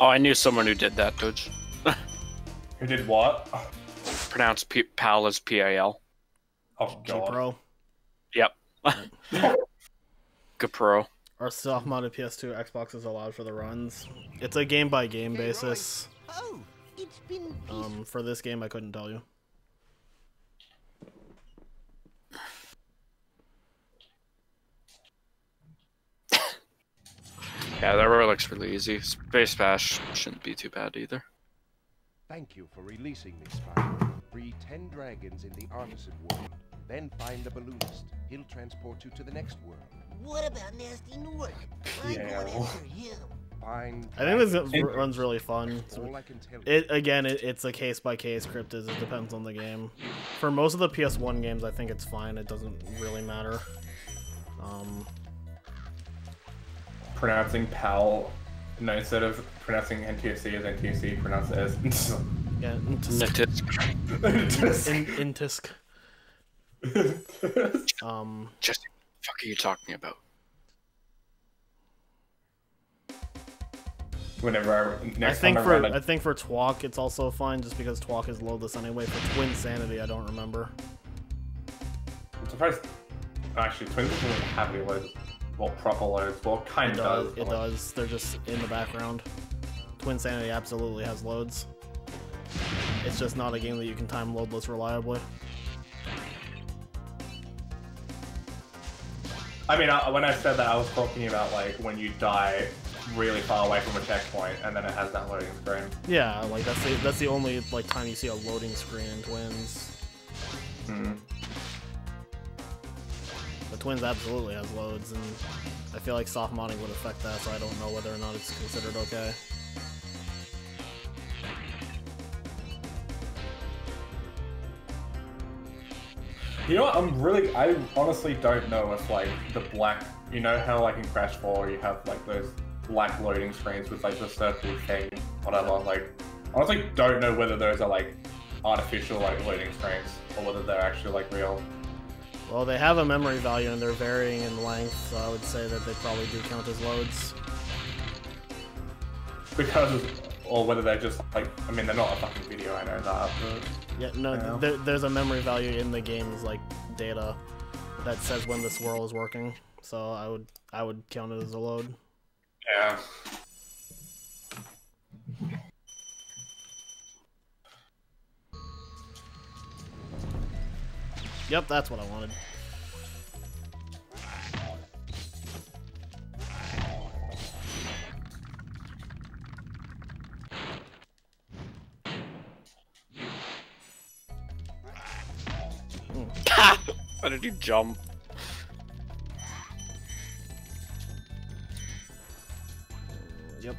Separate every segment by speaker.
Speaker 1: Oh, I knew someone who did that, Dodge.
Speaker 2: Who did what?
Speaker 1: Pronounce P- PAL as PAL.
Speaker 2: Oh
Speaker 3: G
Speaker 2: god.
Speaker 3: Pro.
Speaker 1: Yep. GoPro.
Speaker 3: Our soft-modded PS2 Xbox is allowed for the runs. It's a game-by-game basis.
Speaker 4: Oh, it's been
Speaker 3: Um, for this game, I couldn't tell you.
Speaker 1: Yeah, that row looks really easy. Space Bash shouldn't be too bad either.
Speaker 5: Thank you for releasing me, Spyro. Free ten dragons in the artisan world. Then find the balloonist. He'll transport you to the next world.
Speaker 4: What about Nasty North? I'm
Speaker 2: Yeah.
Speaker 4: going after him.
Speaker 5: Find.
Speaker 3: I think this
Speaker 5: dragons.
Speaker 3: run's really fun.
Speaker 5: All I can tell you.
Speaker 3: It again, it, it's a case-by-case cryptid. It depends on the game. For most of the PS1 games, I think it's fine. It doesn't really matter. Um,
Speaker 2: Pronouncing PAL. No, instead of pronouncing NTSC as NTSC, pronounce it as.
Speaker 3: yeah, intisk.
Speaker 1: Nittis.
Speaker 3: In, intisk. Um,
Speaker 1: Just what the fuck are you talking about?
Speaker 2: Whenever I,
Speaker 3: I
Speaker 2: next
Speaker 3: think
Speaker 2: time
Speaker 3: for
Speaker 2: I run
Speaker 3: I
Speaker 2: a,
Speaker 3: think for Twalk it's also fine just because Twalk is loadless anyway. For Twinsanity, I don't remember.
Speaker 2: I'm surprised. Actually, Twins doesn't really have any loads. Well, proper loads. Well, kind
Speaker 3: It
Speaker 2: of
Speaker 3: does.
Speaker 2: does.
Speaker 3: It
Speaker 2: like,
Speaker 3: does. They're just in the background. Twinsanity absolutely has loads. It's just not a game that you can time loadless reliably.
Speaker 2: I mean, I, when I said that, I was talking about like when you die really far away from a checkpoint, and then it has that loading screen.
Speaker 3: Yeah, like that's the that's the only like time you see a loading screen in Twins.
Speaker 2: Hmm.
Speaker 3: Twins absolutely has loads, and I feel like soft modding would affect that, so I don't know whether or not it's considered okay.
Speaker 2: You know what? I'm really. I honestly don't know if like the black. You know how like in Crash 4 you have like those black loading screens with like the circle thing, whatever. Like, honestly, don't know whether those are like artificial like loading screens or whether they're actually like real.
Speaker 3: Well, they have a memory value and they're varying in length, so I would say that they probably do count as loads.
Speaker 2: Because, or whether they're just like. I mean, they're not a fucking video. I know that, but.
Speaker 3: Yeah, no. There, there's a memory value in the game's like data that says when the swirl is working. So I would I would count it as a load.
Speaker 2: Yeah.
Speaker 3: Yep, that's what I wanted.
Speaker 1: Why did you jump?
Speaker 3: Yep.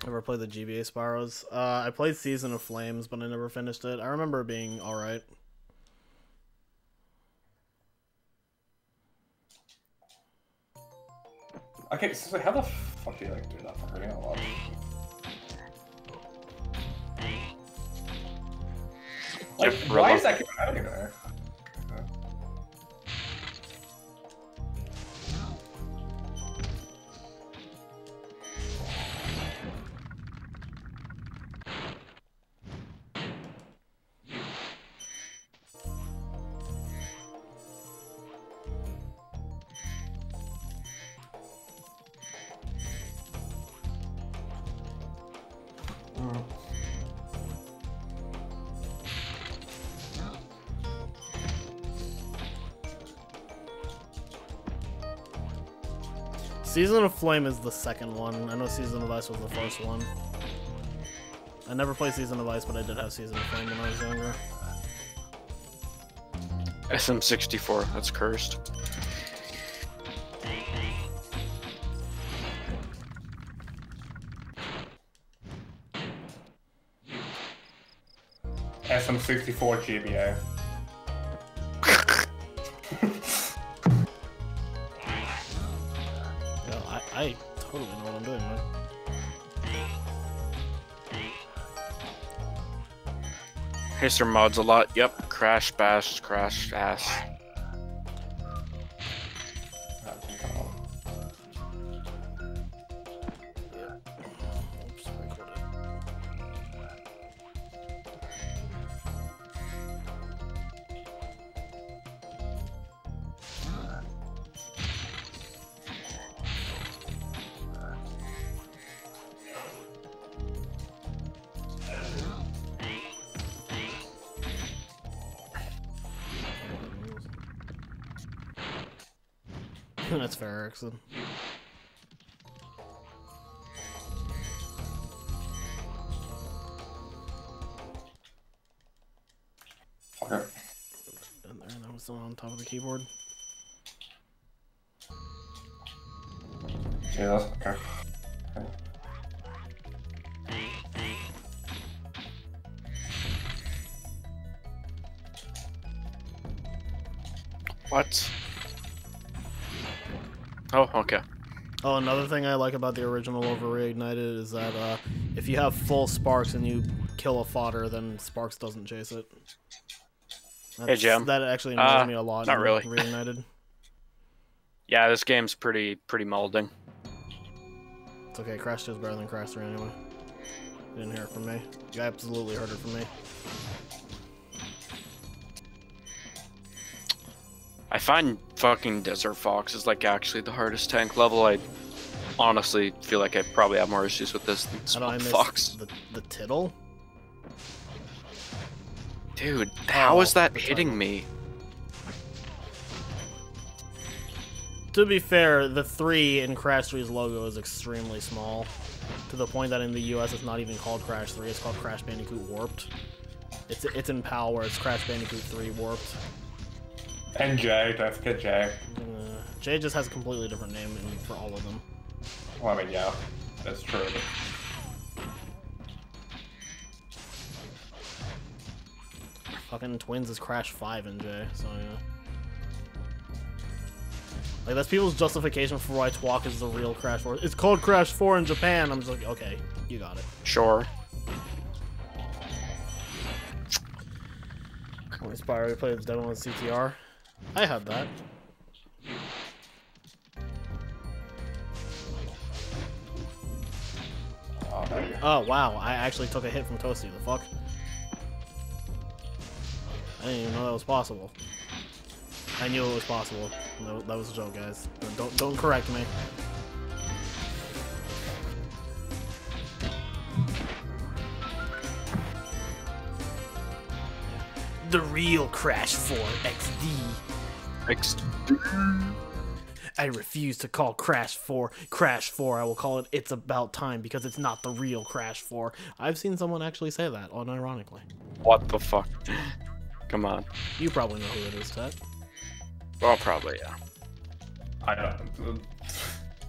Speaker 3: Gaming. Never played the GBA Spyros. Uh, I played Season of Flames, but I never finished it. I remember it being alright.
Speaker 2: Okay, so how the fuck do you like do that for crying out loud? Like,
Speaker 1: Yep,
Speaker 2: why is that? I don't even know. Mm.
Speaker 3: Season of Flame is the second one. I know Season of Ice was the first one. I never played Season of Ice, but I did have Season of Flame when I was younger.
Speaker 1: SM64, that's cursed.
Speaker 2: SM64 GBA.
Speaker 3: Yeah, I, I totally know what I'm doing, man.
Speaker 1: Haster mods a lot. Yep. Crash, bash, crash, ass.
Speaker 3: That's fair, Erickson.
Speaker 2: Okay.
Speaker 3: And there, that was still on top of the keyboard.
Speaker 2: Yeah, that's okay. okay.
Speaker 1: What? Oh,
Speaker 3: another thing I like about the original Over Reignited is that uh, if you have full Sparx and you kill a fodder, then Sparx doesn't chase it. That's,
Speaker 1: Jim.
Speaker 3: That actually annoys
Speaker 1: Uh,
Speaker 3: me a lot.
Speaker 1: not
Speaker 3: in
Speaker 1: really.
Speaker 3: Reignited.
Speaker 1: Yeah, this game's pretty pretty molding.
Speaker 3: It's okay. Crash is better than Crash 3 anyway. You didn't hear it from me. You absolutely heard it from me.
Speaker 1: I find fucking Desert Fox is like actually the hardest tank level. I honestly feel like I probably have more issues with this than
Speaker 3: How do I
Speaker 1: Swamp
Speaker 3: miss
Speaker 1: Fox.
Speaker 3: the, the tittle?
Speaker 1: Dude, how is
Speaker 3: Oh,
Speaker 1: that hitting
Speaker 3: title.
Speaker 1: me?
Speaker 3: To be fair, the 3 in Crash 3's logo is extremely small. To the point that in the US it's not even called Crash 3, it's called Crash Bandicoot Warped. It's it's in PAL where it's Crash Bandicoot 3 Warped.
Speaker 2: And Jay, don't forget Jay.
Speaker 3: Uh, Jay just has a completely different name for all of them.
Speaker 2: Well, I mean, yeah, that's true.
Speaker 3: Fucking Twins is Crash 5 in Jay, so yeah. Like, that's people's justification for why Twalk is the real Crash 4. It's called Crash 4 in Japan! I'm just like, okay, you got it.
Speaker 1: Sure.
Speaker 3: When Spyro played the demo on CTR. I had that.
Speaker 2: Oh,
Speaker 3: wow, I actually took a hit from Toasty, the fuck? I didn't even know that was possible. I knew it was possible. No, that was a joke, guys. Don't don't correct me. The real Crash 4 XD.
Speaker 1: Ex-
Speaker 3: I refuse to call Crash 4 Crash 4. I will call it It's About Time because it's not the real Crash 4. I've seen someone actually say that, unironically.
Speaker 1: what the fuck? Come on.
Speaker 3: You probably know who it is, Tet.
Speaker 1: Well, probably yeah.
Speaker 2: I don't.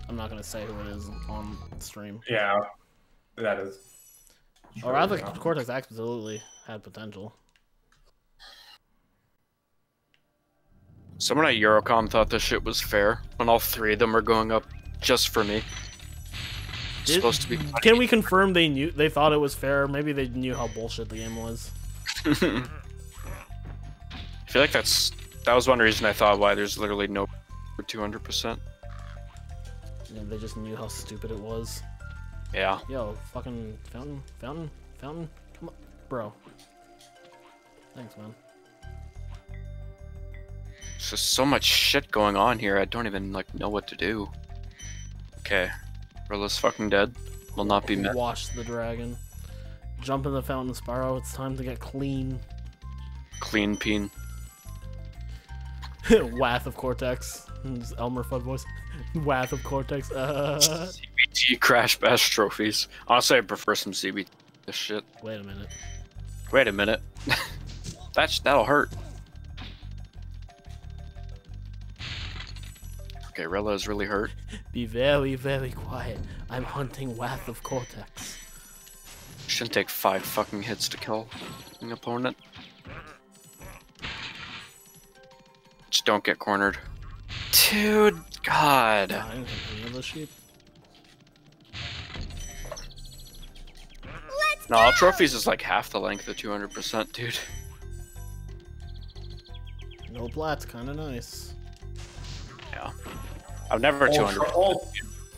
Speaker 3: I'm not gonna say who it is on stream.
Speaker 2: Yeah, that is.
Speaker 3: Or rather,
Speaker 2: true.
Speaker 3: Cortex absolutely had potential.
Speaker 1: Someone at Eurocom thought this shit was fair when all three of them were going up just for me. It's supposed to be.
Speaker 3: Can we confirm they knew they thought it was fair? Maybe they knew how bullshit the game was.
Speaker 1: I feel like that's that was one reason I thought why there's literally no for 200%.
Speaker 3: And they just knew how stupid it was.
Speaker 1: Yeah.
Speaker 3: Yo, fucking fountain, fountain, fountain. Come on, bro. Thanks, man.
Speaker 1: There's just so much shit going on here. I don't even like know what to do. Okay. Rilla's fucking dead. Will not be met.
Speaker 3: Wash the dragon. Jump in the fountain, Spyro. It's time to get clean.
Speaker 1: Clean peen.
Speaker 3: Wath of Cortex. It's Elmer Fudd voice. Wath of Cortex. Uh,
Speaker 1: CBT Crash Bash trophies. Honestly, I prefer some CBT this shit.
Speaker 3: wait a minute.
Speaker 1: Wait a minute. That's that'll hurt. Okay, Rilla is really hurt.
Speaker 3: Be very, very quiet. I'm hunting Wath of Cortex.
Speaker 1: Shouldn't take five fucking hits to kill an opponent. Just don't get cornered. Dude, God.
Speaker 3: I didn't hit any of the sheep.
Speaker 1: No, all trophies is like half the length of 200%, dude.
Speaker 3: No plats, kinda nice.
Speaker 1: Yeah. I've never
Speaker 2: All,
Speaker 1: 200.
Speaker 2: all,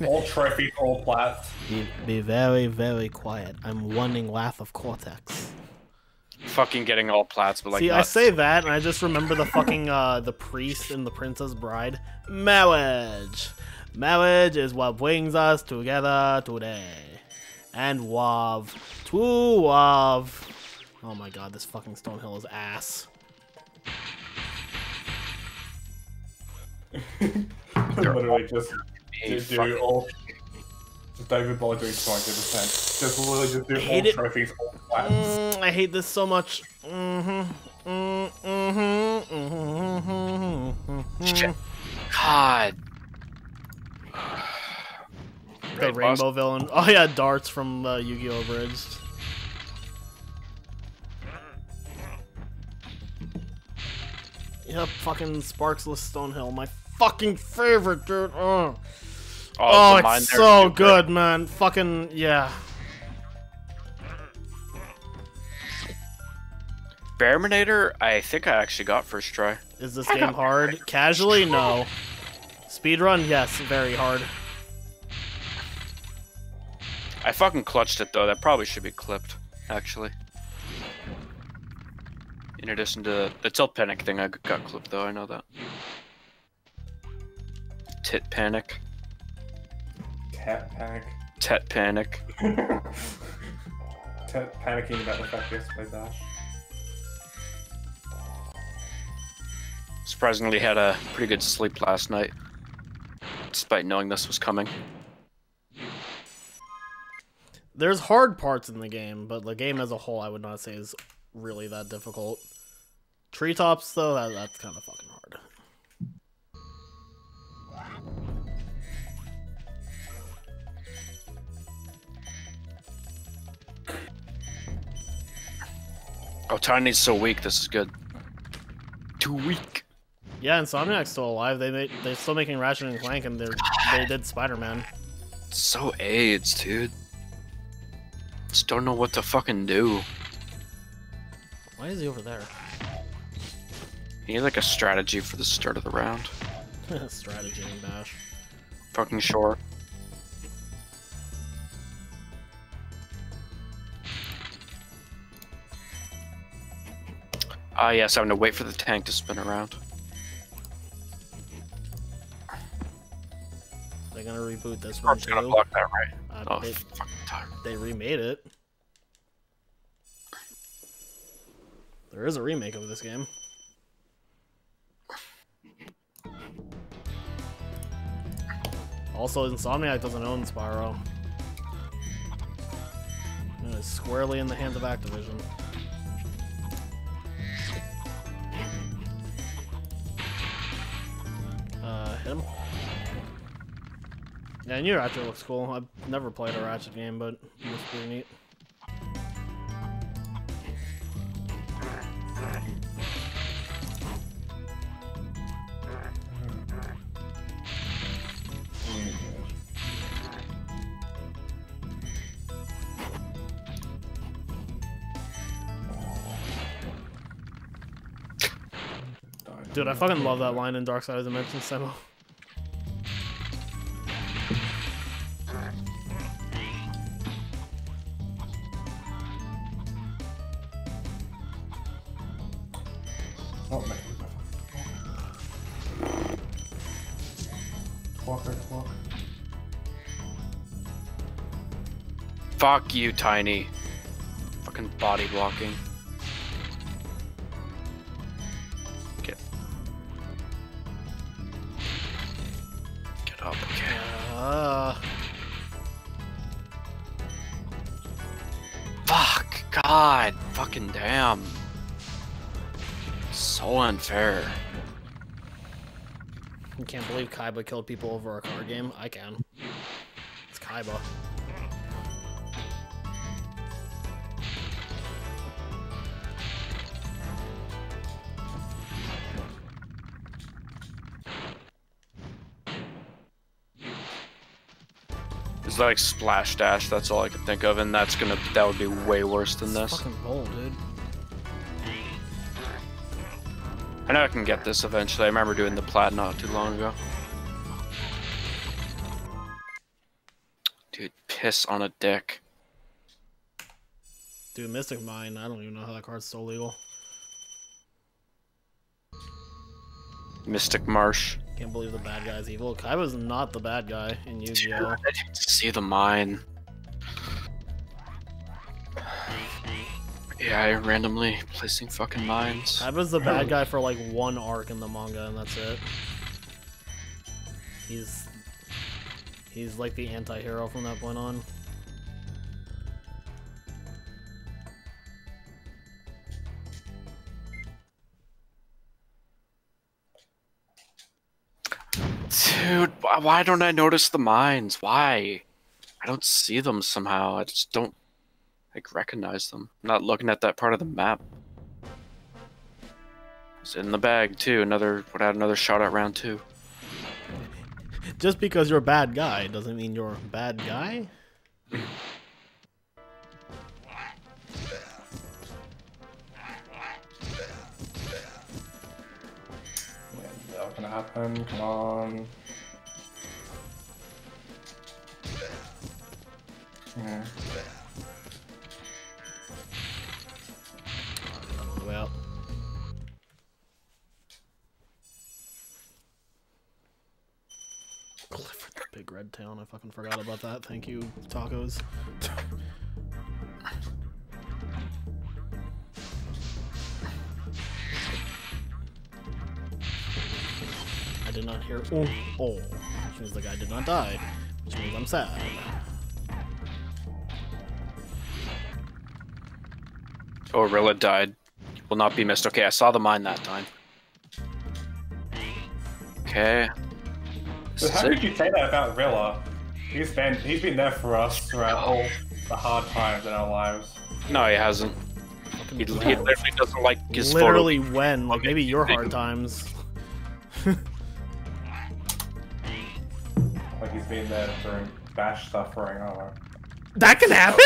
Speaker 2: all trophies, all plats.
Speaker 3: Be, be very, very quiet. I'm wanting Wath of Cortex.
Speaker 1: Fucking getting all plats, but like
Speaker 3: See, I say that, and I just remember the fucking, uh, the priest and the princess bride. Marriage! Marriage is what brings us together today. And Wav. To Wav. Oh my god, this fucking Stone Hill is ass.
Speaker 2: literally just
Speaker 1: Hey,
Speaker 2: do, do all. Just David Boller doing 200%. Just literally just do all
Speaker 3: it.
Speaker 2: trophies, all plats.
Speaker 3: Mm, I hate this so much. Mm-hmm. Mm, mm-hmm. Mm-hmm.
Speaker 1: Shit. God.
Speaker 3: The
Speaker 1: Great boss.
Speaker 3: rainbow villain. Oh yeah, Dartz from uh, Yu-Gi-Oh! Abridged. Yep, fucking Sparxless Stonehill, my fucking favorite, dude. Oh, oh, oh
Speaker 1: the mine
Speaker 3: it's so
Speaker 1: too,
Speaker 3: good, man. Fucking yeah.
Speaker 1: Bearminator, I think I actually got first try.
Speaker 3: Is this game hard? Casually, no. Speedrun, yes, very hard.
Speaker 1: I fucking clutched it though. That probably should be clipped, actually. In addition to the tilt panic thing, I got clipped though. I know that. Tit panic,
Speaker 2: Cat panic.
Speaker 1: tet panic.
Speaker 2: Tet panicking about the fact yesterday, Dash.
Speaker 1: Surprisingly, had a pretty good sleep last night, despite knowing this was coming.
Speaker 3: There's hard parts in the game, but the game as a whole, I would not say is really that difficult. Treetops, though, that, that's kind of fucking
Speaker 1: Oh, Tiny's so weak. This is good. Too weak.
Speaker 3: Yeah, Insomniac's still alive. They made, they're still making Ratchet and Clank, and they're they did Spider-Man.
Speaker 1: So AIDS, dude. Just don't know what to fucking do.
Speaker 3: Why is he over there?
Speaker 1: You need like a strategy for the start of the round.
Speaker 3: Strategy and bash.
Speaker 1: Fucking sure. Ah, yes, having to wait for the tank to spin around.
Speaker 3: They're gonna reboot this
Speaker 1: I'm
Speaker 3: one
Speaker 1: just gonna
Speaker 3: too.
Speaker 1: block that right.
Speaker 3: Uh,
Speaker 1: Oh,
Speaker 3: they, they remade it. There is a remake of this game. Also, Insomniac doesn't own Spyro. It is squarely in the hands of Activision. Him. Yeah, new Ratchet looks cool. I've never played a Ratchet game, but it looks pretty neat. Dude, I fucking love that line in Dark Side of Dimensions demo.
Speaker 1: Fuck you, Tiny. Fucking body blocking. Get. Get up, okay.
Speaker 3: Uh,
Speaker 1: Fuck, God, fucking damn. So unfair.
Speaker 3: you can't believe Kaiba killed people over a card game. I can. It's Kaiba.
Speaker 1: Like Splash Dash, that's all I can think of, and that's gonna, that would be way worse than this.
Speaker 3: fucking bold, dude.
Speaker 1: I know I can get this eventually. I remember doing the plat not too long ago. Dude, piss on a dick.
Speaker 3: Dude, Mystic Mine, I don't even know how that card's still legal.
Speaker 1: Mystic Marsh.
Speaker 3: Can't believe the bad guy's evil. Kaiba's not the bad guy in
Speaker 1: Dude,
Speaker 3: Yu-Gi-Oh!
Speaker 1: I didn't see the mine. Yeah, I randomly placing fucking mines.
Speaker 3: Kaiba's the bad guy for like one arc in the manga, and that's it. He's he's like the anti-hero from that point on.
Speaker 1: Dude, why- why don't I notice the mines? Why? I don't see them somehow. I just don't like recognize them. I'm not looking at that part of the map. It's in the bag too. Another would add another shot at round two.
Speaker 3: Just because you're a bad guy doesn't mean you're a bad guy.
Speaker 2: When's that gonna happen? Come on.
Speaker 3: Out. Clifford, the big red town. I fucking forgot about that. Thank you, tacos. I did not hear oh, oh, which means the guy did not die, which means I'm sad.
Speaker 1: Oh, Rilla died. Will not be missed. Okay, I saw the mine that time. Okay. This
Speaker 2: But how
Speaker 1: it.
Speaker 2: could you say that about Rilla? He's been he's been there for us throughout all the hard times in our lives.
Speaker 1: No, he hasn't. He, he literally doesn't like his
Speaker 3: Literally when? Like maybe your hard times.
Speaker 2: Like he's been there during Bash suffering.
Speaker 3: That can happen?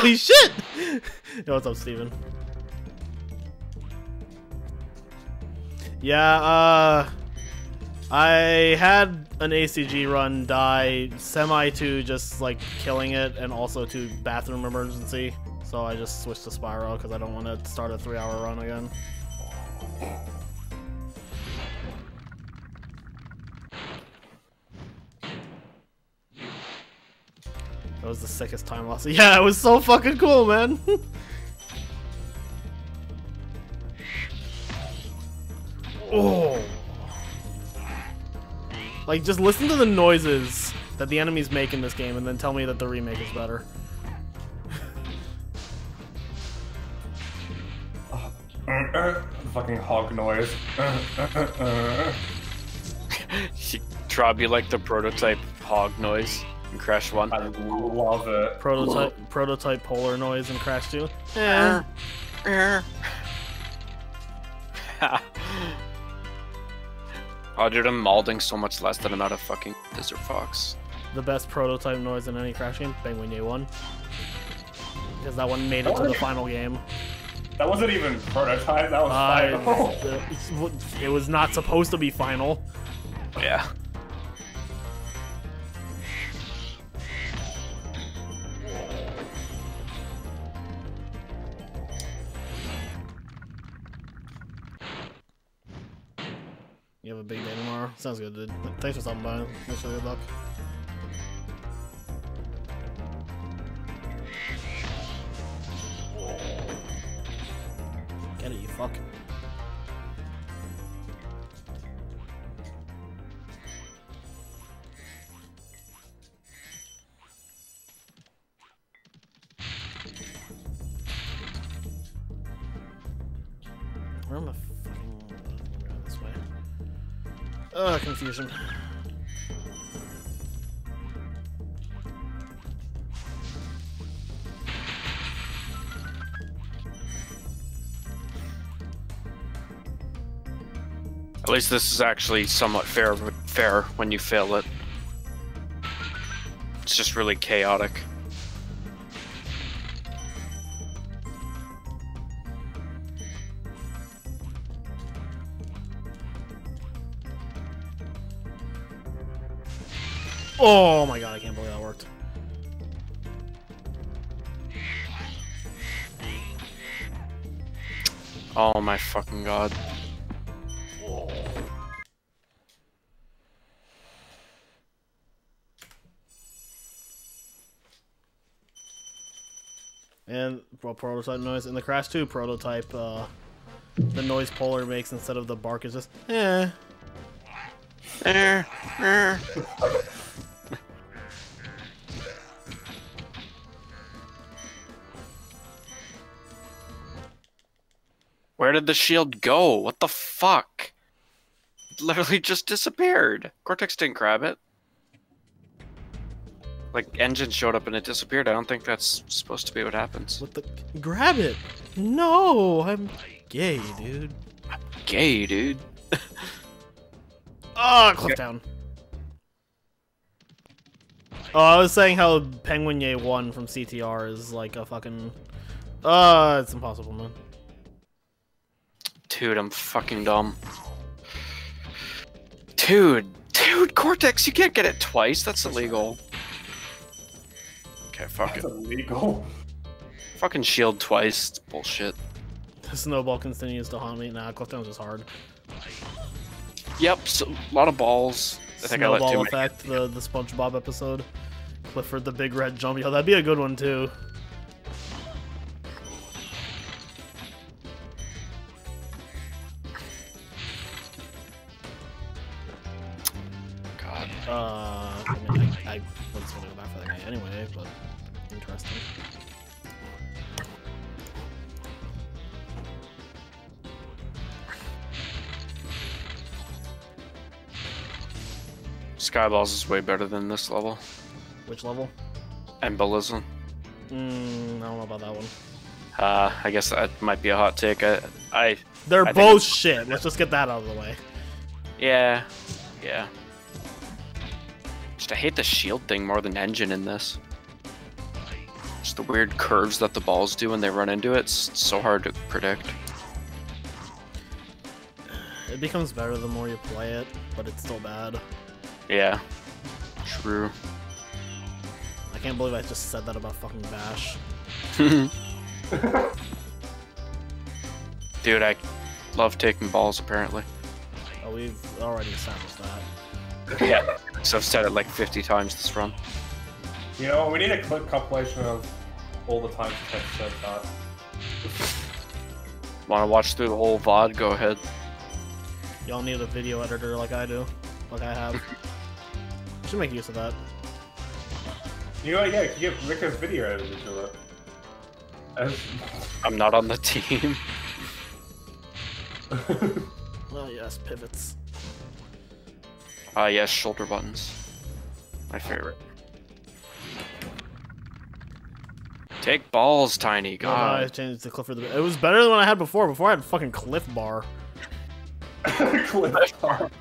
Speaker 3: Holy shit! Yo, what's up, Steven? Yeah, uh... I had an ACG run die semi to just, like, killing it and also to bathroom emergency. So I just switched to Spyro because I don't want to start a three hour run again. Was the sickest time loss. Yeah, it was so fucking cool, man. oh. Like, just listen to the noises that the enemies make in this game and then tell me that the remake is better.
Speaker 2: the fucking hog noise.
Speaker 1: He tried to be like the prototype hog noise in Crash 1.
Speaker 2: I love it.
Speaker 3: Prototype prototype polar noise in Crash 2. Eh.
Speaker 1: oh, dude, I'm malding so much less than I'm out of fucking Desert Fox.
Speaker 3: The best prototype noise in any Crash game, Penguin Day 1. Because that one made it to the final game.
Speaker 2: That wasn't even prototype. That was
Speaker 3: Uh,
Speaker 2: final.
Speaker 3: it was not supposed to be final.
Speaker 1: Yeah.
Speaker 3: You have a big day tomorrow. Sounds good, dude. Thanks for stopping by. Wish you good luck. Get it, you fuck. Ugh, confusion.
Speaker 1: At least this is actually somewhat fair fair when you fail it. It's just really chaotic.
Speaker 3: Oh my god, I can't believe that worked.
Speaker 1: Oh my fucking god.
Speaker 3: And well, prototype noise in the Crash 2 prototype, uh, the noise Polar makes instead of the bark is just eh.
Speaker 1: Eh, eh. Where did the shield go? What the fuck? It literally just disappeared. Cortex didn't grab it. Like, N. Gin showed up and it disappeared. I don't think that's supposed to be what happens.
Speaker 3: What the? Grab it! No, I'm gay, dude.
Speaker 1: Gay, dude.
Speaker 3: Ah, Cliff Town. Oh, I was saying how Penguin Ye 1 from CTR is like a fucking... Uh, it's impossible, man.
Speaker 1: Dude, I'm fucking dumb. Dude, dude, Cortex, you can't get it twice. That's illegal. Okay, fuck
Speaker 2: That's
Speaker 1: it.
Speaker 2: illegal.
Speaker 1: Fucking shield twice. It's bullshit.
Speaker 3: The snowball continues to haunt me. Nah, Cliff Town's just hard.
Speaker 1: Yep, so, a lot of balls. I think I let
Speaker 3: Snowball
Speaker 1: too many.
Speaker 3: effect, the the SpongeBob episode. Clifford the Big Red Jump. Yo, that'd be a good one too. Uh, I mean, I, I was gonna go back for that guy anyway, but interesting.
Speaker 1: Skyballs is way better than this level.
Speaker 3: Which level?
Speaker 1: N. Ballism.
Speaker 3: Mm, I don't know about that one.
Speaker 1: Uh, I guess that might be a hot take. I, I,
Speaker 3: They're
Speaker 1: I
Speaker 3: both shit. Let's just get that out of the way.
Speaker 1: yeah, yeah. Just I hate the shield thing more than N. Gin in this. Just the weird curves that the balls do when they run into it. It's so hard to predict.
Speaker 3: It becomes better the more you play it, but it's still bad.
Speaker 1: Yeah. True.
Speaker 3: I can't believe I just said that about fucking Bash.
Speaker 1: Dude, I love taking balls apparently.
Speaker 3: Oh, we've already established that.
Speaker 1: Yeah. So I've said it like 50 times this run.
Speaker 2: You know, we need a clip compilation of all the times Ted said that.
Speaker 1: Want to watch through the whole VOD? Go ahead.
Speaker 3: Y'all need a video editor like I do, like I have. Should make use of that.
Speaker 2: You know, yeah, you can get Riko's video editor to do it. As-
Speaker 1: I'm not on the team.
Speaker 3: Oh yes, pivots.
Speaker 1: Ah, yes, shoulder buttons. My favorite. Take balls, Tiny.
Speaker 3: God. I
Speaker 1: God.
Speaker 3: changed to Clifford. The... It was better than what I had before. Before I had a fucking Cliff Bar.
Speaker 2: Clip art.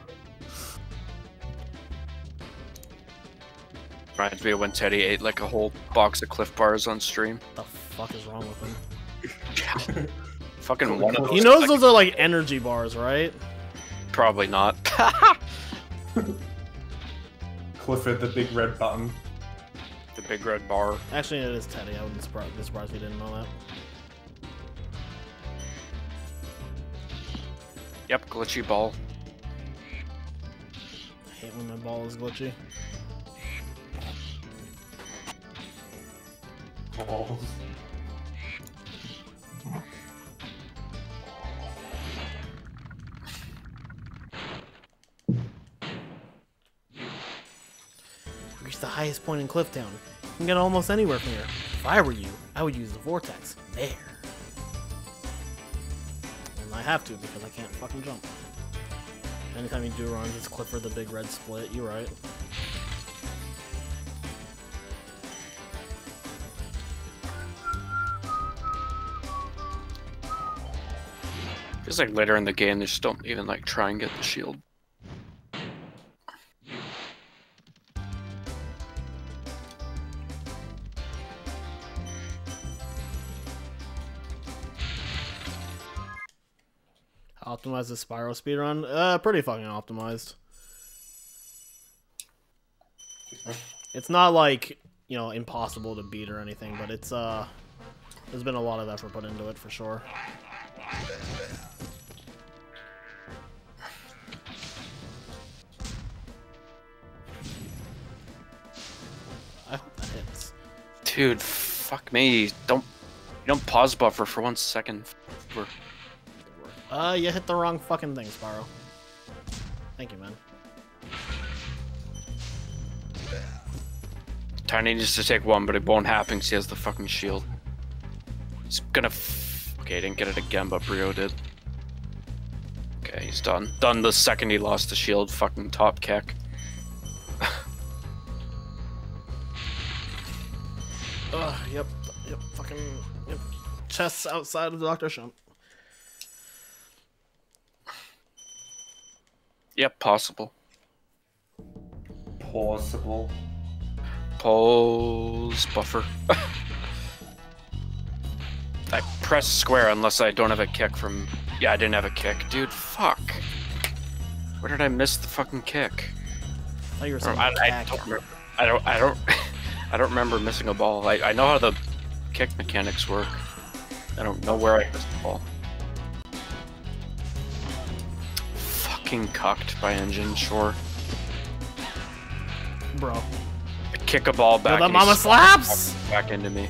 Speaker 1: Reminds me of when Teddy ate like a whole box of Cliff Bars on stream.
Speaker 3: What the fuck is wrong with him?
Speaker 1: Fucking one of those.
Speaker 3: He knows
Speaker 1: like,
Speaker 3: those are like energy bars, right?
Speaker 1: Probably not.
Speaker 2: Clifford, the big red button.
Speaker 1: the big red bar.
Speaker 3: Actually, it is Teddy. I wouldn't surprise, be surprised if you didn't know that.
Speaker 1: Yep, glitchy ball.
Speaker 3: I hate when my ball is glitchy.
Speaker 2: Balls.
Speaker 3: Reach the highest point in Cliff Town. You can get almost anywhere from here. If I were you, I would use the vortex. There. And I have to because I can't fucking jump. Anytime you do runs, it's Clifford the big red split. You're right.
Speaker 1: Feels like later in the game they just don't even like try and get the shield.
Speaker 3: Optimize the Spyro speedrun? Uh, pretty fucking optimized. It's not like, you know, impossible to beat or anything, but it's, uh, there's been a lot of effort put into it for sure. I hope that hits.
Speaker 1: Dude, fuck me. Don't you don't pause buffer for one second.
Speaker 3: Uh, you hit the wrong fucking thing, Spyro. Thank you, man.
Speaker 1: Tiny needs to take one, but it won't happen because he has the fucking shield. He's gonna. F okay, he didn't get it again, but Brio did. Okay, he's done. Done the second he lost the shield. Fucking top kick.
Speaker 3: Ugh, yep, yep, fucking, yep. Chests outside of Dr. Shemp.
Speaker 1: Yep, possible.
Speaker 2: Possible.
Speaker 1: Pulls buffer. I press square unless I don't have a kick from. Yeah, I didn't have a kick. Dude, fuck. Where did I miss the fucking kick?
Speaker 3: I you were
Speaker 1: I,
Speaker 3: saying
Speaker 1: I, I don't remember. I don't. I don't. I don't remember missing a ball. I, I know how the kick mechanics work. I don't know where I missed the ball. Fucking cucked by N. Gin, sure.
Speaker 3: Bro.
Speaker 1: I kick a ball
Speaker 3: Yo,
Speaker 1: back.
Speaker 3: that
Speaker 1: and
Speaker 3: mama
Speaker 1: slaps
Speaker 3: slaps!
Speaker 1: back into me.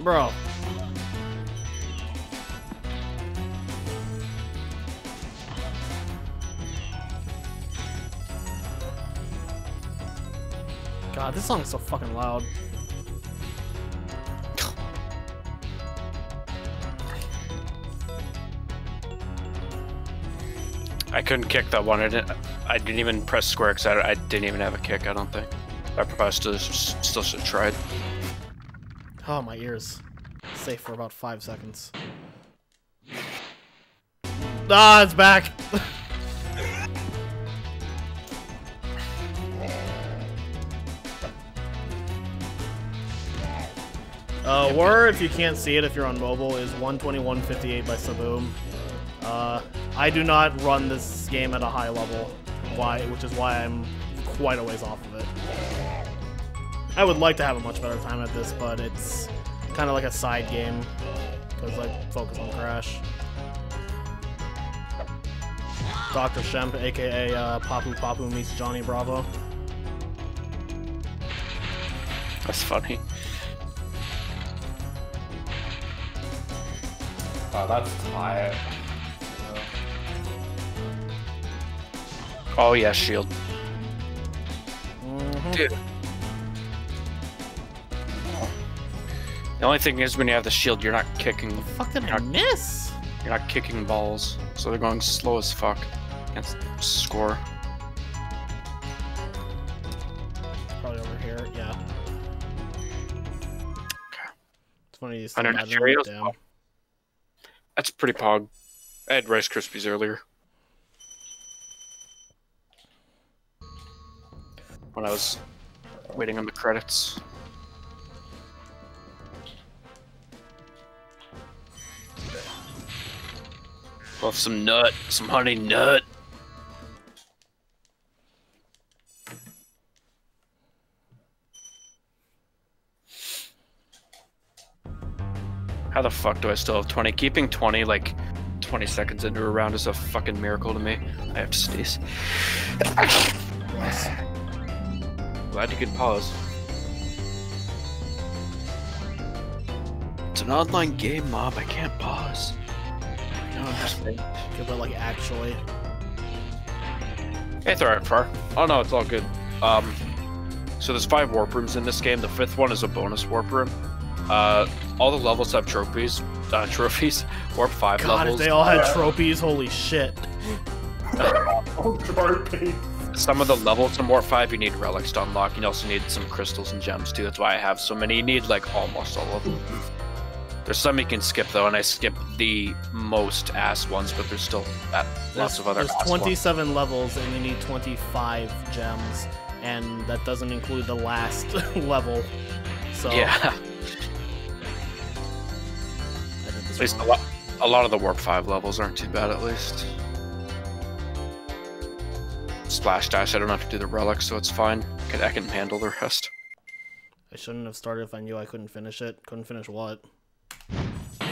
Speaker 3: Bro. God, this song is so fucking loud.
Speaker 1: I couldn't kick that one. I didn't. I didn't even press square because I, I didn't even have a kick. I don't think. I probably still still should have tried.
Speaker 3: Oh, my ears. Safe for about five seconds. Ah, it's back! Uh, war, if you can't see it if you're on mobile, is 121.58 by Saboom. Uh, I do not run this game at a high level, why, which is why I'm quite a ways off of it. I would like to have a much better time at this, but it's kind of like a side game because I focus on Crash. Dr. Shemp, aka uh, Papu Papu meets Johnny Bravo.
Speaker 1: That's funny.
Speaker 2: Oh, that's tight.
Speaker 1: Oh yeah, shield.
Speaker 3: Mhm.
Speaker 1: Dude. The only thing is when you have the shield, you're not kicking.
Speaker 3: Fuck did I
Speaker 1: not,
Speaker 3: miss?
Speaker 1: you're not kicking balls, so they're going slow as fuck. Can't score.
Speaker 3: Probably over here, yeah. It's one of these
Speaker 1: Under
Speaker 3: things.
Speaker 1: Cheerios? That's pretty pog. I had Rice Krispies earlier. When I was waiting on the credits. Love some nut, some honey nut. How the fuck do I still have 20? Keeping 20 like 20 seconds into a round is a fucking miracle to me. I have to sneeze. Glad you could pause. It's an online game, Mob. I can't pause. I don't understand.
Speaker 3: Okay, but like actually.
Speaker 1: Hey, throw it far. Oh no, it's all good. Um, so there's five warp rooms in this game. The fifth one is a bonus warp room. Uh, all the levels have trophies. Uh, trophies. Warp five
Speaker 3: God,
Speaker 1: levels.
Speaker 3: if they all had trophies, holy shit.
Speaker 2: Oh, trophy.
Speaker 1: Some of the levels in Warp 5 you need relics to unlock. You also need some crystals and gems too. That's why I have so many. You need like almost all of them. There's some you can skip though, and I skip the most ass ones, but there's still uh, lots of other
Speaker 3: there's
Speaker 1: ass ones.
Speaker 3: 27 levels and you need 25 gems, and that doesn't include the last level. So
Speaker 1: Yeah,
Speaker 3: I did this
Speaker 1: at least a lot. A lot of the Warp 5 levels aren't too bad, at least. Splash Dash, I don't have to do the relics, so it's fine. I can, I can handle the rest.
Speaker 3: I shouldn't have started if I knew I couldn't finish it. Couldn't finish what?
Speaker 1: I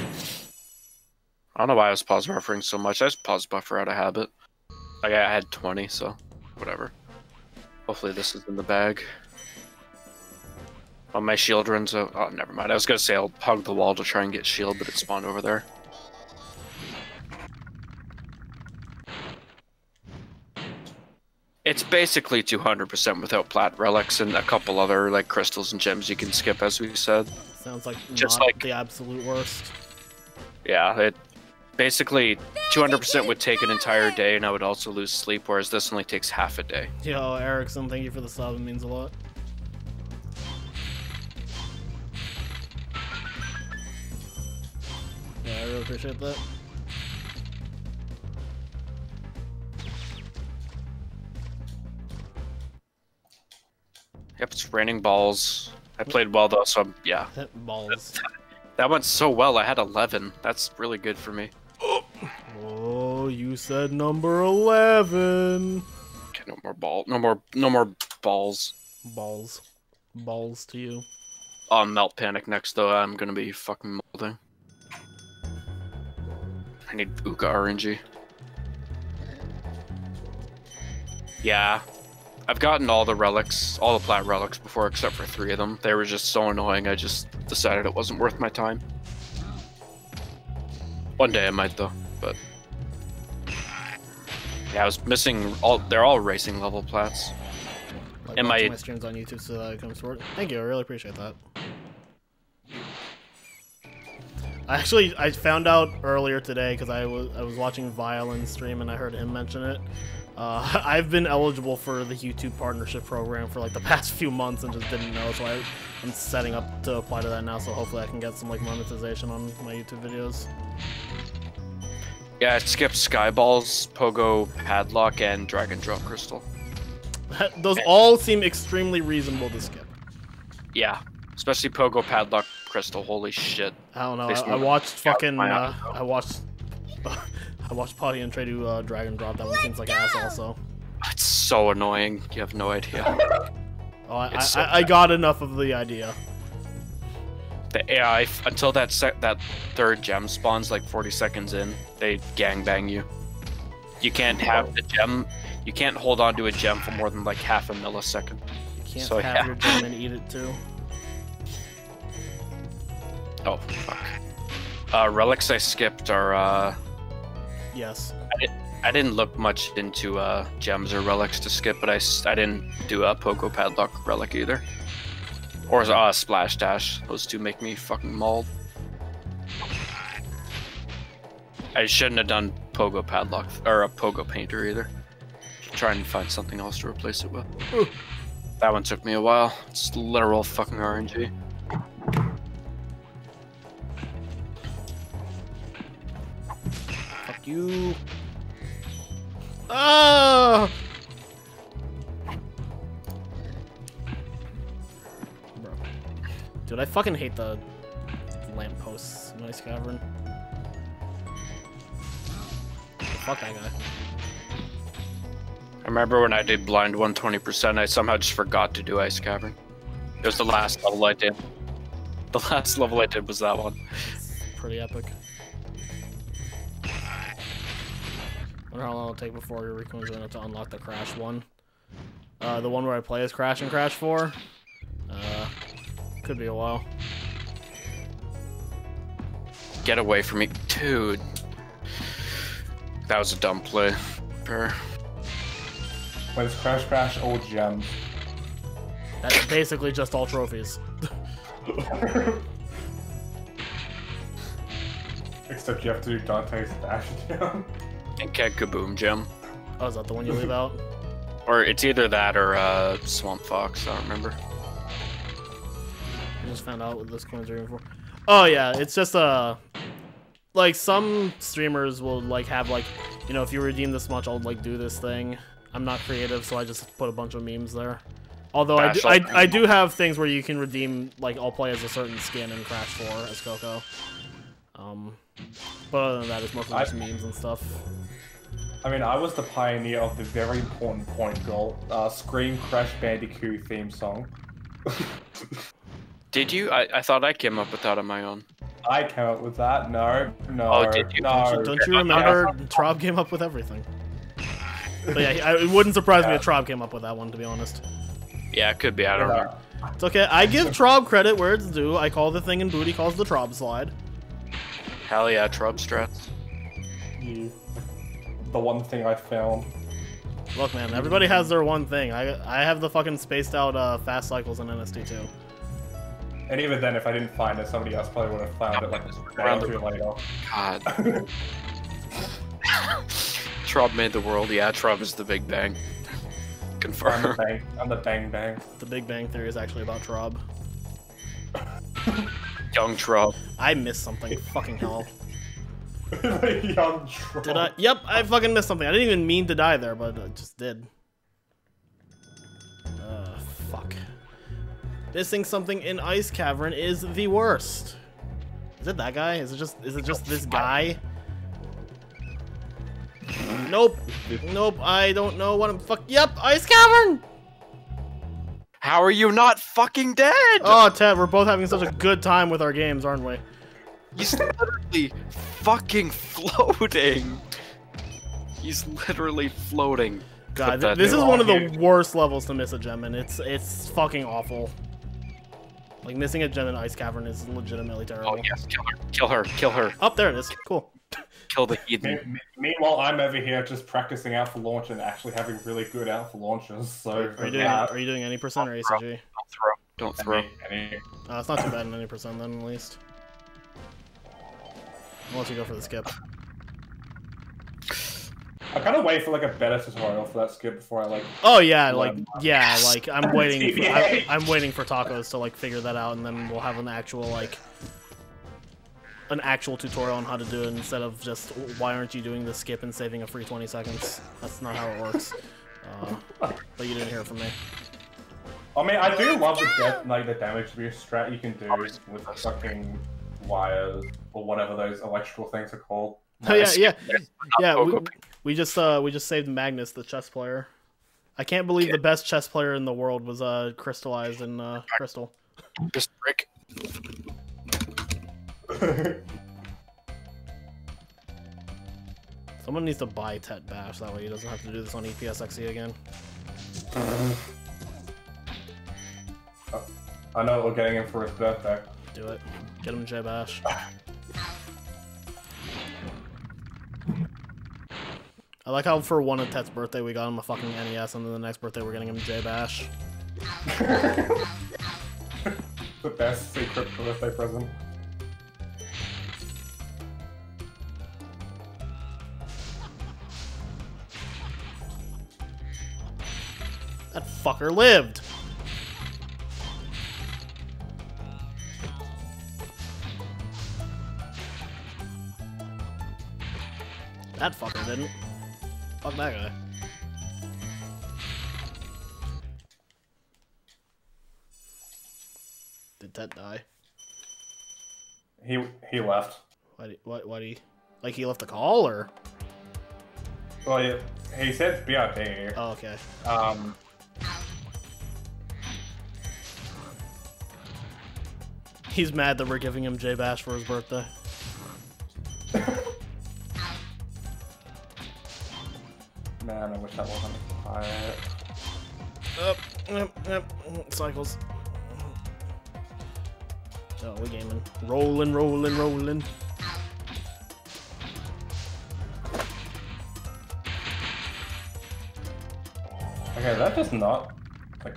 Speaker 1: don't know why I was pause buffering so much. I just pause buffer out of habit. Like I had 20, so whatever. Hopefully this is in the bag. Oh, my shield runs out. Oh, never mind. I was gonna say I'll hug the wall to try and get shield, but it spawned over there. It's basically 200% without plat relics and a couple other like crystals and gems you can skip, as we said.
Speaker 3: Sounds like
Speaker 1: Just
Speaker 3: not
Speaker 1: like-
Speaker 3: the absolute worst.
Speaker 1: Yeah, it basically 200% would take an entire day, and I would also lose sleep, whereas this only takes half a day.
Speaker 3: Yo, Erickson, thank you for the sub. It means a lot. Yeah, I really appreciate that.
Speaker 1: Yep, it's raining balls. I played well though, so I'm, yeah,
Speaker 3: balls.
Speaker 1: that went so well. I had 11. That's really good for me.
Speaker 3: Oh, you said number 11.
Speaker 1: Okay, no more ball, no more, no more balls.
Speaker 3: Balls. Balls to you.
Speaker 1: Oh, melt panic next though, I'm gonna be fucking molding. I need Uka RNG. Yeah, I've gotten all the relics, all the plat relics before, except for three of them. They were just so annoying. I just decided it wasn't worth my time. One day I might though, but yeah, I was missing all. They're all racing level plats.
Speaker 3: Like watching
Speaker 1: I-
Speaker 3: my streams on YouTube so that it comes forward. Thank you, I really appreciate that. I actually I found out earlier today because I was I was watching Violin stream and I heard him mention it. Uh, I've been eligible for the YouTube partnership program for like the past few months and just didn't know, so I, I'm setting up to apply to that now. So hopefully I can get some like monetization on my YouTube videos.
Speaker 1: Yeah, I skipped Skyballs, Pogo, Padlock, and Dragon Drop Crystal.
Speaker 3: Those all seem extremely reasonable to skip.
Speaker 1: Yeah, especially Pogo, Padlock, Crystal. Holy shit.
Speaker 3: I don't know. I, I watched fucking. Uh. I watched. I watched Potty and Trey do uh, and Drop. That one seems like ass. Also.
Speaker 1: It's so annoying. You have no idea.
Speaker 3: Oh, I, I,
Speaker 1: so
Speaker 3: I I got enough of the idea.
Speaker 1: the AI until that sec- that third gem spawns like 40 seconds in, they gangbang you. You can't have the gem. You can't hold on to a gem for more than like half a millisecond.
Speaker 3: You can't
Speaker 1: So,
Speaker 3: have
Speaker 1: yeah.
Speaker 3: your gem and eat it too.
Speaker 1: Oh fuck. Uh, relics I skipped are uh,
Speaker 3: Yes.
Speaker 1: I didn't look much into uh, gems or relics to skip, but I, I didn't do a Pogo Padlock relic either. Or uh, Splash Dash. Those two make me fucking mauled. I shouldn't have done Pogo Padlock or a Pogo Painter either. Try and find something else to replace it with. That one took me a while. It's literal fucking RNG.
Speaker 3: Fuck you. Ah! Bro. Dude, I fucking hate the lampposts in Ice Cavern. Fuck that guy.
Speaker 1: I remember when I did blind 120%, I somehow just forgot to do Ice Cavern. It was the last level I did. The last level I did was that one.
Speaker 3: It's pretty epic. Wonder how long it'll take before Eureka is enough to unlock the Crash one. Uh, the one where I play as Crash and Crash 4. Uh, could be a while.
Speaker 1: Get away from me. Dude. That was a dumb play. Sure.
Speaker 2: When it's Crash Crash all gems.
Speaker 3: That's basically just all trophies.
Speaker 2: Except you have to do Dante's dash down.
Speaker 1: And Keg Kaboom Gem.
Speaker 3: Oh, is that the one you leave out?
Speaker 1: Or it's either that or uh, Swamp Fox, I don't remember.
Speaker 3: I just found out what those coins are even for. Oh yeah, it's just uh like some streamers will like have like you know if you redeem this much I'll like do this thing. I'm not creative, so I just put a bunch of memes there. Although I do, I, I do have things where you can redeem like I'll play as a certain skin in Crash 4 as Coco. Um, but other than that, it's mostly
Speaker 2: I-
Speaker 3: just memes and stuff.
Speaker 2: I mean, I was the pioneer of the very important point, goal, Uh, Scream Crash Bandicoot theme song.
Speaker 1: Did you? I, I thought I came up with that on my own.
Speaker 2: I came up with that. No, no,
Speaker 1: Oh, did you?
Speaker 2: no.
Speaker 3: Don't you, don't you remember Trob came up with everything? But yeah, I, it wouldn't surprise me if Trob came up with that one, to be honest.
Speaker 1: Yeah, it could be. I don't know.
Speaker 3: It's okay. I give Trob credit where it's due. I call the thing in booty calls the Trob slide.
Speaker 1: Hell yeah, Trub strats.
Speaker 2: You, the one thing I found.
Speaker 3: Look, man, everybody has their one thing. I I have the fucking spaced out uh, fast cycles in NSD2.
Speaker 2: And even then, if I didn't find it, somebody else probably would have found it like a day or two later.
Speaker 1: God. Trub made the world. Yeah, Trub is the Big Bang. Confirm.
Speaker 2: I'm the bang. I'm the bang bang.
Speaker 3: The Big Bang Theory is actually about Trob.
Speaker 1: Young Trub.
Speaker 3: I missed something. fucking hell.
Speaker 2: Young troll.
Speaker 3: Did I? Yep, I fucking missed something. I didn't even mean to die there, but I just did. Uh, fuck. Missing something in Ice Cavern is the worst. Is it that guy? Is it just? Is it just this guy? Nope. Nope. I don't know what I'm fuck. Yep, Ice Cavern.
Speaker 1: How are you not fucking dead?
Speaker 3: Oh, Ted, we're both having such a good time with our games, aren't we?
Speaker 1: He's literally fucking floating. He's literally floating.
Speaker 3: God,
Speaker 1: that
Speaker 3: this is one of the worst levels to miss a gem in. It's it's fucking awful. Like missing a gem in Ice Cavern is legitimately terrible.
Speaker 1: Oh yes, kill her, kill her, kill her,
Speaker 3: Up there it is. Cool.
Speaker 1: Kill the
Speaker 2: Me-
Speaker 1: heathen.
Speaker 2: Meanwhile, I'm over here just practicing out for launch and actually having really good out for launches. So
Speaker 3: Are you doing
Speaker 2: that,
Speaker 3: are you doing any percent or ACG?
Speaker 1: Don't throw, don't throw.
Speaker 2: any- any-
Speaker 3: Uh, it's not too bad in any percent then at least. Unless you go for the skip.
Speaker 2: I kind of wait for like a better tutorial for that skip before I like.
Speaker 3: Oh yeah, like
Speaker 2: One.
Speaker 3: yeah, like I'm waiting. For, I, I'm waiting for tacos to like figure that out, and then we'll have an actual like an actual tutorial on how to do it instead of just why aren't you doing the skip and saving a free 20 seconds. That's not how it works. Uh, but you didn't hear from me.
Speaker 2: I mean, I do love the death, like the damage abuse strat you can do with fucking wires or whatever those electrical things are called.
Speaker 3: Oh yeah, yeah, yeah. We, we just uh we just saved Magnus, the chess player. I can't believe the best chess player in the world was uh crystallized in uh crystal.
Speaker 1: Just brick.
Speaker 3: Someone needs to buy Tet Bash that way he doesn't have to do this on EPSXE again.
Speaker 2: Uh, I know we're getting him for his birthday.
Speaker 3: Do it. Get him J Bash. I like how for one of Tet's birthday we got him a fucking NES, and then the next birthday we're getting him J Bash.
Speaker 2: the best secret birthday present.
Speaker 3: That fucker lived. That fucker didn't. Fuck that guy. Did Ted die?
Speaker 2: He he left.
Speaker 3: Why? Why? Why? He, like he left the call or?
Speaker 2: Well, yeah, he said BRB.
Speaker 3: Oh, okay.
Speaker 2: Um,
Speaker 3: He's mad that we're giving him J Bash for his birthday.
Speaker 2: man, I wish that wasn't quiet.
Speaker 3: Up, up, up, cycles. Oh, we're gaming. Rolling, rolling, rolling.
Speaker 2: Okay, that does not like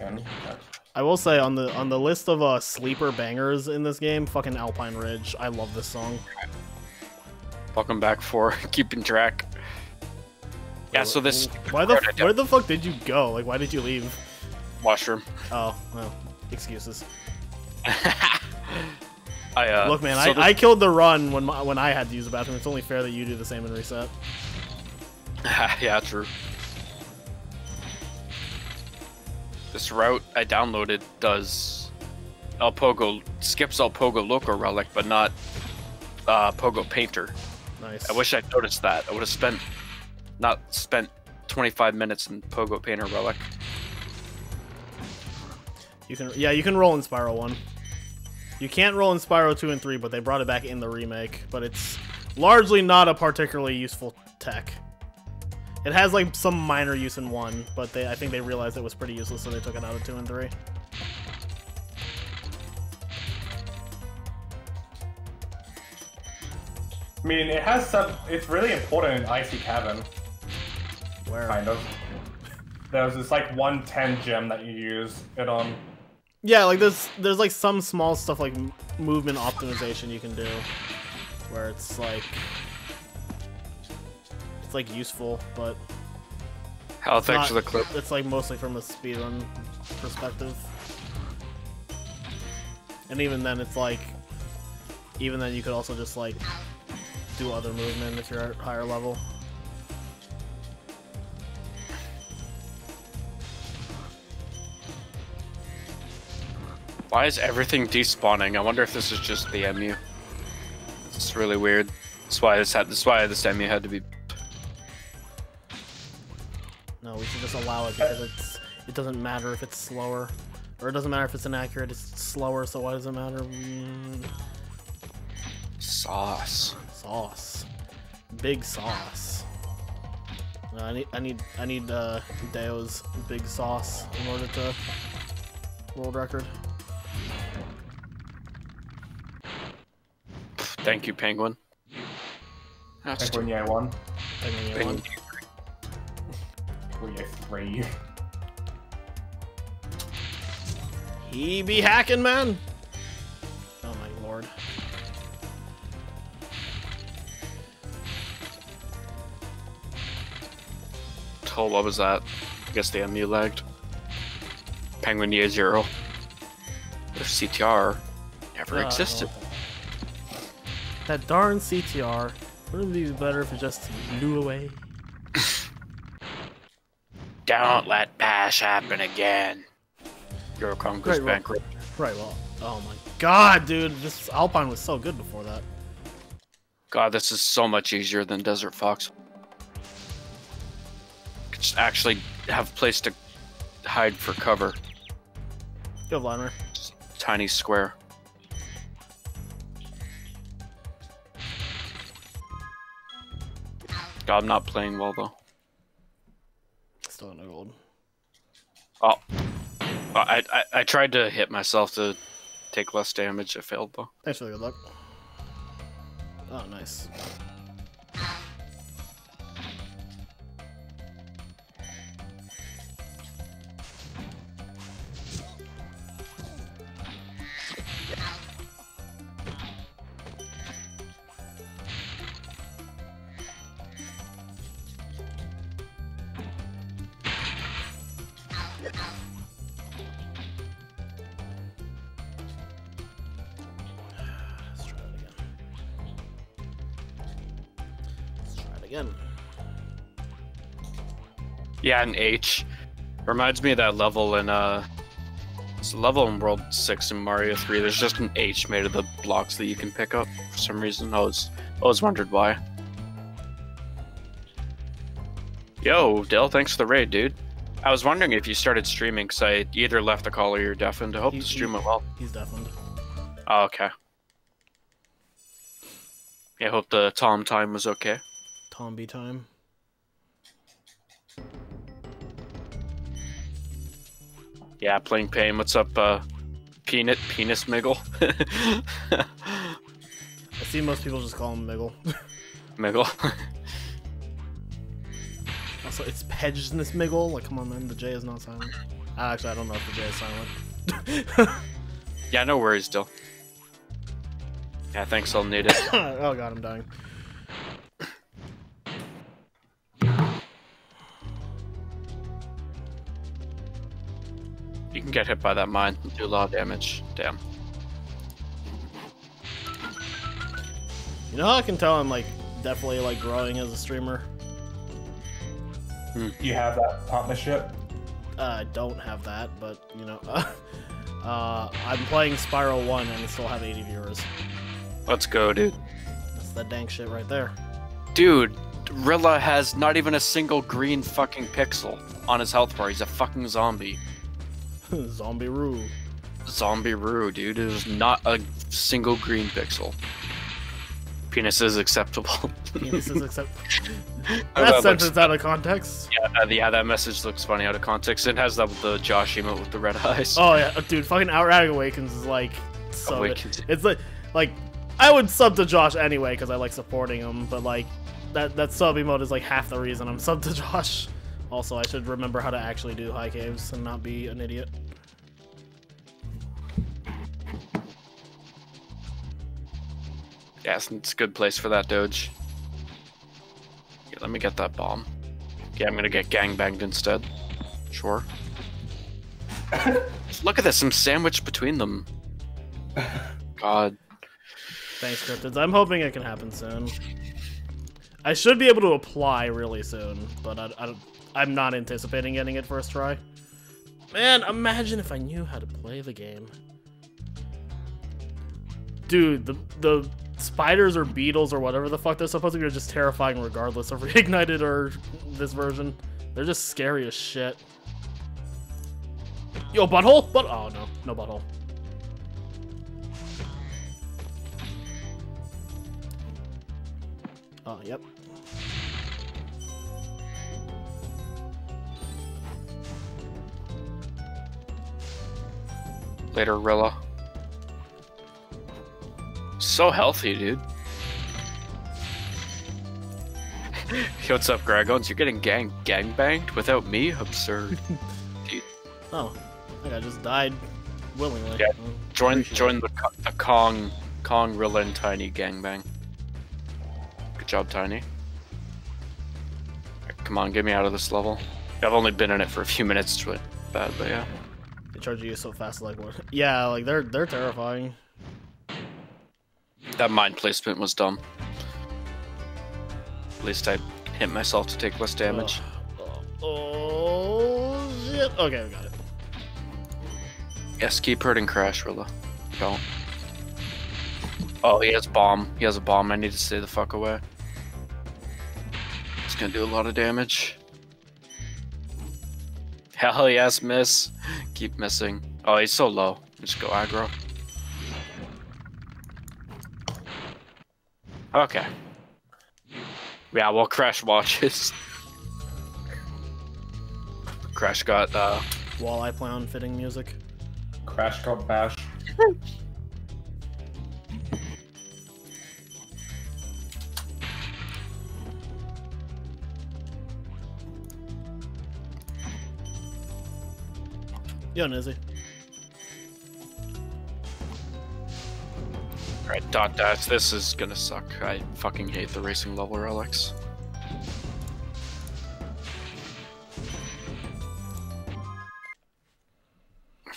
Speaker 2: end. That's-
Speaker 3: I will say on the on the list of uh sleeper bangers in this game, fucking Alpine Ridge. I love this song.
Speaker 1: Welcome back for keeping track. Yeah, so this
Speaker 3: Why the where the fuck did you go? Like, why did you leave?
Speaker 1: washroom.
Speaker 3: Oh, well, excuses.
Speaker 1: I uh,
Speaker 3: Look, man,
Speaker 1: so
Speaker 3: I,
Speaker 1: this-
Speaker 3: I killed the run when my, when I had to use the bathroom. It's only fair that you do the same and reset.
Speaker 1: yeah, true. This route I downloaded does El Pogo skips El Pogo Loco Relic, but not uh, Pogo Painter.
Speaker 3: Nice.
Speaker 1: I wish I'd noticed that. I would have spent not spent 25 minutes in Pogo Painter Relic.
Speaker 3: You can yeah, you can roll in Spyro 1. You can't roll in Spyro 2 and 3, but they brought it back in the remake, but it's largely not a particularly useful tech. It has like some minor use in 1, but they I think they realized it was pretty useless so they took it out of 2 and 3.
Speaker 2: I mean, it has some. It's really important in Icy Cavern.
Speaker 3: Where?
Speaker 2: kind of. There's this like 110 gem that you use it on.
Speaker 3: Yeah, like there's there's like some small stuff like movement optimization you can do, where it's like it's like useful, but
Speaker 1: Hell, thanks
Speaker 3: not-
Speaker 1: for the clip.
Speaker 3: it's like mostly from a speedrun perspective. And even then, it's like even then you could also just like do other movement if you're at higher level.
Speaker 1: Why is everything despawning? I wonder if this is just the MU. It's really weird. That's why this had. That's why this MU had to be.
Speaker 3: No, we should just allow it because it's it doesn't matter if it's slower, or it doesn't matter if it's inaccurate. It's slower, so why does it matter? Mm,
Speaker 1: Sauce.
Speaker 3: sauce, big sauce. Uh, I need I need I need uh, Deo's big sauce in order to world record.
Speaker 1: Thank you, Penguin. That's
Speaker 2: Like when you one,
Speaker 3: I mean, yeah,
Speaker 1: Penguin.
Speaker 3: one.
Speaker 2: When you three.
Speaker 3: He be hacking, man. Oh my lord.
Speaker 1: Oh, what was that? I guess the MU lagged. Penguin year zero. Their CTR never
Speaker 3: Uh,
Speaker 1: existed.
Speaker 3: That darn CTR. Wouldn't it be better if it just blew away?
Speaker 1: Don't let Bash happen again. Eurocom goes
Speaker 3: Right,
Speaker 1: bankrupt.
Speaker 3: Right, well, oh my god, dude, this Alpine was so good before that.
Speaker 1: God, this is so much easier than Desert Fox. Could just actually have a place to hide for cover.
Speaker 3: Go, Vladimir.
Speaker 1: Just tiny square. God, I'm not playing well though.
Speaker 3: No gold.
Speaker 1: Oh, I, I I tried to hit myself to take less damage. It failed though.
Speaker 3: Thanks for the good luck. Oh, nice.
Speaker 1: Yeah, an H reminds me of that level in uh, it's a level in World Six in Mario Three. There's just an H made of the blocks that you can pick up for some reason. I was I always wondered why. Yo, Dell, thanks for the raid, dude. I was wondering if you started streaming because I either left the call or you're deafened. I hope
Speaker 3: He-
Speaker 1: the stream went well.
Speaker 3: He's deafened.
Speaker 1: Oh, okay. Yeah, I hope the Tom time was okay.
Speaker 3: Tomby time.
Speaker 1: Yeah, playing pain. What's up, uh, peanut penis miggle?
Speaker 3: I see most people just call him Miggle.
Speaker 1: miggle.
Speaker 3: also, it's Pedgeness Miggle. Like, come on, man. The J is not silent. Uh, Actually, I don't know if the J is silent.
Speaker 1: yeah, no worries, Dill. Yeah, thanks. I'll need it.
Speaker 3: oh god, I'm dying.
Speaker 1: Get hit by that mine and do a lot of damage. Damn.
Speaker 3: You know how I can tell I'm like definitely like growing as a streamer?
Speaker 2: You have that partnership.
Speaker 3: Uh, I don't have that, but you know, uh, I'm playing Spyro One and I still have 80 viewers.
Speaker 1: Let's go, dude.
Speaker 3: That's that dank shit right there.
Speaker 1: Dude, Rilla has not even a single green fucking pixel on his health bar. He's a fucking zombie.
Speaker 3: Zombie Roo.
Speaker 1: Zombie Roo, dude. There's not a single green pixel. Penis is acceptable.
Speaker 3: Penises except
Speaker 1: Oh,
Speaker 3: that sentence out of context.
Speaker 1: yeah, uh, yeah, that message looks funny out of context. It has that with the Josh emote with the red eyes.
Speaker 3: Oh yeah, dude, fucking Outright Awakens is like so. good.
Speaker 1: Awakens.
Speaker 3: It's like like I would sub to Josh anyway because I like supporting him, but like that that sub emote is like half the reason I'm sub to Josh. Also, I should remember how to actually do high caves and not be an idiot.
Speaker 1: Yeah, it's, it's a good place for that doge. Yeah, let me get that bomb. Yeah, I'm gonna get gangbanged instead. Sure. Look at this, I'm sandwiched between them. God.
Speaker 3: Thanks, Cryptids. I'm hoping it can happen soon. I should be able to apply really soon, but I, I, I'm not anticipating getting it first try. Man, imagine if I knew how to play the game. Dude, the the spiders or beetles or whatever the fuck they're supposed to be are just terrifying regardless of reignited or this version. They're just scary as shit. Yo, butthole? But oh no, no butthole. Oh, yep.
Speaker 1: Later, Rilla. So healthy, dude. Yo, What's up, Gragons? You're getting gang gang banged without me? Absurd.
Speaker 3: Oh, I I just died willingly.
Speaker 1: Yeah,
Speaker 3: Oh,
Speaker 1: Join join the, Co- the Kong Kong Rilla and Tiny gangbang. Good job, Tiny. Alright, Come on, get me out of this level. I've only been in it for a few minutes, it's really bad, but yeah.
Speaker 3: They charge you so fast, like what? Yeah, like they're they're terrifying.
Speaker 1: That mind placement was dumb. At least I hit myself to take less damage.
Speaker 3: Oh, oh shit! Okay, we got it.
Speaker 1: Yes, keep hurting Crash, Rilla. Don't. Oh, he has bomb. He has a bomb. I need to stay the fuck away. It's gonna do a lot of damage. Hell yes, miss. Keep missing. Oh, he's so low. Just go aggro. Okay. Yeah, well, Crash watches. Crash got, uh,
Speaker 3: Walleye play on fitting music.
Speaker 2: Crash got bash.
Speaker 3: Yo, Nizzy.
Speaker 1: Alright, dot dash. This is gonna suck. I fucking hate the racing level relics.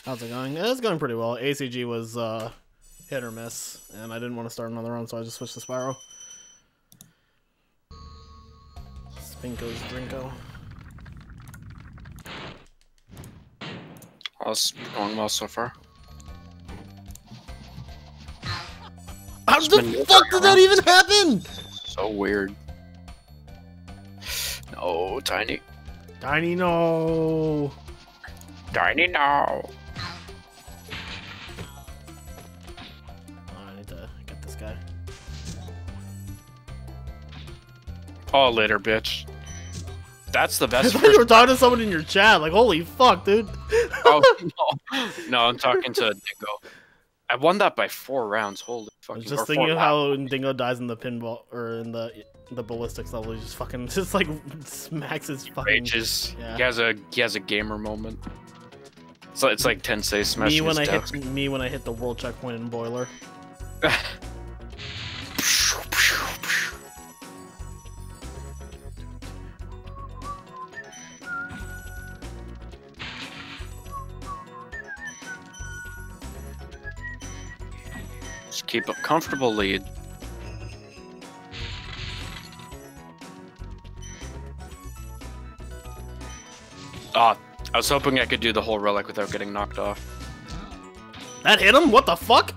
Speaker 3: How's it going? It's going pretty well. ACG was uh, hit or miss, and I didn't want to start another round, so I just switched to Spyro. Spinko's Drinko.
Speaker 1: All's going well so far.
Speaker 3: How
Speaker 1: Just
Speaker 3: the fuck did that even happen?
Speaker 1: So weird. No, tiny.
Speaker 3: Tiny, no.
Speaker 1: Tiny no.
Speaker 3: Oh, I need to get this guy.
Speaker 1: Oh, later, bitch. That's the best.
Speaker 3: I thought you were talking to someone in your chat. Like, holy fuck, dude.
Speaker 1: oh, no. no, I'm talking to Dingo. I won that by four rounds. Holy
Speaker 3: I
Speaker 1: fucking.
Speaker 3: was just thinking of how Dingo dies in the pinball or in the the ballistics level, he just fucking just like smacks his fucking.
Speaker 1: rages.
Speaker 3: Yeah.
Speaker 1: He has a he has a gamer moment. So it's like Tensei smashing
Speaker 3: Me when I
Speaker 1: his
Speaker 3: hit me when I hit the world checkpoint in boiler.
Speaker 1: keep a comfortable lead. Ah, I was hoping I could do the whole relic without getting knocked off.
Speaker 3: That hit him? What the fuck?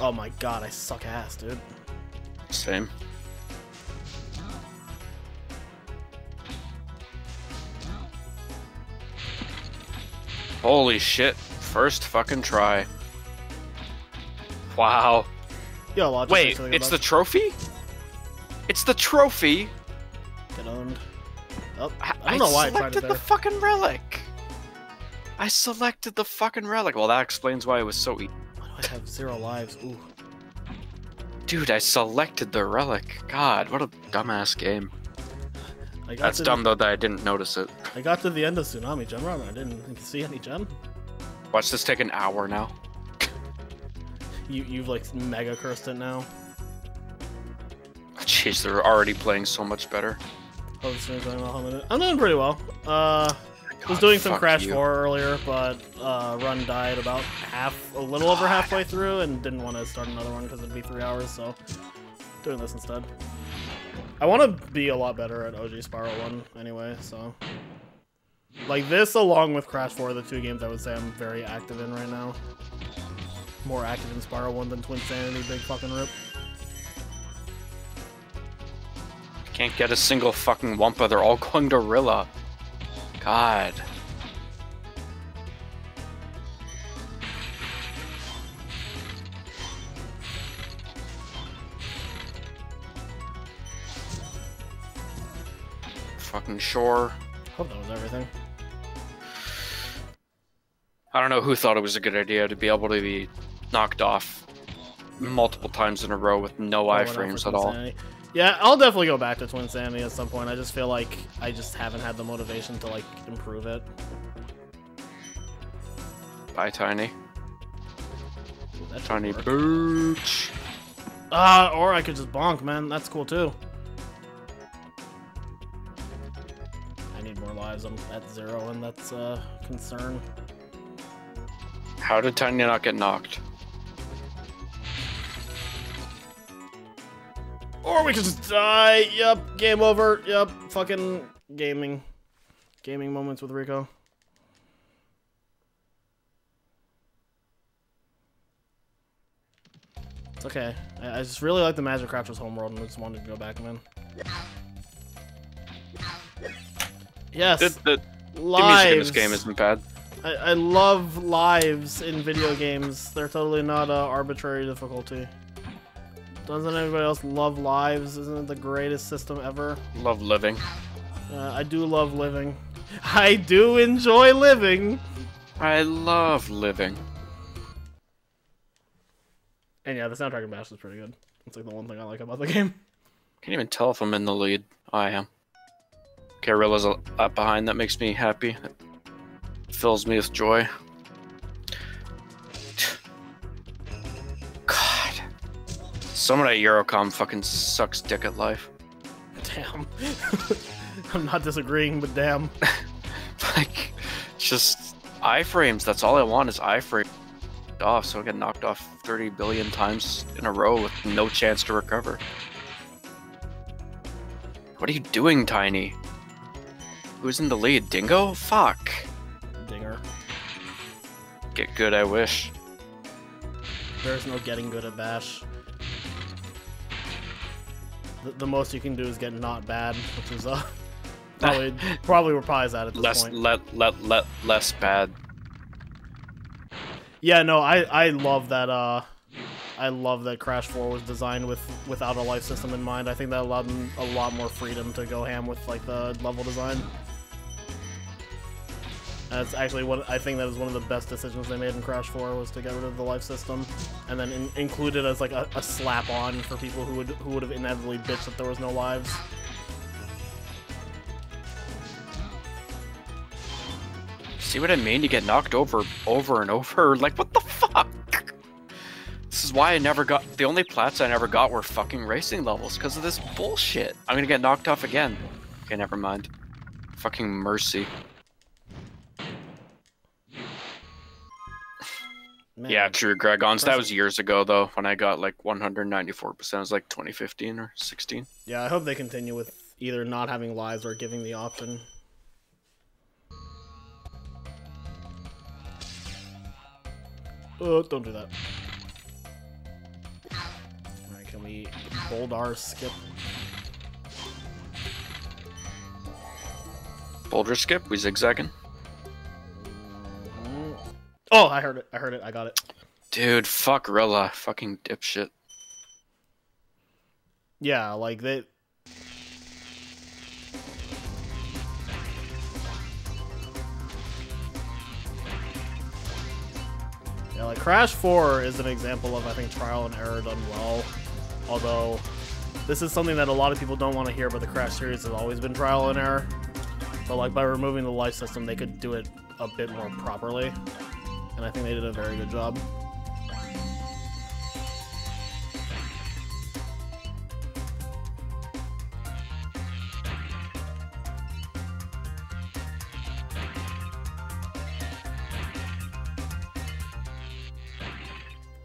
Speaker 3: Oh my god, I suck ass, dude.
Speaker 1: Same. Holy shit. First fucking try. Wow.
Speaker 3: Watch
Speaker 1: Wait, it's the trophy? It's the trophy?
Speaker 3: Get owned. Oh,
Speaker 1: I,
Speaker 3: I don't know why I
Speaker 1: selected the fucking relic. I selected the fucking relic. Well, that explains why it was so e-
Speaker 3: Why do I have zero lives? Ooh.
Speaker 1: Dude, I selected the relic. God, what a dumbass game.
Speaker 3: I
Speaker 1: That's dumb
Speaker 3: The,
Speaker 1: though that I didn't notice it.
Speaker 3: I got to the end of Tsunami Gem Run. I didn't see any gem.
Speaker 1: Watch this take an hour now.
Speaker 3: You you've like mega cursed it now.
Speaker 1: Jeez, they're already playing so much better.
Speaker 3: Oh, this is well. I'm doing- pretty well. Uh, was doing some Crash
Speaker 1: you.
Speaker 3: 4 earlier, but uh, run died about half, a little over halfway through, and didn't want to start another one because it'd be three hours. So doing this instead. I want to be a lot better at OG Spyro 1 anyway. So like this, along with Crash 4, are the two games I would say I'm very active in right now. More active in Spyro 1 than Twinsanity. Big fucking rip.
Speaker 1: Can't get a single fucking Wumpa. They're all going to Rilla. God. Fucking sure.
Speaker 3: Hope that was everything.
Speaker 1: I don't know who thought it was a good idea to be able to be knocked off multiple times in a row with no
Speaker 3: I went out for
Speaker 1: iframes at all.
Speaker 3: Sanity. Yeah, I'll definitely go back to Twinsanity at some point. I just feel like I just haven't had the motivation to like improve it.
Speaker 1: Bye, Tiny.
Speaker 3: That
Speaker 1: Tiny. Booch.
Speaker 3: Uh, or I could just bonk, man. That's cool too. I need more lives. I'm at zero, and that's a concern.
Speaker 1: How did Tiny not get knocked?
Speaker 3: Or we could just die. Yep, game over. Yep, fucking gaming. Gaming moments with Riko. It's okay. I, I just really like the Magic Crafters homeworld and I just wanted to go back, man. Yes,
Speaker 1: The, the, the
Speaker 3: lives.
Speaker 1: music in this game isn't bad.
Speaker 3: I, I love lives in video games. They're totally not uh, arbitrary difficulty. Doesn't anybody else love lives? Isn't it the greatest system ever?
Speaker 1: Love living.
Speaker 3: Uh, I do love living. I do enjoy living.
Speaker 1: I love living.
Speaker 3: And yeah, the soundtrack in Bash is pretty good. It's like the one thing I like about the game.
Speaker 1: Can't even tell if I'm in the lead. Oh, I am. Carilla's a- up behind. That makes me happy. That fills me with joy. Someone at Eurocom fucking sucks dick at life.
Speaker 3: Damn. I'm not disagreeing, but damn.
Speaker 1: Like, just iframes. That's all I want is iframes off, so I get knocked off 30 billion times in a row with no chance to recover. What are you doing, Tiny? Who's in the lead? Dingo? Fuck.
Speaker 3: Dinger.
Speaker 1: Get good, I wish.
Speaker 3: There's no getting good at Bash. The, the most you can do is get not bad, which is uh probably probably where Pie's at at this
Speaker 1: Less,
Speaker 3: point.
Speaker 1: let, let, let, less bad.
Speaker 3: Yeah, no, I I love that. Uh, I love that Crash 4 was designed with without a life system in mind. I think that allowed them a lot more freedom to go ham with like the level design. That's actually what I think that was one of the best decisions they made in Crash 4 was to get rid of the life system, and then in, include it as like a, a slap on for people who would who would have inevitably bitched that there was no lives.
Speaker 1: See what I mean? You get knocked over over and over. Like, what the fuck? This is why I never got. The only plats I never got were fucking racing levels because of this bullshit. I'm gonna get knocked off again. Okay, never mind. Fucking mercy.
Speaker 3: Man,
Speaker 1: Yeah, true, Gregons. That was years ago, though, when I got like 194%. It was like 2015 or 16.
Speaker 3: Yeah, I hope they continue with either not having lives or giving the option. Oh, don't do that. Alright, can we Boldar skip?
Speaker 1: Boulder skip? We zigzagging?
Speaker 3: Mhm. Oh, I heard it. I heard it. I got it.
Speaker 1: Dude, fuck Rilla. Fucking dipshit.
Speaker 3: Yeah, like they. Yeah, like Crash 4 is an example of, I think, trial and error done well. Although, this is something that a lot of people don't want to hear, but the Crash series has always been trial and error. But like by removing the life system, they could do it a bit more properly, and I think they did a very good job.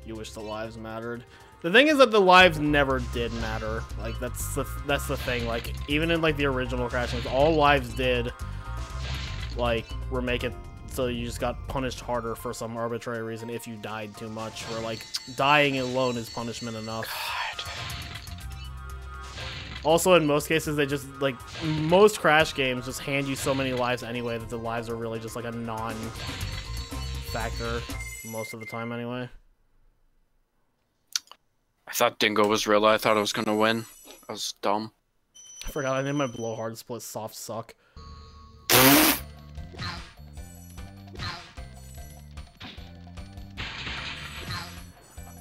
Speaker 3: You wish the lives mattered. The thing is that the lives never did matter. Like that's the that's the thing. Like even in like the original Crash games, all lives did like were make it so you just got punished harder for some arbitrary reason if you died too much. Where like dying alone is punishment enough. Also, in most cases, they just like most Crash games just hand you so many lives anyway that the lives are really just like a non-factor most of the time anyway.
Speaker 1: I thought Dingo was real. I thought I was gonna win. I was dumb.
Speaker 3: I forgot I named my blowhard split soft suck.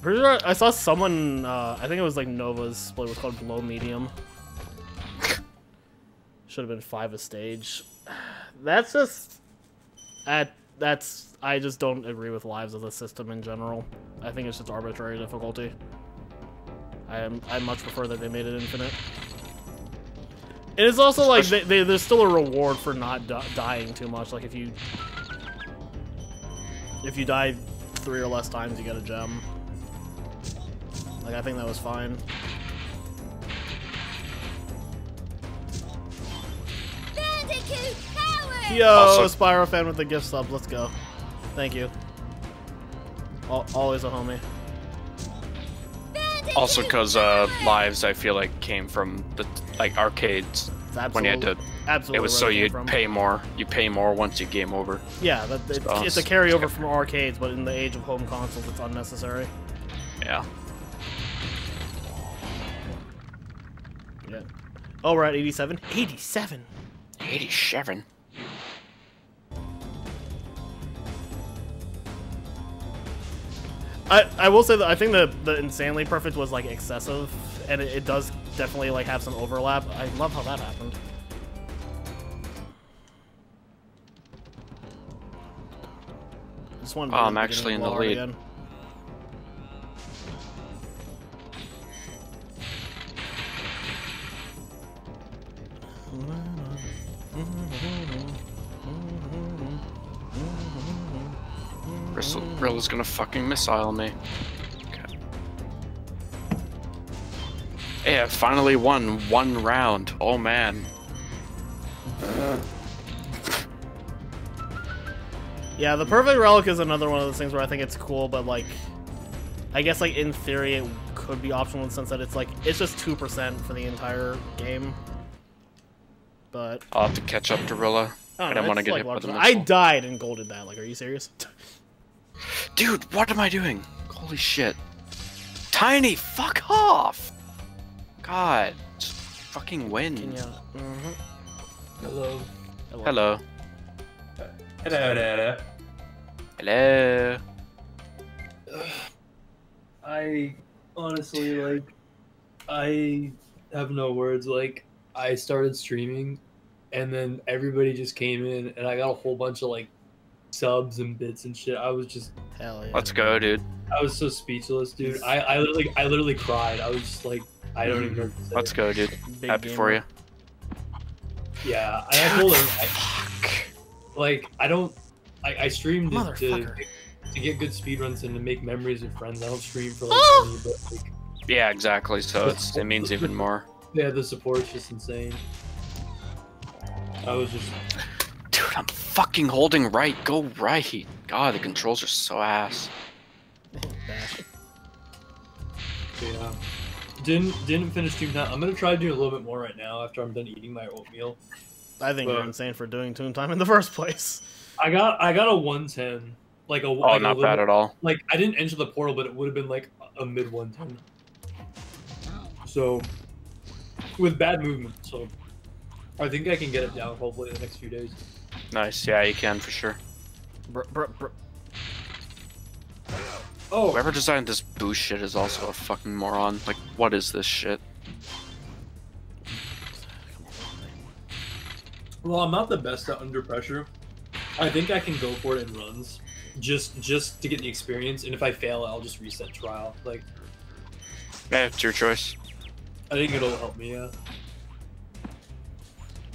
Speaker 3: Pretty sure I saw someone, uh, I think it was like Nova's split was called Blow Medium. Should have been five a stage. That's just, at, that's, I just don't agree with lives as a system in general. I think it's just arbitrary difficulty. I am, I much prefer that they made it infinite. And it's also like they, they, there's still a reward for not dying too much. Like if you if you die three or less times, you get a gem. Like I think that was fine. Yo,
Speaker 1: Also-
Speaker 3: Spyro fan with the gift sub. Let's go. Thank you. Al always a homie.
Speaker 1: Also, because uh, lives, I feel like came from the like arcades
Speaker 3: It's
Speaker 1: when you had to.
Speaker 3: absolutely.
Speaker 1: It was so you'd
Speaker 3: from.
Speaker 1: pay more. You pay more once you game over.
Speaker 3: Yeah, that, it,
Speaker 1: So-
Speaker 3: it's a carryover from arcades, but in the age of home consoles, it's unnecessary.
Speaker 1: Yeah.
Speaker 3: Yeah. Oh, we're at 87. 87.
Speaker 1: 87.
Speaker 3: I, I will say that I think the the insanely perfect was like excessive, and it, it does definitely like have some overlap. I love how that happened. Just wanted to
Speaker 1: Oh, I'm actually in the lead.
Speaker 3: again.
Speaker 1: Rilla's gonna fucking missile me. Okay. I finally won one round. Oh man.
Speaker 3: Yeah, the perfect relic is another one of those things where I think it's cool, but like, I guess like in theory it could be optional in the sense that it's like it's just two percent for the entire game. But
Speaker 1: I'll have to catch up to Rilla.
Speaker 3: I
Speaker 1: I
Speaker 3: don't
Speaker 1: didn't want to get
Speaker 3: like,
Speaker 1: hit with a
Speaker 3: large- I died and golded that. Like, are you serious?
Speaker 1: Dude, what am I doing? Holy shit. Tiny, fuck off! God, just fucking win.
Speaker 3: Can you? mhm.
Speaker 6: Hello.
Speaker 3: Hello.
Speaker 1: Hello.
Speaker 2: Hello, hello.
Speaker 1: Hello.
Speaker 6: I honestly like I have no words. Like I started streaming and then everybody just came in and I got a whole bunch of like subs and bits and shit. I was just
Speaker 3: Hell yeah.
Speaker 1: Let's go, dude.
Speaker 6: I was so speechless, dude. I, I literally I literally cried. I was just like I don't even know what to say.
Speaker 1: Let's go, dude.
Speaker 3: Big
Speaker 1: Happy
Speaker 3: gamer.
Speaker 1: for you.
Speaker 6: Yeah, I, I told her I, like I don't I, I streamed to, to to get good speedruns and to make memories with friends. I don't stream for like
Speaker 3: Oh!
Speaker 6: money, but like
Speaker 1: Yeah, exactly. So it's it means even more.
Speaker 6: Yeah, the support's just insane. I was just
Speaker 1: Dude, I'm fucking holding right. Go right. God, the controls are so ass.
Speaker 6: Yeah. Didn't didn't finish Toon Time. I'm gonna try to do a little bit more right now after I'm done eating my oatmeal.
Speaker 3: I think you're insane for doing Toon Time in the first place.
Speaker 6: I got I got a 110, like a
Speaker 1: Oh,
Speaker 6: like a
Speaker 1: not
Speaker 6: little-
Speaker 1: bad at all.
Speaker 6: Like I didn't enter the portal, but it would have been like a mid 110. So with bad movement, so I think I can get it down hopefully in the next few days.
Speaker 1: Nice. Yeah, you can for sure.
Speaker 3: Br- br- br-
Speaker 6: Oh,
Speaker 1: Whoever designed this boost shit is also a fucking moron. Like, What is this shit?
Speaker 6: Well, I'm not the best at under pressure. I think I can go for it in runs, just just to get the experience. And if I fail, I'll just reset trial. Like
Speaker 1: Yeah, it's your choice.
Speaker 6: I think it'll help me. out.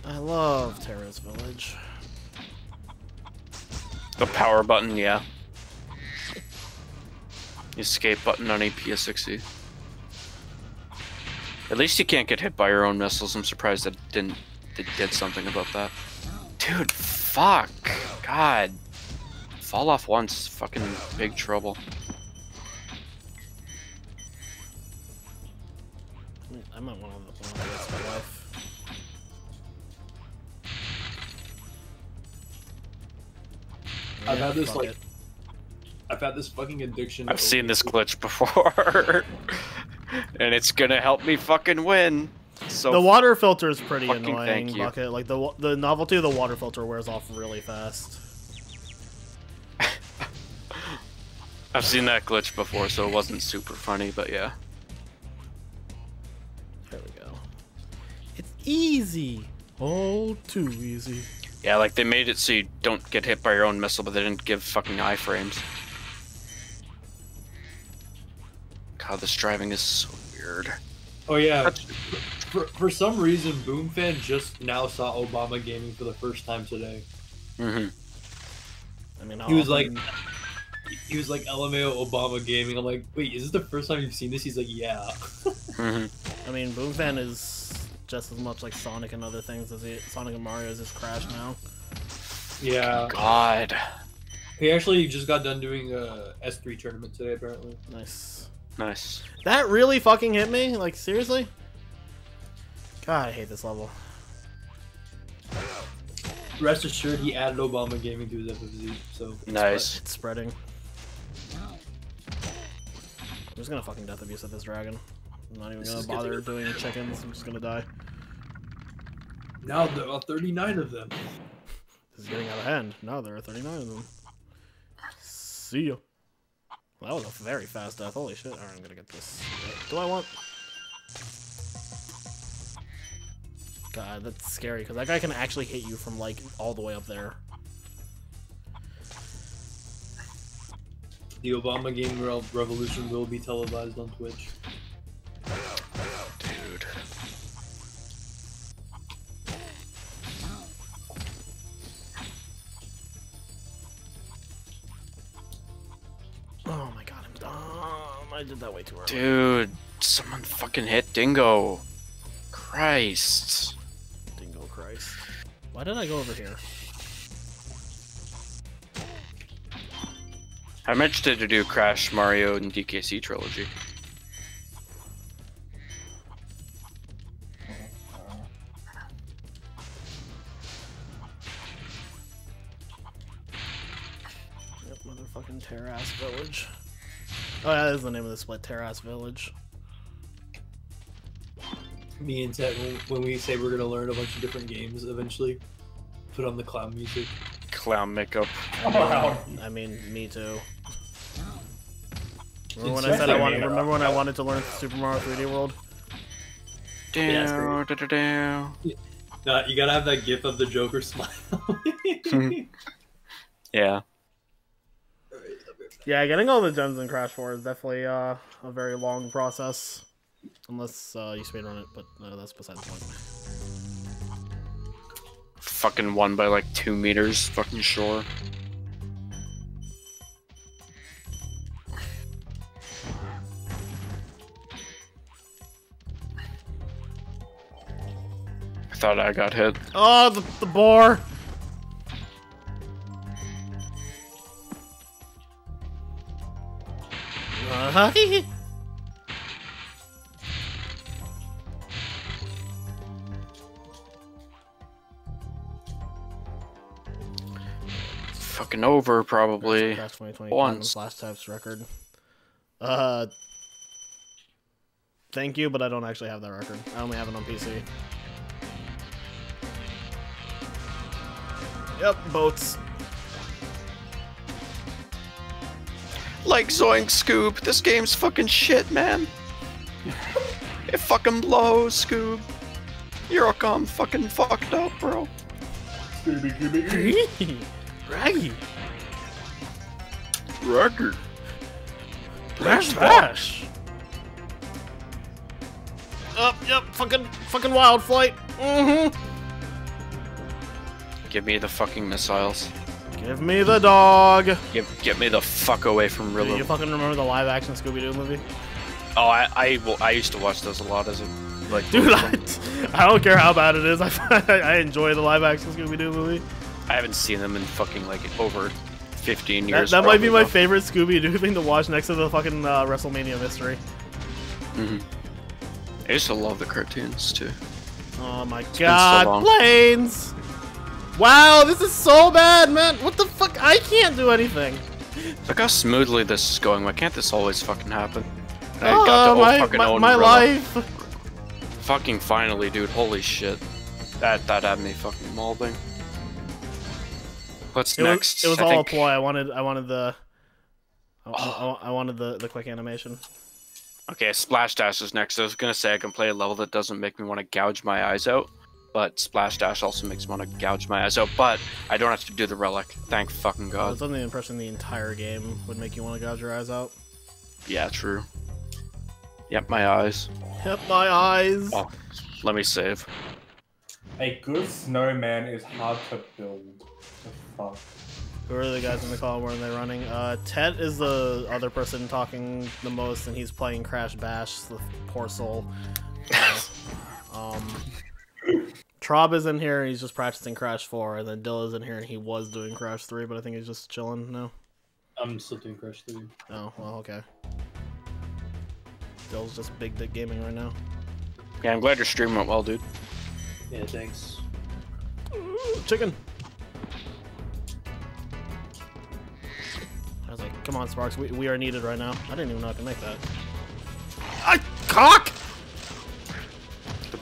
Speaker 3: I love Terrace Village.
Speaker 1: The power button, yeah. Escape button on APS-60. At least you can't get hit by your own missiles. I'm surprised that it didn't it did something about that. Dude, fuck. God. Fall off once, fucking big trouble.
Speaker 3: I might want to want to risk my life.
Speaker 6: I've had this like
Speaker 3: it.
Speaker 6: I've had this fucking addiction.
Speaker 1: I've
Speaker 6: to
Speaker 1: seen this glitch before. and it's gonna help me fucking win. So
Speaker 3: the water filter is pretty annoying. Bucket like the the novelty of the water filter wears off really fast.
Speaker 1: I've seen that glitch before, so it wasn't super funny, but yeah.
Speaker 3: Easy. Oh, too easy.
Speaker 1: Yeah, like they made it so you don't get hit by your own missile, but they didn't give fucking iframes. God, this driving is so weird.
Speaker 6: Oh yeah. For, for some reason, Boomfan just now saw Obama gaming for the first time today.
Speaker 1: hmm
Speaker 3: I mean,
Speaker 6: He was like, he was like LMAO Obama gaming. I'm like, wait, is this the first time you've seen this? He's like, yeah.
Speaker 1: hmm
Speaker 3: I mean, Boomfan is just as much like Sonic and other things as he, Sonic and Mario is his Crash now.
Speaker 6: yeah.
Speaker 1: God.
Speaker 6: He actually just got done doing uh, a S3 tournament today, apparently.
Speaker 3: Nice.
Speaker 1: Nice.
Speaker 3: That really fucking hit me? Like, seriously? God, I hate this level.
Speaker 6: Rest assured, he added Obama gaming to his FFZ. So
Speaker 1: Nice.
Speaker 3: It's spreading. I'm just gonna fucking death abuse at this dragon. I'm not even
Speaker 6: This
Speaker 3: gonna
Speaker 6: is gonna
Speaker 3: bother
Speaker 6: take a-
Speaker 3: doing chickens. I'm just gonna die.
Speaker 6: now there are 39 of them.
Speaker 3: This is getting out of hand. Now there are 39 of them. See ya. Well, that was a very fast death. Holy shit. Alright, I'm gonna get this. Do I want... God, that's scary, because that guy can actually hit you from, like, all the way up there.
Speaker 6: The Obama gaming Re- revolution will be televised on Twitch.
Speaker 3: I did that way too early.
Speaker 1: Dude, someone fucking hit Dingo. Christ.
Speaker 3: Dingo Christ. Why did I go over here?
Speaker 1: I'm interested to do Crash, Mario, and DKC trilogy.
Speaker 3: Yep, motherfucking Terrace Village. Oh yeah, that is the name of the split, Terrace Village.
Speaker 6: Me and Ted, when, when we say we're gonna learn a bunch of different games eventually, put on the clown music.
Speaker 1: Clown makeup.
Speaker 2: Wow.
Speaker 3: I mean, me too. Remember when I said I wanted? Remember when I wanted to learn Super Mario 3D World?
Speaker 6: Yeah,
Speaker 1: Down,
Speaker 6: it's
Speaker 1: da, da, down.
Speaker 6: Nah, you gotta have that gif of the Joker smile.
Speaker 1: Yeah.
Speaker 3: Yeah, getting all the gems in Crash 4 is definitely uh, a very long process. Unless uh, you speedrun it, but uh, that's beside the point.
Speaker 1: Fucking won by like two meters. Fucking sure. I thought I got hit.
Speaker 3: Oh, the, the boar! Uh-huh.
Speaker 1: Fucking over, probably.
Speaker 3: Crash 2020
Speaker 1: Once.
Speaker 3: Slash Types record. Uh, thank you, but I don't actually have that record. I only have it on PC. Yep, boats.
Speaker 1: Like Zoink Scoop, this game's fucking shit, man. It fucking blows, Scoob. You're all come fucking fucked up, bro.
Speaker 3: Raggy.
Speaker 1: Record.
Speaker 3: Bash bash. Up, yep, fucking, fucking wild flight. Mm-hmm.
Speaker 1: Give me the fucking missiles.
Speaker 3: Give me the dog.
Speaker 1: Give, get me the fuck away from
Speaker 3: Do you fucking remember the live action Scooby Doo movie?
Speaker 1: Oh, I, I, well, I used to watch those a lot as a, like,
Speaker 3: Dude, I, I don't care how bad it is. I, I enjoy the live action Scooby Doo movie.
Speaker 1: I haven't seen them in fucking, like, over 15 years.
Speaker 3: that might be my
Speaker 1: though.
Speaker 3: favorite Scooby Doo thing to watch next to the fucking uh, WrestleMania mystery. Mhm.
Speaker 1: I used to love the cartoons, too.
Speaker 3: Oh my
Speaker 1: so
Speaker 3: god,
Speaker 1: long.
Speaker 3: planes! Wow, this is so bad, man. What the fuck? I can't do anything.
Speaker 1: Look how smoothly this is going. Why can't this always fucking happen? I
Speaker 3: Ah,
Speaker 1: got to
Speaker 3: my,
Speaker 1: fucking
Speaker 3: my, my life.
Speaker 1: Fucking finally, dude. Holy shit. That that had me fucking molding. What's
Speaker 3: It
Speaker 1: next?
Speaker 3: was, it was
Speaker 1: I
Speaker 3: all
Speaker 1: think-
Speaker 3: a ploy. I wanted I wanted the I, I- I wanted the, the quick animation.
Speaker 1: Okay, Splash Dash is next. I was gonna say I can play a level that doesn't make me want to gouge my eyes out, but Splash Dash also makes me want to gouge my eyes out. But I don't have to do the relic. Thank fucking
Speaker 3: I
Speaker 1: god.
Speaker 3: was under the impression the entire game would make you want to gouge your eyes out.
Speaker 1: Yeah, true. Yep, my eyes.
Speaker 3: Yep, my eyes.
Speaker 1: Oh, let me save.
Speaker 2: A good snowman is hard to build. The fuck.
Speaker 3: Who are the guys in the call? Where are they running? Uh, Ted is the other person talking the most, and he's playing Crash Bash. The poor soul. Uh, um, Trob is in here, and he's just practicing Crash 4, and then Dill is in here, and he was doing Crash 3, but I think he's just chilling now.
Speaker 6: I'm still doing Crash 3.
Speaker 3: Oh, well, okay. Dill's just big dick gaming right now.
Speaker 1: Yeah, I'm glad your stream went well, dude.
Speaker 6: Yeah, thanks.
Speaker 3: Chicken! I was like, come on, Sparx, we, we are needed right now. I didn't even know I could make that. I cock!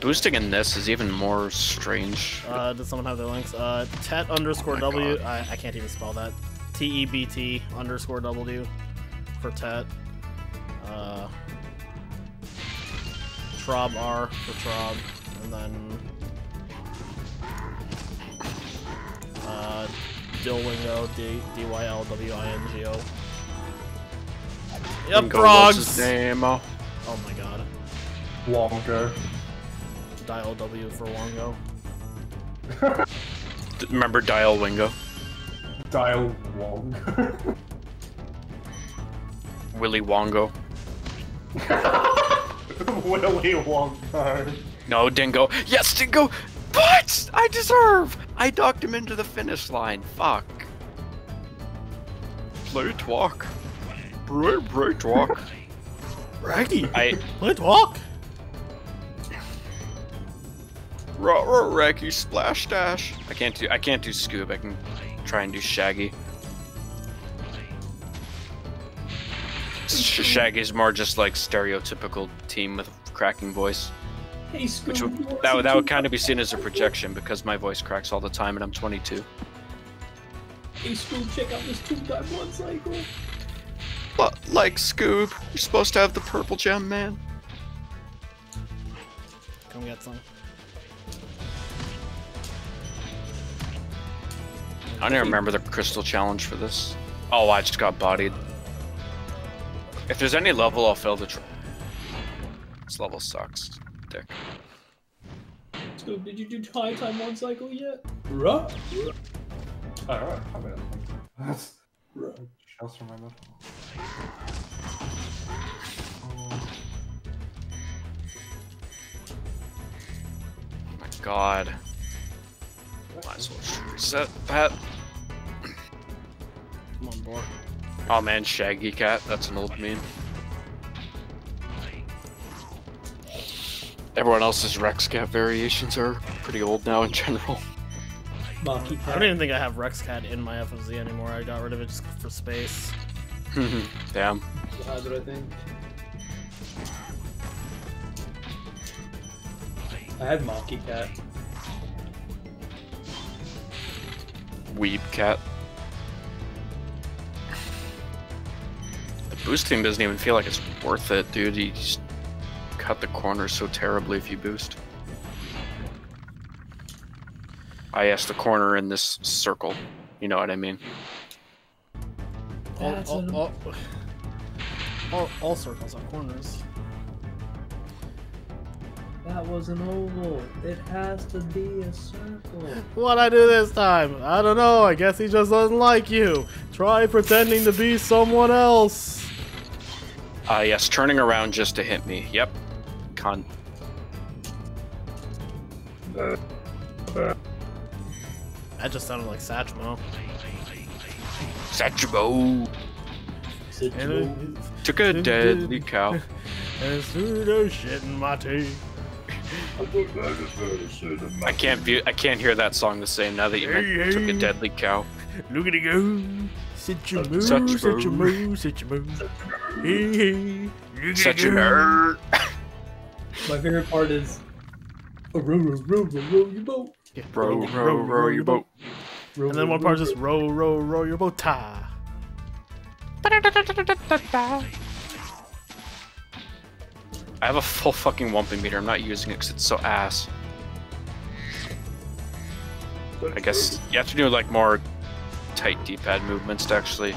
Speaker 1: The boosting in this is even more strange.
Speaker 3: Uh, does someone have their links? Uh, Tet underscore
Speaker 1: Oh my
Speaker 3: W.
Speaker 1: God.
Speaker 3: I, I can't even spell that. T E B T underscore W for Tet. Uh, Trob R for Trob. And then. Uh, Dylwingo. D D Y L W I N G O. Yep,
Speaker 1: Bingo was
Speaker 3: frogs!
Speaker 1: name. Oh.
Speaker 3: Oh my god.
Speaker 2: Longer.
Speaker 3: Dial W for Wongo.
Speaker 1: Remember Dial Wingo?
Speaker 2: Dial long.
Speaker 1: Willy Wongo.
Speaker 2: Willy Wonka.
Speaker 1: No, Dingo. Yes, Dingo! What? I deserve! I docked him into the finish line. Fuck. Play walk. Play, play walk.
Speaker 3: Raggy!
Speaker 1: I.
Speaker 3: Let's walk!
Speaker 1: Raw, raw, Raggy splash dash. I can't do. I can't do Scoob. I can try and do Shaggy. Sh- Shaggy's more just like stereotypical team with a cracking voice,
Speaker 6: Hey, Scoob,
Speaker 1: which would, that would that would kind of be seen as a projection because my voice cracks all the time and I'm 22.
Speaker 6: Hey, Scoob, check out this two-time one cycle.
Speaker 1: But like Scoob, you're supposed to have the purple gem, man.
Speaker 3: Come get some.
Speaker 1: I don't even remember the crystal challenge for this. Oh, I just got bodied. If there's any level, I'll fail the. Tr- this level sucks, dick.
Speaker 6: Scoob, did you do high time one cycle yet? Ruh.
Speaker 2: Alright, I mean, that's
Speaker 6: Ruh.
Speaker 2: just remember.
Speaker 1: Oh my god. Might as well reset that.
Speaker 3: Come on, boy.
Speaker 1: Oh man, Shaggy Cat. That's an old meme. Everyone else's Rex Cat variations are pretty old now in general.
Speaker 6: Maki
Speaker 3: I don't even think I have Rex Cat in my FFZ anymore. I got rid of it just for space. Mm-hmm.
Speaker 1: Damn.
Speaker 6: have it, I think. I had Maki Cat.
Speaker 1: Weeb Cat. The boosting doesn't even feel like it's worth it, dude. You just cut the corners so terribly if you boost. I asked the corner in this circle. You know what I mean?
Speaker 3: All, all, all, all, all circles have corners.
Speaker 6: That was an oval. It has to be a circle.
Speaker 3: What'd I do this time? I don't know. I guess he just doesn't like you. Try pretending to be someone else.
Speaker 1: Ah, yes, turning around just to hit me. Yep. Con.
Speaker 3: That just sounded like Satchmo.
Speaker 1: Satchmo took a deadly cow.
Speaker 3: and pseudo shit in my teeth.
Speaker 1: I can't view, I can't hear that song the same now that you
Speaker 3: Hey,
Speaker 1: took a deadly cow.
Speaker 3: Look at it go. Sit your moo,
Speaker 1: Such
Speaker 3: sit your
Speaker 1: boo.
Speaker 3: moo, sit your moo. Hey, hey. Look at
Speaker 1: Such
Speaker 3: it
Speaker 1: a nerd.
Speaker 6: My favorite part is oh, row, row, row, row, row your boat.
Speaker 3: Yeah.
Speaker 1: Row, row, row your boat.
Speaker 6: Row,
Speaker 3: And then one part is just row, row, row your boat. Ta.
Speaker 1: I have a full fucking Wumpa meter. I'm not using it because it's so ass. I guess you have to do like more tight D-pad movements to actually.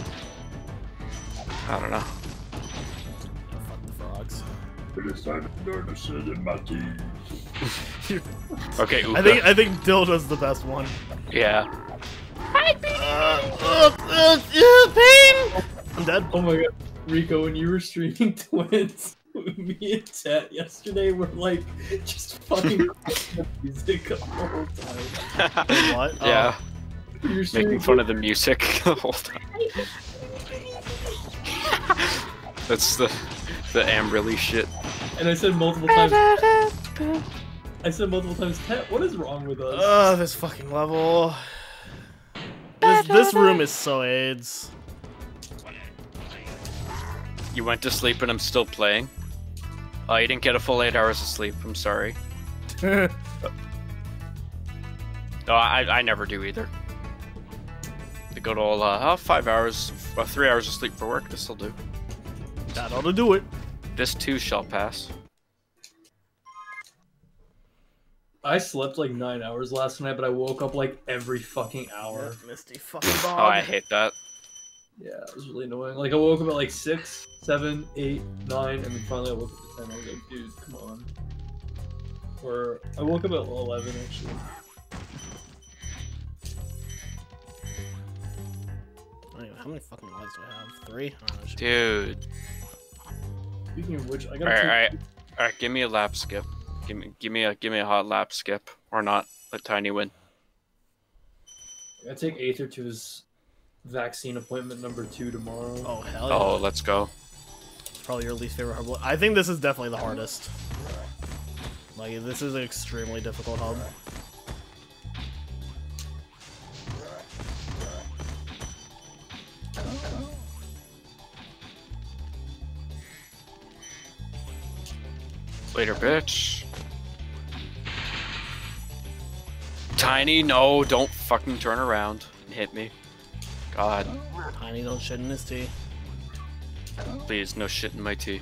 Speaker 1: I don't know.
Speaker 3: Fuck the frogs.
Speaker 1: Okay,
Speaker 3: I think I think Dilda's the best one.
Speaker 1: yeah.
Speaker 3: Uh, uh, uh, uh, pain. I'm dead.
Speaker 6: Oh my god, Riko, when you were streaming twins, me and Tet yesterday were like just fucking the music the whole time.
Speaker 3: What? Oh.
Speaker 1: yeah.
Speaker 6: You were streaming
Speaker 1: Making fun of the music the whole time. That's the the Amberly shit.
Speaker 6: and I said multiple times. I said multiple times, Tet, what is wrong with us?
Speaker 3: Oh, this fucking level. This, this room is so AIDS.
Speaker 1: You went to sleep and I'm still playing. Oh, you didn't get a full eight hours of sleep. I'm sorry. No, oh, I, I never do either. The good old uh, oh, five hours, uh, three hours of sleep for work. This'll do.
Speaker 3: that ought to do it.
Speaker 1: This too shall pass.
Speaker 6: I slept like nine hours last night, but I woke up like every fucking hour.
Speaker 3: Misty fucking
Speaker 1: Oh. I hate that.
Speaker 6: Yeah, it was really annoying. Like I woke up at like six, seven, eight, nine, and then finally I woke up at ten. I was like, dude, come on. Or I woke up at eleven actually.
Speaker 3: How many fucking lives do I have? Three? Oh,
Speaker 1: Dude.
Speaker 6: Speaking of which, I got
Speaker 1: Alright, alright. Alright, give me a lap skip. Give me give me a give me a hot lap skip. Or not. A tiny win.
Speaker 6: I gotta take Aether to his vaccine appointment number two tomorrow.
Speaker 3: Oh hell oh, yeah!
Speaker 1: Oh, let's go.
Speaker 3: It's probably your least favorite hub. I think this is definitely the hardest. Like this is an extremely difficult hub.
Speaker 1: Later, bitch. Tiny, no, don't fucking turn around and hit me. God,
Speaker 3: Tiny don't shit in his tea.
Speaker 1: please, no shit in my tea.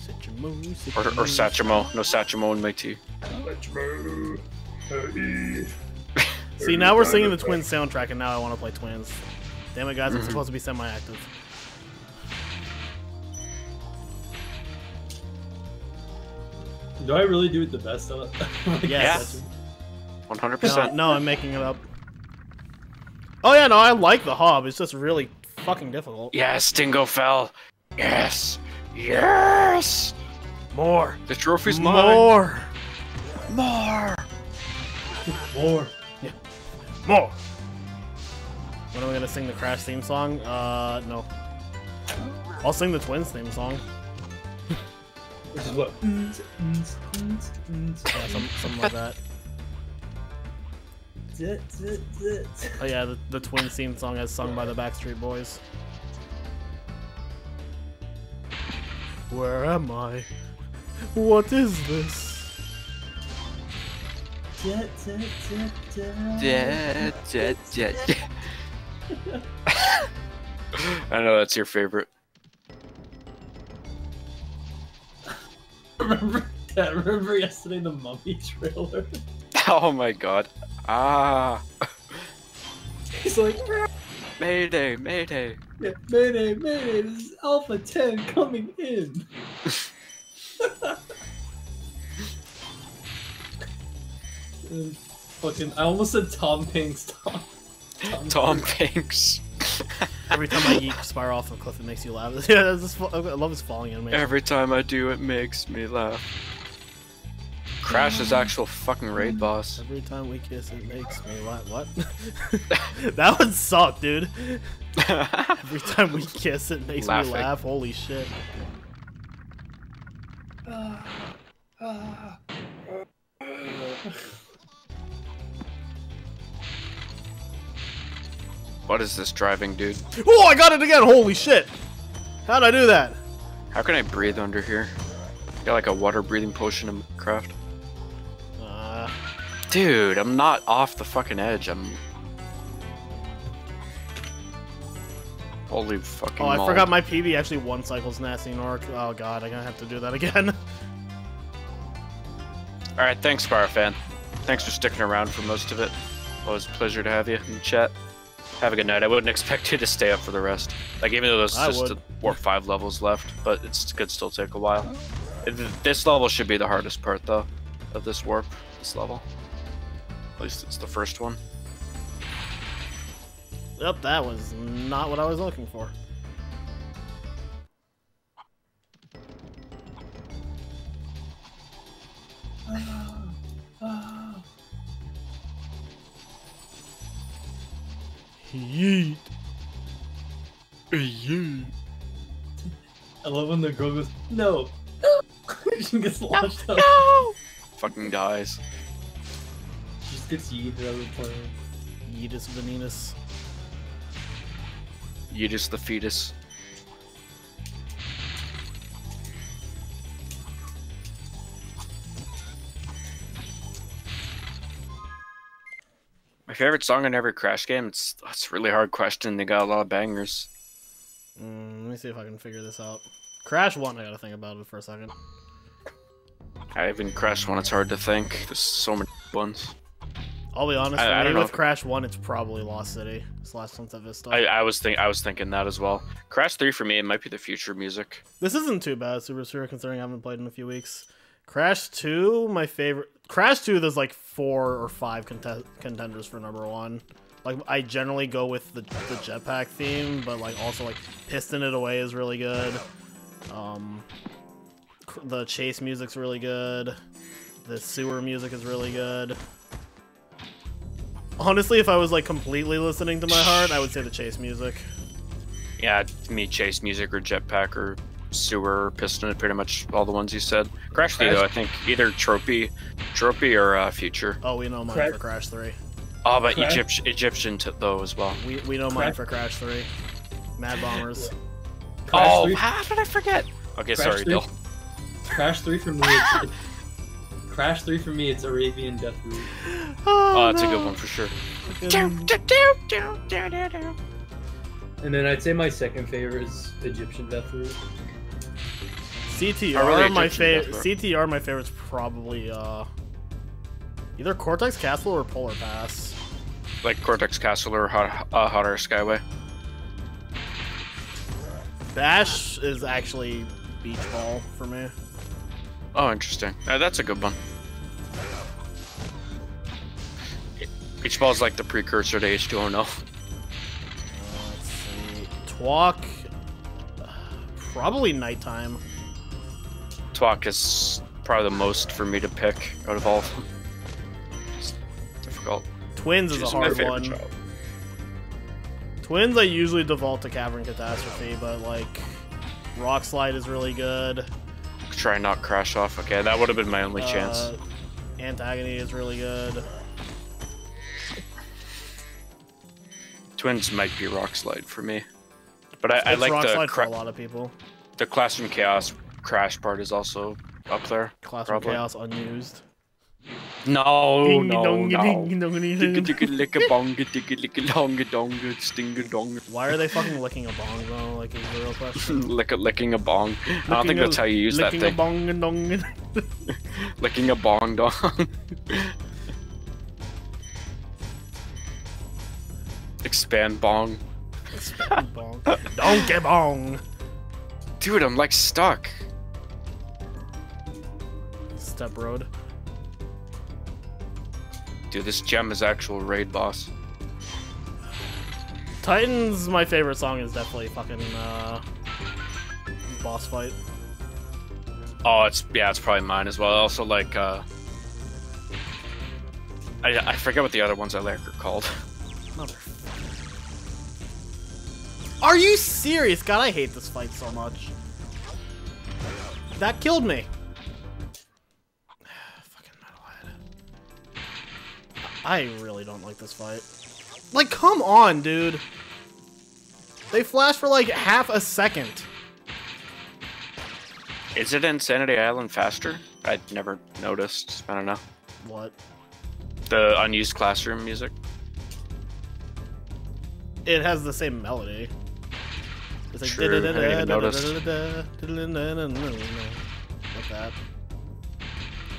Speaker 3: Sit your moo, sit
Speaker 1: Or, or
Speaker 3: moo.
Speaker 1: Satchmo, no Satchmo in my tea.
Speaker 3: See, now we're singing the Twins soundtrack, and now I want to play Twins. Damn it, guys!
Speaker 1: Mm-hmm.
Speaker 3: I'm supposed to be semi-active.
Speaker 6: Do I really do it the best of it? Like,
Speaker 3: Yes.
Speaker 1: One hundred percent.
Speaker 3: no, I'm making it up. Oh yeah, no, I like the Hob. It's just really fucking difficult.
Speaker 1: Yes, Dingo fell. Yes, yes.
Speaker 3: More,
Speaker 1: The trophy's mine.
Speaker 3: more,
Speaker 1: More.
Speaker 6: More. Yeah.
Speaker 3: more. When are we gonna sing the Crash theme song? Uh, no. I'll sing the Twins theme song.
Speaker 6: Which is what?
Speaker 3: Yeah, some, something like that. Oh yeah, the, the Twins theme song as sung by the Backstreet Boys. Where am I? What is this?
Speaker 1: Yeah, yeah, yeah. I know that's your favorite.
Speaker 6: remember that? Remember yesterday the Mummy trailer?
Speaker 1: Oh my god. Ah.
Speaker 6: He's like,
Speaker 1: Mayday, mayday.
Speaker 6: yeah, Mayday, Mayday, this is Alpha 10 coming in. Fucking, I almost said Tom Hanks. Tom,
Speaker 1: Tom Hanks.
Speaker 3: Every time I eat spiral off a cliff, it makes you laugh. yeah, that's just, I love his falling animation.
Speaker 1: Every time I do, it makes me laugh. Crash is actual fucking raid boss.
Speaker 3: Every time we kiss, it makes me laugh. What? that would suck, dude. Every time we kiss, it makes
Speaker 1: Laughing.
Speaker 3: me laugh. Holy shit.
Speaker 1: What is this driving, dude?
Speaker 3: Oh, I got it again! Holy shit! How'd I do that?
Speaker 1: How can I breathe under here? Got like a water breathing potion in Minecraft.
Speaker 3: Uh,
Speaker 1: Dude, I'm not off the fucking edge. I'm. Holy fucking.
Speaker 3: oh, I
Speaker 1: moly.
Speaker 3: forgot my PB actually one cycles Nasty Nork. Oh god, I'm gonna have to do that again.
Speaker 1: All right, thanks, Sparfan. Thanks for sticking around for most of it. Always a pleasure to have you in the chat. Have a good night. I wouldn't expect you to stay up for the rest. Like even though there's
Speaker 3: I
Speaker 1: just
Speaker 3: would.
Speaker 1: a warp five levels left, but it's could still take a while. This level should be the hardest part though, of this warp. This level. At least it's the first one.
Speaker 3: yep, that was not what I was looking for. Yeet. Yeet.
Speaker 6: I love when the girl goes, no. she gets launched up.
Speaker 1: Fucking dies.
Speaker 6: She just gets yeeted out of the plane.
Speaker 3: Yeetus Venenus.
Speaker 1: Yeetus the fetus. Favorite song in every Crash game. It's it's a really hard question. They got a lot of bangers.
Speaker 3: Mm, let me see if I can figure this out. Crash 1, I gotta think about it for a second.
Speaker 1: I even Crash one. It's hard to think. There's so many ones.
Speaker 3: I'll be honest,
Speaker 1: I- I don't know
Speaker 3: with
Speaker 1: if-
Speaker 3: Crash 1, it's probably Lost City. Slash Sunset Vista.
Speaker 1: I, I was think I was thinking that as well. Crash three for me. It might be the future music.
Speaker 3: This isn't too bad, Super Super, considering I haven't played in a few weeks. Crash 2, my favorite. Crash 2, there's like four or five conte- contenders for number one. Like, I generally go with the, the jetpack theme, but like also like Piston It Away is really good. Um, the chase music's really good. The sewer music is really good. Honestly, if I was like completely listening to my heart, I would say the chase music.
Speaker 1: Yeah, to me, chase music or jetpack or sewer or piston. Pretty much all the ones you said. Crash three though. I think either trophy, trophy or uh, future.
Speaker 3: Oh, we know mine
Speaker 6: Crash-
Speaker 3: for Crash 3.
Speaker 1: Oh, but
Speaker 6: Crash-
Speaker 1: Egypt, Egyptian t- though as well.
Speaker 3: We, we know mine for Crash 3. Mad Bombers.
Speaker 6: Crash
Speaker 1: oh,
Speaker 6: 3,
Speaker 1: how did I forget? Okay,
Speaker 6: Crash
Speaker 1: sorry,
Speaker 6: 3
Speaker 1: Dill.
Speaker 6: Crash 3 for me, it's, Crash 3 for me, it's Arabian Death Route.
Speaker 1: Oh, that's a good one for sure.
Speaker 6: And then I'd say my second favorite is Egyptian Death Route.
Speaker 3: CTR,
Speaker 1: really?
Speaker 3: my favorite. CTR, my favorite's probably uh, either Cortex Castle or Polar Pass.
Speaker 1: Like Cortex Castle or Hot, uh, Hot Air Skyway.
Speaker 3: Bash is actually Beach Ball for me.
Speaker 1: Oh, interesting. Uh, that's a good one. Beach Ball is like the precursor to H2O.
Speaker 3: Uh, let's see. Twalk. uh, Probably nighttime.
Speaker 1: Twalk is probably the most for me to pick out of all of them. It's difficult.
Speaker 3: Twins is a hard one.
Speaker 1: child.
Speaker 3: Twins, I usually default to Cavern Catastrophe, but like Rock Slide is really good.
Speaker 1: Try not crash off. Okay, that would have been my only chance.
Speaker 3: Uh, Antagony is really good.
Speaker 1: Twins might be Rock Slide for me. But I, I like
Speaker 3: Rock
Speaker 1: the
Speaker 3: Slide for a lot of people.
Speaker 1: the Classroom Chaos crash part is also up there.
Speaker 3: Classroom
Speaker 1: Probably.
Speaker 3: Chaos unused.
Speaker 1: No,
Speaker 3: Ding
Speaker 1: no,
Speaker 3: dong,
Speaker 1: no.
Speaker 3: ding dong, ding dong.
Speaker 1: digga licka bonga digga licka longa donga stinga donga.
Speaker 3: Why are they fucking licking a bong though? Like is the real question.
Speaker 1: Licka licking a bong. I don't think
Speaker 3: a-
Speaker 1: that's how you use that thing.
Speaker 3: licking a bong and dong.
Speaker 1: Licking a bong dong. Expand bong.
Speaker 3: Expand bong. Donkey bong.
Speaker 1: Dude, I'm like stuck.
Speaker 3: Step road.
Speaker 1: Dude, this gem is actual raid boss.
Speaker 3: Titans, my favorite song is definitely fucking uh, boss fight.
Speaker 1: Oh, it's yeah, it's probably mine as well. I also like uh I I forget what the other ones I like are called.
Speaker 3: Motherfucker. Are you serious? God, I hate this fight so much. That killed me. I really don't like this fight. Like, come on, dude. They flash for like half a second.
Speaker 1: Is it Insanity Island faster? I never noticed. I don't know.
Speaker 3: What?
Speaker 1: The unused classroom music.
Speaker 3: It has the same melody. It's like
Speaker 1: True, I didn't even notice.
Speaker 3: like that.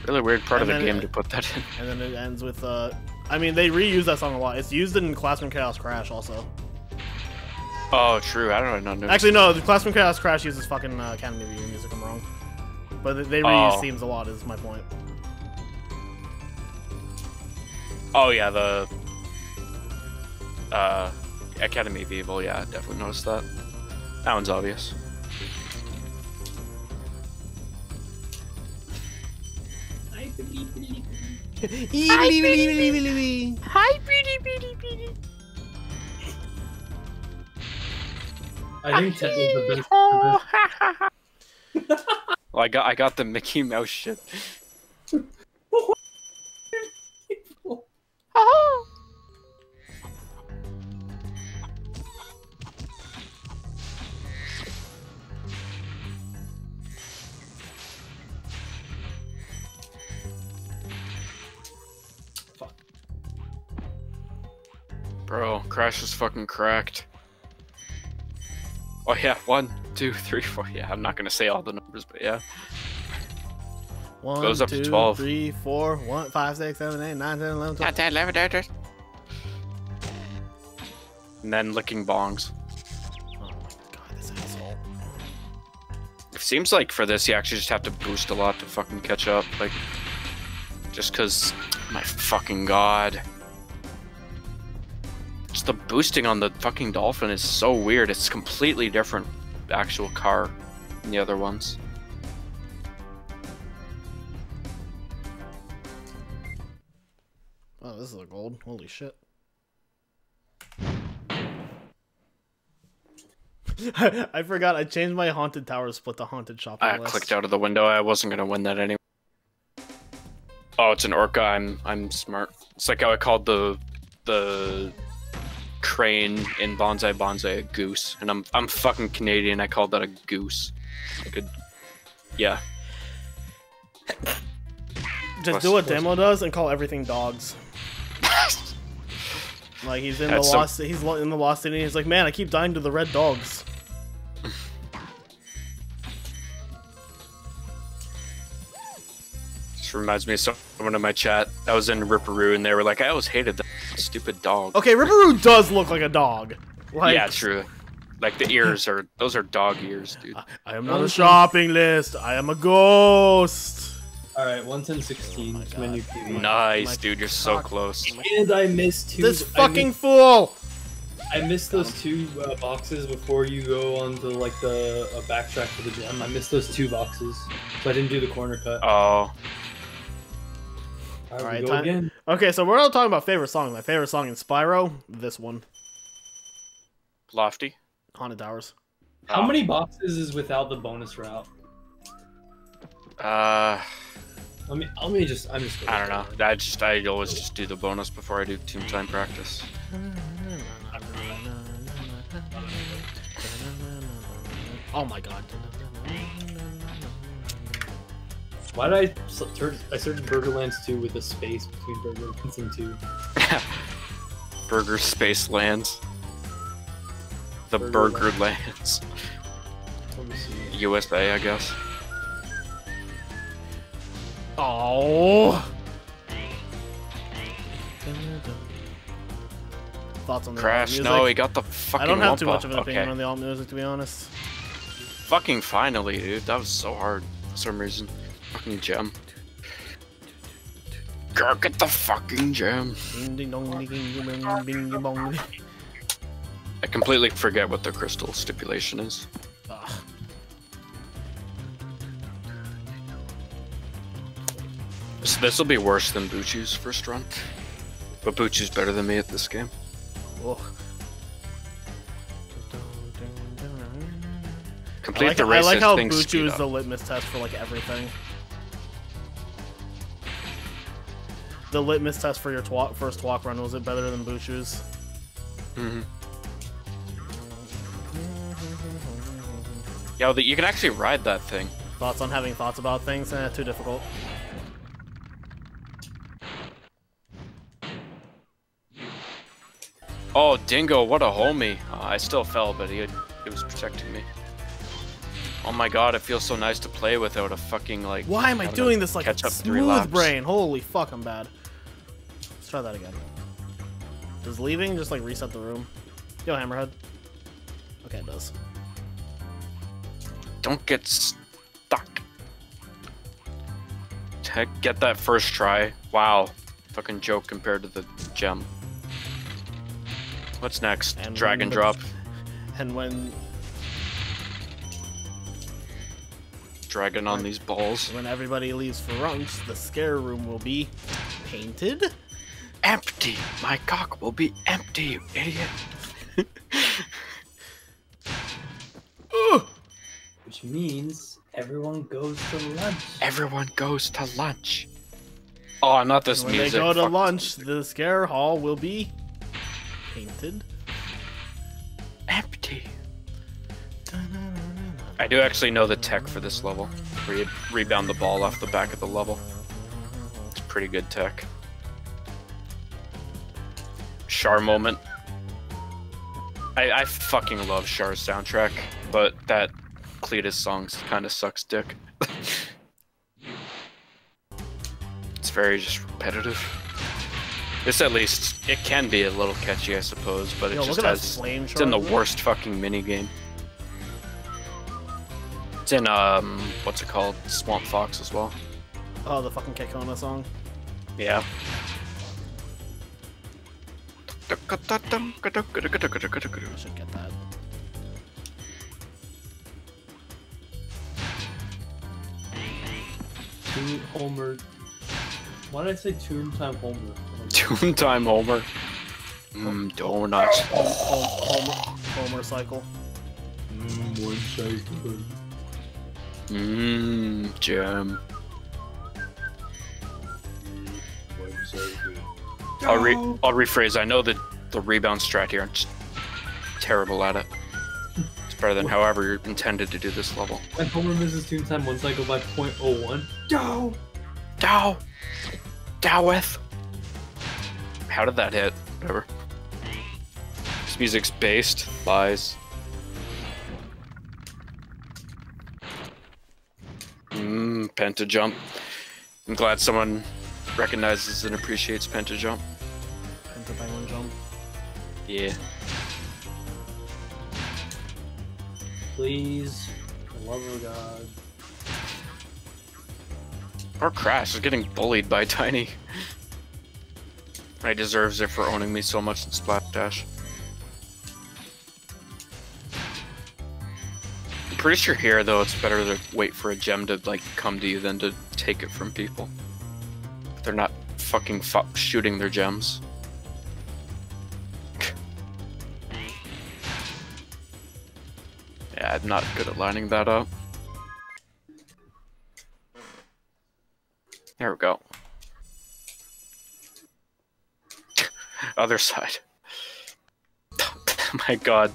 Speaker 1: Really weird part
Speaker 3: And
Speaker 1: of the
Speaker 3: then-
Speaker 1: game to put that in.
Speaker 3: And then it ends with uh I mean they reuse that song a lot. It's used in Classroom Chaos Crash also.
Speaker 1: Oh, true. I don't know.
Speaker 3: Actually no, the Classroom Chaos Crash uses fucking uh, Academy Review music, I'm wrong. But they- they reuse
Speaker 1: Oh.
Speaker 3: themes a lot is my point.
Speaker 1: Oh yeah, the uh Academy of Evil. Yeah, I definitely noticed that. That one's obvious.
Speaker 6: I think Ted is the best. the best.
Speaker 1: Well, I got I got the Mickey Mouse shit. Bro, Crash is fucking cracked. Oh yeah, one, two, three, four. Yeah, I'm not gonna say all the numbers, but yeah.
Speaker 3: One,
Speaker 1: Goes up to 12.
Speaker 3: three, four, one, five, six, seven, eight, nine, 10, 11, 12.
Speaker 1: And then licking bongs.
Speaker 3: Oh my god, this asshole.
Speaker 1: It seems like for this, you actually just have to boost a lot to fucking catch up. Like, just because, my fucking god. Just the boosting on the fucking dolphin is so weird. It's completely different actual car than the other ones.
Speaker 3: Oh, this is a gold. Holy shit. I forgot I changed my haunted tower to split the haunted shop.
Speaker 1: I
Speaker 3: list.
Speaker 1: clicked out of the window. I wasn't gonna win that anyway. Oh, it's an orca. I'm I'm smart. It's like how I called the the crane in Bonsai Bonsai a goose, and I'm I'm fucking Canadian. I called that a goose. I could, yeah.
Speaker 3: Just
Speaker 1: Plus-
Speaker 3: do what Demo does and call everything dogs. Like he's in
Speaker 1: That's
Speaker 3: the
Speaker 1: so-
Speaker 3: lost he's in the lost city and he's like, "Man, I keep dying to the red dogs."
Speaker 1: This reminds me of someone in my chat. I was in Ripperoo, and they were like, "I always hated that stupid dog."
Speaker 3: Okay, Ripperoo does look like a dog. Like,
Speaker 1: yeah, true. Like the ears are those are dog ears, dude.
Speaker 3: I am not a shopping list. I am a ghost.
Speaker 6: All right, one ten sixteen.
Speaker 3: Oh my
Speaker 6: is my
Speaker 3: God.
Speaker 1: Nice,
Speaker 3: my
Speaker 1: dude. You're so close.
Speaker 6: And I missed two.
Speaker 3: This
Speaker 6: I
Speaker 3: fucking
Speaker 6: missed,
Speaker 3: fool.
Speaker 6: I missed those two uh, boxes before you go on to like the uh, backtrack for the gem. I missed those two boxes, so I didn't do the corner cut.
Speaker 1: Oh,
Speaker 6: All right,
Speaker 3: Alright,
Speaker 6: go
Speaker 3: time-
Speaker 6: again.
Speaker 3: Okay, so we're all talking about favorite song. My favorite song in Spyro, this one,
Speaker 1: lofty.
Speaker 3: Haunted Towers.
Speaker 6: How
Speaker 1: Oh.
Speaker 6: many boxes is without the bonus route?
Speaker 1: Uh,
Speaker 6: Let me. Let me just. I'm just.
Speaker 1: I don't know. I just I always just do the bonus before I do team time practice.
Speaker 3: Oh my god.
Speaker 6: Why did I search? I searched Burgerlands 2 with a space between Burgerlands and 2.
Speaker 1: Burger Space Lands. The
Speaker 6: Burger
Speaker 1: Burger Lands.
Speaker 6: Let me see.
Speaker 1: USA, I guess.
Speaker 3: Oh. Thoughts on the alt
Speaker 1: Crash.
Speaker 3: music?
Speaker 1: No, he got the fucking
Speaker 3: I don't have too much of an opinion
Speaker 1: okay.
Speaker 3: on the alt music, to be honest.
Speaker 1: Fucking finally, dude. That was so hard for some reason. Fucking gem. Go get the fucking gem. I completely forget what the crystal stipulation is.
Speaker 3: Ugh.
Speaker 1: So this will be worse than Bucci's first run. But Bucci's better than me at this game.
Speaker 3: Ugh. I
Speaker 1: Complete
Speaker 3: like,
Speaker 1: the
Speaker 3: I like how Buchu is the litmus test for like everything. The litmus test for your twa- first walk run was it better than Buchu's?
Speaker 1: Mhm. Yo, the, you can actually ride that thing.
Speaker 3: Thoughts on having thoughts about things? Eh, too difficult.
Speaker 1: Oh, Dingo, what a homie. Uh, I still fell, but he, had, he was protecting me. Oh my god, it feels so nice to play without a fucking, like...
Speaker 3: Why am I
Speaker 1: to
Speaker 3: doing this like
Speaker 1: catch
Speaker 3: a
Speaker 1: up three
Speaker 3: smooth brain? Holy fuck, I'm bad. Let's try that again. Does leaving just like reset the room? Yo, Hammerhead. Okay, it does.
Speaker 1: Don't get stuck. Heck, get that first try. Wow. Fucking joke compared to the gem. What's next?
Speaker 3: And
Speaker 1: Drag and drop.
Speaker 3: And when
Speaker 1: Dragging on these balls.
Speaker 3: when everybody leaves for lunch, the scare room will be painted.
Speaker 1: Empty! My cock will be empty, you idiot.
Speaker 6: Which means everyone goes to lunch.
Speaker 1: Everyone goes to lunch. Oh, not this
Speaker 3: when
Speaker 1: music.
Speaker 3: they go to
Speaker 1: Fuck.
Speaker 3: lunch, the scare hall will be painted.
Speaker 1: Empty. I do actually know the tech for this level, where you rebound the ball off the back of the level. It's pretty good tech. Char moment. I, I fucking love Char's soundtrack, but that Cletus song kind of sucks dick. it's very just repetitive. This at least, it can be a little catchy, I suppose, but it
Speaker 3: Yo, look
Speaker 1: just has
Speaker 3: flame
Speaker 1: it's in the worst fucking mini game. It's in um, what's it called? Swamp Fox as well.
Speaker 3: Oh, the fucking Kekona song.
Speaker 1: Yeah.
Speaker 3: I should get that.
Speaker 6: Toon Homer. Why did I say Toon Time Homer?
Speaker 1: Toon Time Homer. Mmm, donuts.
Speaker 3: Home, Homer, Homer cycle.
Speaker 6: Mm, one second.
Speaker 1: Mmm, gem.
Speaker 6: One second.
Speaker 1: I'll re I'll rephrase. I know that the rebound strat here. I'm just terrible at it. It's better than however you're intended to do this level.
Speaker 6: And Homer misses Toon Time one cycle by 0.01. Dow!
Speaker 1: Dow! Doweth! How did that hit? Whatever. This music's based. Lies. Mmm, penta jump. I'm glad someone recognizes and appreciates penta jump.
Speaker 3: Penta penguin jump.
Speaker 1: Yeah.
Speaker 6: Please, for the love of God.
Speaker 1: Or Crash is getting bullied by Tiny. I deserves it for owning me so much in Splash Dash. I'm pretty sure here though it's better to wait for a gem to like come to you than to take it from people. They're not fucking fu- shooting their gems. Yeah, I'm not good at lining that up. There we go. Other side. My god.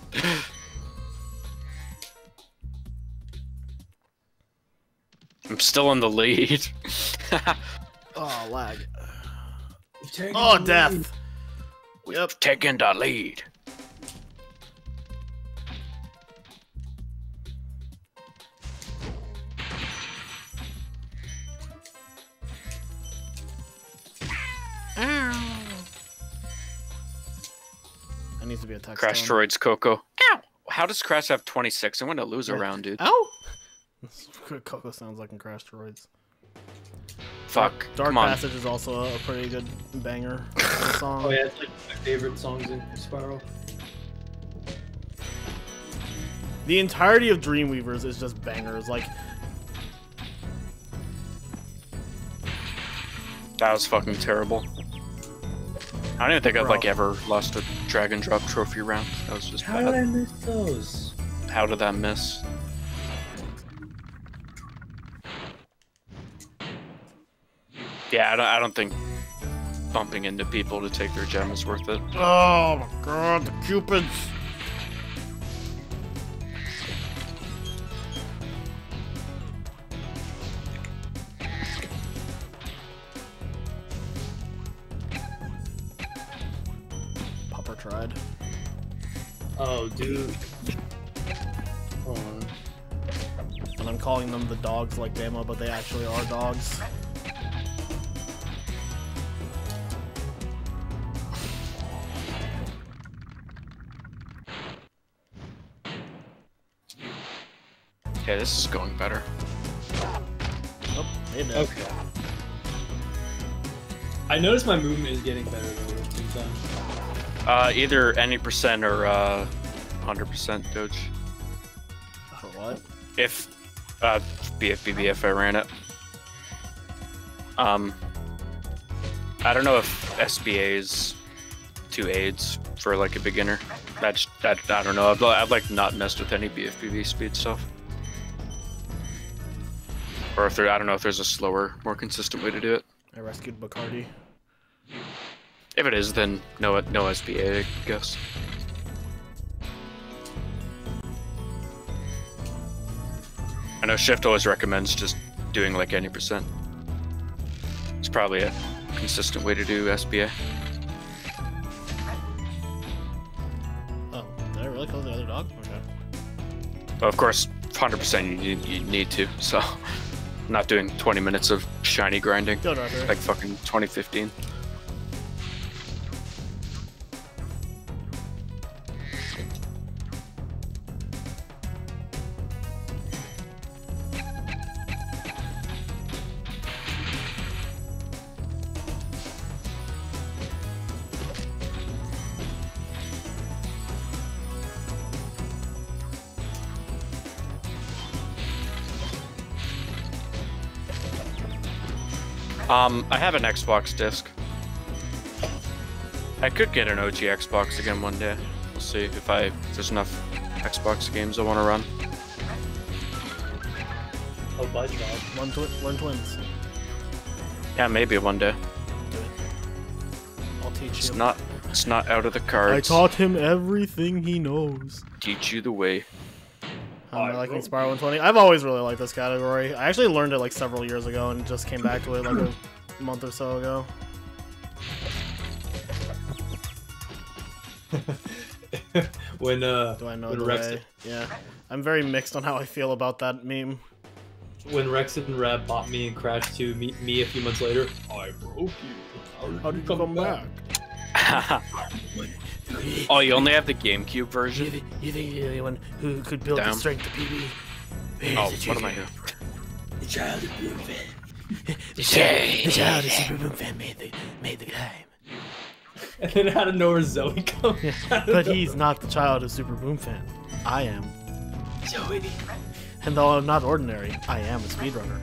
Speaker 1: I'm still in the lead.
Speaker 3: Oh, lag. Oh, death.
Speaker 6: lead.
Speaker 1: We've taken the lead.
Speaker 3: That needs to be a text.
Speaker 1: Crash droids, Coco. Ow! How does Crash have 26? I'm gonna lose a round, dude.
Speaker 3: Ow! Coco sounds like in Crash Droids.
Speaker 1: Fuck.
Speaker 3: Dark
Speaker 1: Come on.
Speaker 3: Passage is also a pretty good banger song.
Speaker 6: Oh yeah, it's like my favorite songs in Spyro.
Speaker 3: The entirety of Dreamweavers is just bangers. Like,
Speaker 1: That was fucking terrible. I don't even think I've like ever lost a drag and drop trophy round. That was just
Speaker 6: How did I miss those?
Speaker 1: How did that miss? Yeah, I don't, I don't think bumping into people to take their gem is worth it.
Speaker 3: oh my god, the Cupids! Popper tried.
Speaker 6: Oh, dude. Hold on.
Speaker 3: And I'm calling them the dogs like Bama, but they actually are dogs.
Speaker 1: Okay, this is going better.
Speaker 3: Oh, they did.
Speaker 6: Okay. I noticed my movement is getting better though. with two times.
Speaker 1: Uh, either any percent or uh, 100% Doge.
Speaker 3: For what?
Speaker 1: If uh, BFBB if I ran it. Um, I don't know if SBA is two aids for like a beginner. That's that I don't know. I've, I've like not messed with any BFBB speed stuff. Or if there, I don't know if there's a slower, more consistent way to do it.
Speaker 3: I rescued Bacardi.
Speaker 1: If it is, then no, no SBA, I guess. I know Shift always recommends just doing like any percent. It's probably a consistent way to do SBA.
Speaker 3: Oh, did I really kill the other dog? Okay.
Speaker 1: But of course, 100% you need, you need to, so not doing 20 minutes of shiny grinding like fucking 2015. Um, I have an Xbox disc. I could get an OG Xbox again one day. We'll see if I if there's enough Xbox games I want to run.
Speaker 6: Oh, bye, Job.
Speaker 3: One twi- one twins.
Speaker 1: Yeah, maybe one day.
Speaker 3: I'll teach
Speaker 1: It's
Speaker 3: you.
Speaker 1: not it's not out of the cards.
Speaker 3: I taught him everything he knows.
Speaker 1: Teach you the way.
Speaker 3: Am I liking Spyro 120? I've always really liked this category. I actually learned it like several years ago and just came back to it like a month or so ago.
Speaker 6: when uh,
Speaker 3: Do I know
Speaker 6: when
Speaker 3: the
Speaker 6: Rex,
Speaker 3: way? Yeah. I'm very mixed on how I feel about that meme.
Speaker 6: when Rex and Rab bought me and Crash to meet me a few months later, I broke you.
Speaker 3: How did you come back?
Speaker 1: oh, you only have the GameCube
Speaker 3: You
Speaker 1: version?
Speaker 3: think, you think you're the only one who could build
Speaker 1: Damn.
Speaker 3: the strength of PB? Where's
Speaker 1: Oh,
Speaker 3: the
Speaker 1: what am I
Speaker 3: here?
Speaker 1: doing?
Speaker 4: The child of Boom Fan.
Speaker 3: The child, the child of Super Boom Fan made the, made the game.
Speaker 6: And then out of nowhere, Zoe comes. out of
Speaker 3: But
Speaker 6: nowhere.
Speaker 3: he's not the child of Super Boom Fan. I am.
Speaker 6: Zoe.
Speaker 3: And though I'm not ordinary, I am a speedrunner.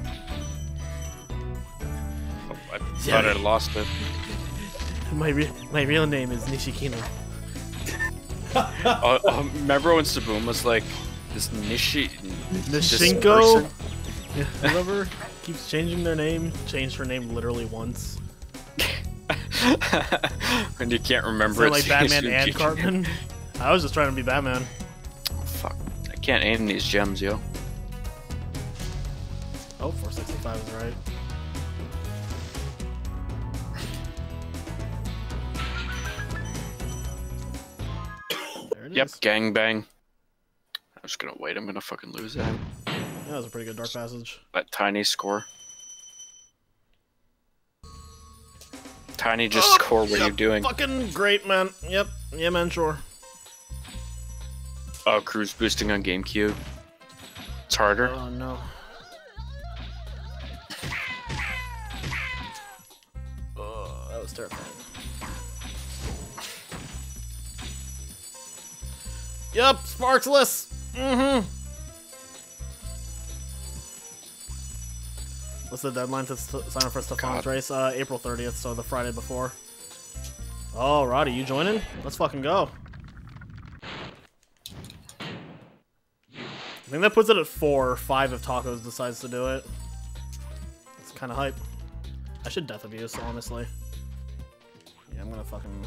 Speaker 1: Oh, I thought I lost it.
Speaker 3: My, re- my real name is Nishikino.
Speaker 1: Oh, oh, remember when Saboom was like this Nishi this
Speaker 3: Nishinko? Whoever keeps changing their name, changed her name literally once.
Speaker 1: and you can't remember it.
Speaker 3: like Batman and Cartman. I was just trying to be Batman.
Speaker 1: Fuck. I can't aim these gems, yo.
Speaker 3: Oh, 465 is right. There it
Speaker 1: Yep,
Speaker 3: is.
Speaker 1: gangbang. I'm just gonna wait. I'm gonna fucking lose that.
Speaker 3: That was a pretty good dark passage.
Speaker 1: That tiny score. Tiny, just score. What are you
Speaker 3: Yep,
Speaker 1: doing?
Speaker 3: Fucking great, man. Yep. Yeah, man, sure.
Speaker 1: Oh, cruise boosting on GameCube. It's harder.
Speaker 3: Oh, no. Oh, that was terrifying. Yep, Sparxless! Mm-hmm. What's the deadline to sign up for Stefan's race? Uh, April 30th, so the Friday before. Oh, Roddy, you joining? Let's fucking go. I think that puts it at four or five if Tacos decides to do it. It's kind of hype. I should death abuse, honestly. Yeah, I'm gonna fucking...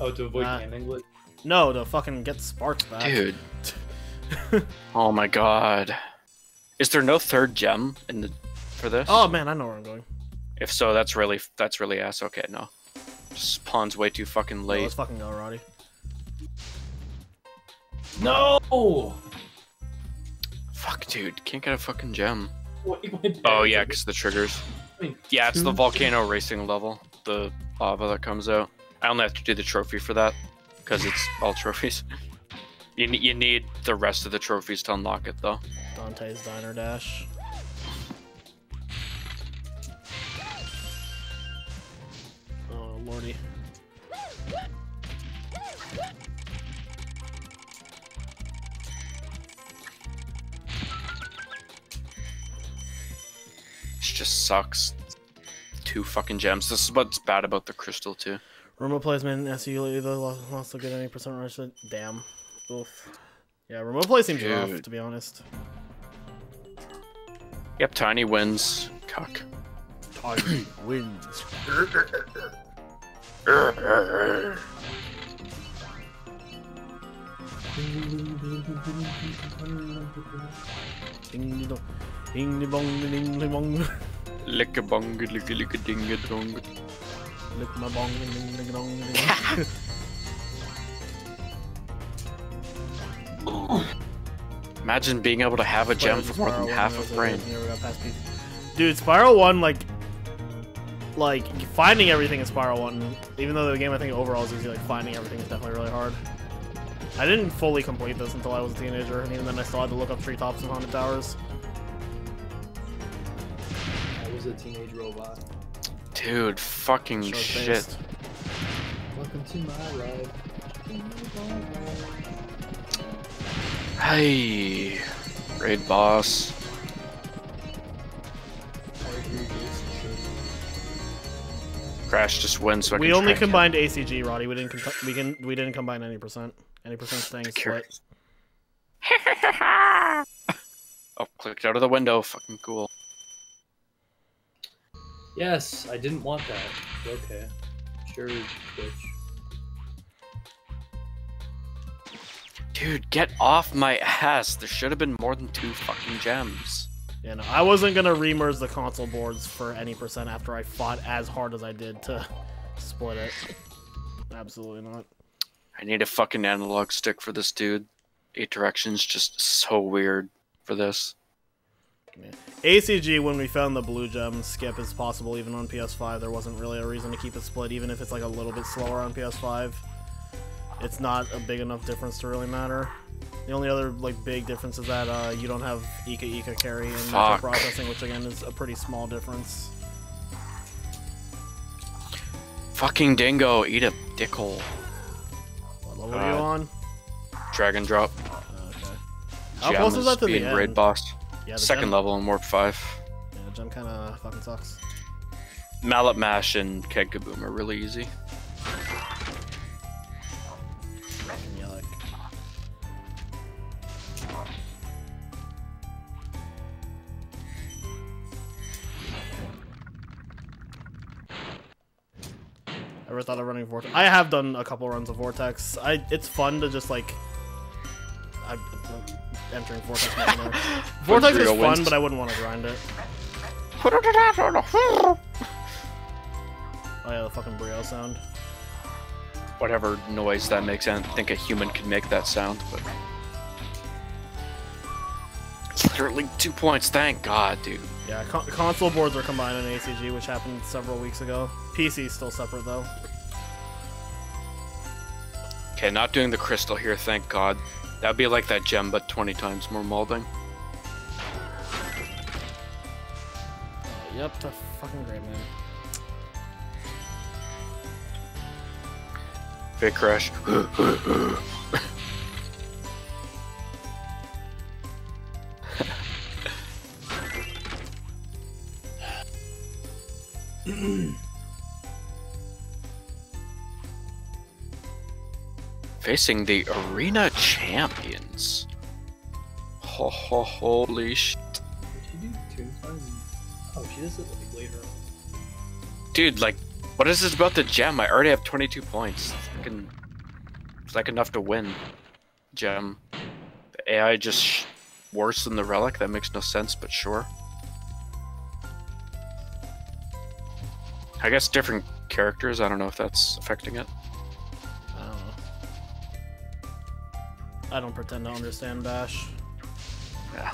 Speaker 6: Oh, to avoid
Speaker 3: Nah.
Speaker 6: camming glitch.
Speaker 3: No, to fucking get Sparx back.
Speaker 1: Dude. Oh my god. Is there no third gem in the for this?
Speaker 3: Oh man, I know where I'm going.
Speaker 1: If so, that's really that's really ass. Okay, no. Just pawn's way too fucking
Speaker 3: No,
Speaker 1: late.
Speaker 3: let's fucking go, Roddy.
Speaker 6: No!
Speaker 1: Fuck, dude, can't get a fucking gem.
Speaker 6: Wait, wait,
Speaker 1: Oh yeah, because the triggers. Yeah, it's the volcano racing level, the lava that comes out. I only have to do the trophy for that because it's all trophies. You you need the rest of the trophies to unlock it though.
Speaker 3: Dante's Diner Dash. Oh lordy.
Speaker 1: It just sucks. Two fucking gems. This is what's bad about the crystal too.
Speaker 3: Remote placement, SU lo- lost to get any percent rush. Damn. Oof. Yeah, remote play seems rough, to be honest.
Speaker 1: Yep, tiny wins. Cuck.
Speaker 3: Tiny wins. Ding dong. Ding di bong ding di bong.
Speaker 1: Lick a bong, lick a lick a ding a dong.
Speaker 3: Lick my bong ding ding dong ding.
Speaker 1: Imagine being able to have a gem for more than half a brain.
Speaker 3: Dude, Spyro 1, like, like, finding everything in Spyro 1, even though the game I think overall is easy, like, finding everything is definitely really hard. I didn't fully complete this until I was a teenager, and even then I still had to look up treetops and haunted towers.
Speaker 6: I was a teenage robot.
Speaker 1: Dude, fucking
Speaker 3: Short
Speaker 1: shit.
Speaker 3: based.
Speaker 6: Welcome to my life.
Speaker 1: Hey, raid boss.
Speaker 6: I agree, Jason, sure.
Speaker 1: Crash just wins. So
Speaker 3: We
Speaker 1: can
Speaker 3: only
Speaker 1: track him.
Speaker 3: combined ACG, Roddy. We didn't we can we didn't combine any percent. Any percent staying
Speaker 1: Cure-
Speaker 3: split.
Speaker 1: oh, clicked out of the window. Fucking cool.
Speaker 6: Yes, I didn't want that. Okay. Sure, bitch.
Speaker 1: Dude, get off my ass. There should have been more than two fucking gems.
Speaker 3: Yeah, no, I wasn't gonna remerge the console boards for any percent after I fought as hard as I did to split it. Absolutely not.
Speaker 1: I need a fucking analog stick for this dude. Eight directions just so weird for this.
Speaker 3: ACG, when we found the blue gem skip is possible even on PS5, there wasn't really a reason to keep it split, even if it's like a little bit slower on PS5. It's not a big enough difference to really matter. The only other like big difference is that uh, you don't have Ika Ika carry and
Speaker 1: Fuck.
Speaker 3: processing, which again is a pretty small difference.
Speaker 1: Fucking dingo, eat a dickhole.
Speaker 3: What level are you
Speaker 1: Uh,
Speaker 3: on?
Speaker 1: Dragon drop.
Speaker 3: Okay. How close is that to the
Speaker 1: being
Speaker 3: end?
Speaker 1: raid boss.
Speaker 3: Yeah, the
Speaker 1: Second
Speaker 3: gem,
Speaker 1: level in Warp 5.
Speaker 3: Yeah, the gem kind of fucking sucks.
Speaker 1: Mallet Mash and Keg Kaboom are really easy.
Speaker 3: Ever thought of running Vortex? I have done a couple runs of Vortex. I it's fun to just like I entering Vortex. Vortex is fun,
Speaker 1: wins.
Speaker 3: but I wouldn't want to grind it. Oh yeah, the fucking Brio sound.
Speaker 1: Whatever noise that makes, I don't think a human could make that sound, but. It's literally two points, thank god, dude.
Speaker 3: Yeah, con- console boards are combined in ACG, which happened several weeks ago. PC is still separate though.
Speaker 1: Okay, not doing the crystal here, thank god. That'd be like that gem, but 20 times more molding.
Speaker 3: Yep, the fucking great man.
Speaker 1: Big crash. Facing the arena champions. Ho ho holy sh!
Speaker 6: Did she do two times? She does it like later on.
Speaker 1: Dude, like, what is this about the gem? I already have 22 points. Fucking, it's like enough to win. Gem. The AI just worse than the relic. That makes no sense, but sure. I guess different characters. I don't know if that's affecting it.
Speaker 3: I don't know. I don't pretend to understand Bash.
Speaker 1: Yeah.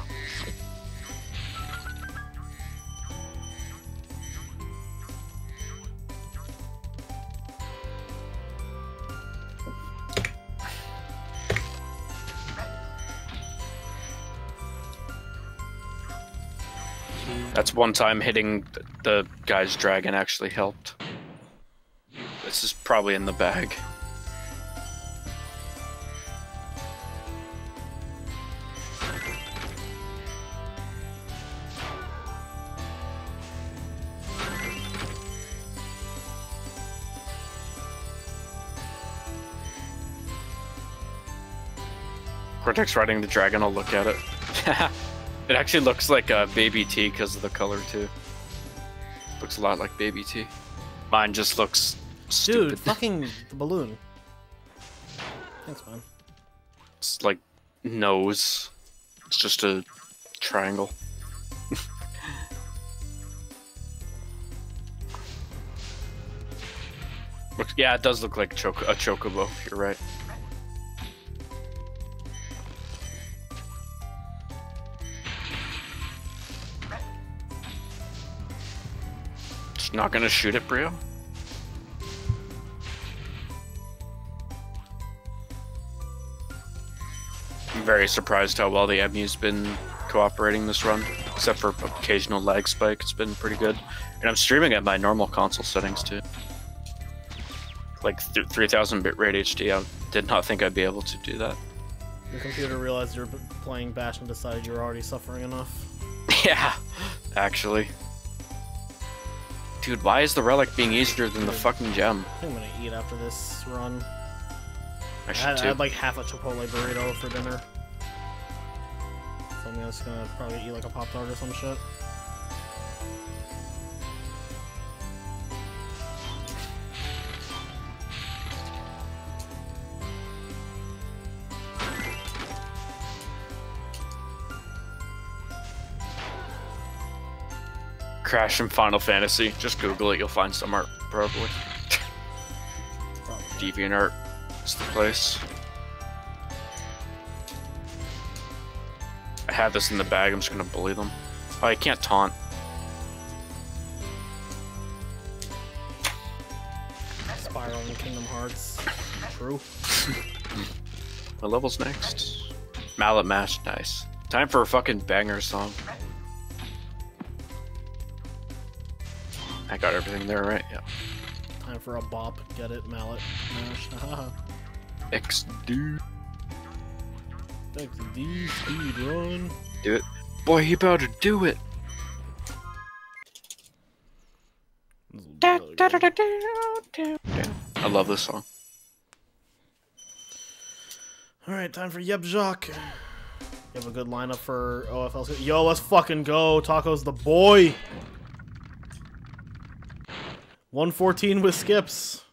Speaker 1: That's one time hitting the guy's dragon actually helped. This is probably in the bag. Cortex riding the dragon, I'll look at it. it actually looks like a baby T because of the color too. Looks a lot like baby T. Mine just looks stupid.
Speaker 3: Dude, fucking the balloon. Thanks, man.
Speaker 1: It's like nose. It's just a triangle. Looks, yeah, it does look like choco- a chocobo. You're right. Not gonna shoot it, Brio. I'm very surprised how well the EMU's been cooperating this run, except for occasional lag spike. It's been pretty good, and I'm streaming at my normal console settings too, like th- 3000 bitrate HD. I did not think I'd be able to do that.
Speaker 3: Your computer realized you're playing Bash and decided you were already suffering enough.
Speaker 1: yeah, actually. Dude, why is the relic being easier than the fucking gem?
Speaker 3: I think I'm gonna eat after this run.
Speaker 1: I
Speaker 3: I
Speaker 1: should
Speaker 3: I
Speaker 1: too.
Speaker 3: had like half a Chipotle burrito for dinner. So I'm just gonna probably eat like a Pop Tart or some shit.
Speaker 1: Crash in Final Fantasy. Just Google it, you'll find some art, probably.
Speaker 3: Probably.
Speaker 1: DeviantArt is the place. I have this in the bag, I'm just gonna bully them. Oh, I can't taunt.
Speaker 3: Spyro in Kingdom Hearts. True.
Speaker 1: My level's next. Mallet Mash, nice. Time for a fucking banger song. I got everything there, right? Yeah.
Speaker 3: Time for a bop. Get it, mallet. Mash. Haha.
Speaker 1: X dude.
Speaker 3: XD speed run.
Speaker 1: Do it. Boy, he about to do it.
Speaker 3: This is really good.
Speaker 1: I love this song.
Speaker 3: Alright, time for Yep Jacques. You have a good lineup for OFL. Yo, let's fucking go. Taco's the boy. 114 with skips.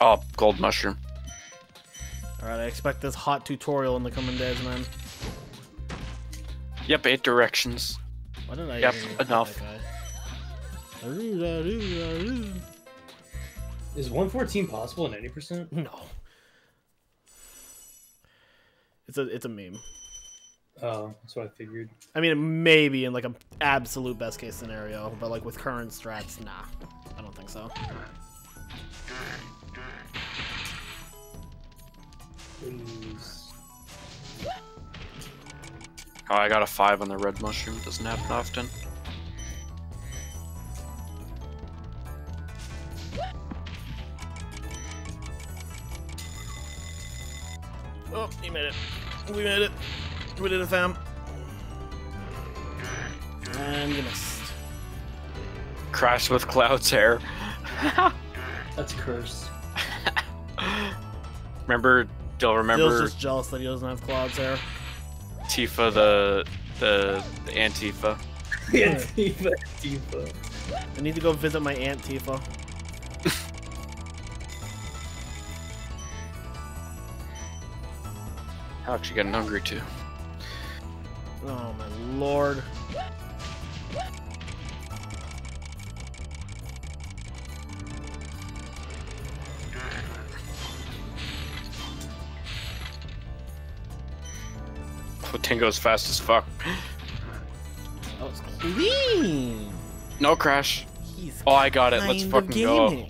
Speaker 1: Oh, gold mushroom.
Speaker 3: Alright, I expect this hot tutorial in the coming days, man.
Speaker 1: Yep, eight directions.
Speaker 3: Why did I
Speaker 1: Yep,
Speaker 3: even
Speaker 1: enough.
Speaker 3: that guy?
Speaker 6: Is 114 possible in any percent?
Speaker 3: No. It's a it's a meme.
Speaker 6: Oh, that's what I figured.
Speaker 3: I mean, maybe in like an absolute best case scenario, but like with current strats, nah, I don't think so.
Speaker 6: Please.
Speaker 1: Oh, I got a five on the red mushroom. Doesn't happen often.
Speaker 3: Oh, he made it. We made it. We did it, fam. And you missed.
Speaker 1: Crash with Cloud's hair.
Speaker 6: That's cursed.
Speaker 1: Remember, Dill,
Speaker 3: Dill's
Speaker 1: remember
Speaker 3: just jealous that he doesn't have Cloud's hair.
Speaker 1: Tifa, the, the, the Antifa?
Speaker 6: Tifa, Tifa.
Speaker 3: I need to go visit my aunt Tifa.
Speaker 1: I'm actually getting hungry too.
Speaker 3: Oh my lord.
Speaker 1: Oh, Potingo's fast as fuck.
Speaker 3: That was clean.
Speaker 1: No crash.
Speaker 3: He's
Speaker 1: Oh, I got it. Let's
Speaker 3: kind of
Speaker 1: fucking go.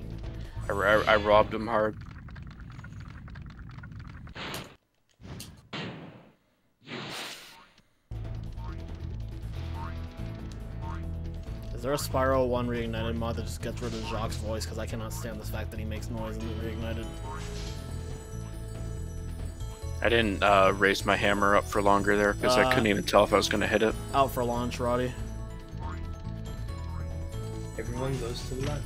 Speaker 1: I, I, I robbed him hard.
Speaker 3: There a Spyro 1 Reignited mod that just gets rid of Jacques' voice? Because I cannot stand the fact that he makes noise in the Reignited.
Speaker 1: I didn't uh, raise my hammer up for longer there because I
Speaker 3: Uh,
Speaker 1: couldn't even tell if I was gonna hit it.
Speaker 3: Out for launch, Roddy.
Speaker 6: Everyone goes to lunch.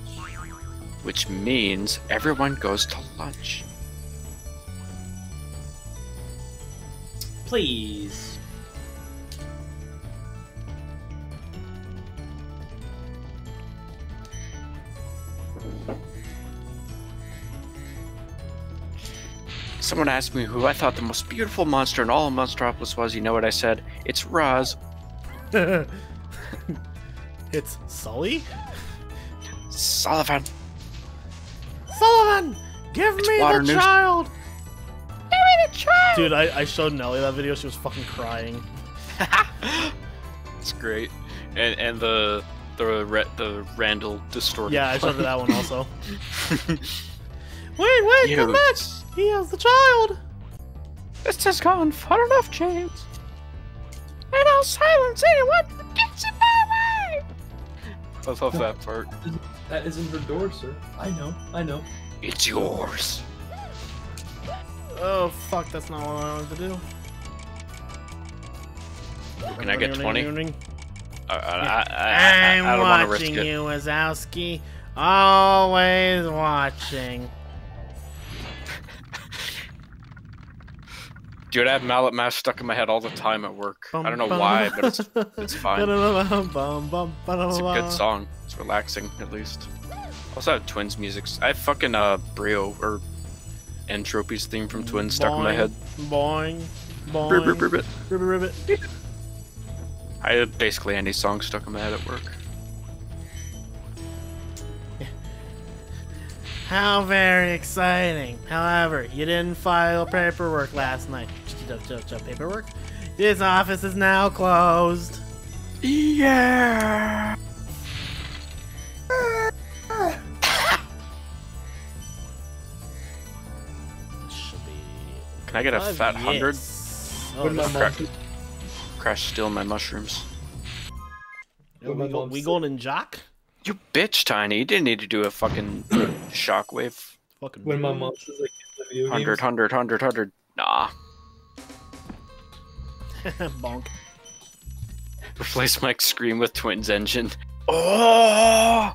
Speaker 1: Which means everyone goes to lunch.
Speaker 6: Please.
Speaker 1: Someone asked me who I thought the most beautiful monster in all of Monstropolis was. You know what I said? It's Roz.
Speaker 3: it's Sully?
Speaker 1: Sullivan.
Speaker 3: Sullivan! Give
Speaker 1: It's
Speaker 3: me the
Speaker 1: news.
Speaker 3: child! Give me the child! Dude, I, I showed Nelly that video. She was fucking crying.
Speaker 1: It's great. And and the the the Randall distorted.
Speaker 3: Yeah, I showed her that one also. Wait, wait, come
Speaker 1: You-
Speaker 3: back! He has the child!
Speaker 1: This has gone far enough, James. And I'll silence anyone who gets in my way. I love that part.
Speaker 6: That isn't her door, sir. I know. I know.
Speaker 1: It's yours.
Speaker 3: Oh, fuck, that's not what I wanted to do.
Speaker 1: Can I get 20?
Speaker 3: ring, ring, ring.
Speaker 1: I, I, I, I,
Speaker 3: I'm
Speaker 1: I don't want to risk
Speaker 3: watching
Speaker 1: it.
Speaker 3: you, Wazowski. Always watching.
Speaker 1: Dude, I have mallet mash stuck in my head all the time at work. I don't know why, but it's it's fine. It's a good song. It's relaxing, at least. Also have Twins music. I have fucking uh Brio or Entropy's theme from Twins stuck in my head.
Speaker 3: Boing, boing.
Speaker 1: Ribbit, ribbit.
Speaker 3: Ribbit, ribbit.
Speaker 1: I have basically any song stuck in my head at work.
Speaker 3: How very exciting. However, you didn't file paperwork last night. Paperwork? This office is now closed.
Speaker 1: Yeah. Can I get a
Speaker 3: five,
Speaker 1: fat hundred?
Speaker 3: Oh,
Speaker 6: When my
Speaker 1: Crash, crash steal my mushrooms.
Speaker 3: Yo, we, go,
Speaker 6: mom
Speaker 3: we
Speaker 6: said-
Speaker 3: going in jock?
Speaker 1: You bitch, Tiny. You didn't need to do a fucking shockwave.
Speaker 3: Fucking
Speaker 6: When my
Speaker 3: dude.
Speaker 6: mom says like the video
Speaker 1: Hundred,
Speaker 6: games,
Speaker 1: hundred, hundred, hundred. Nah.
Speaker 3: Bonk.
Speaker 1: Replace Mike's scream with Twins engine. Oh!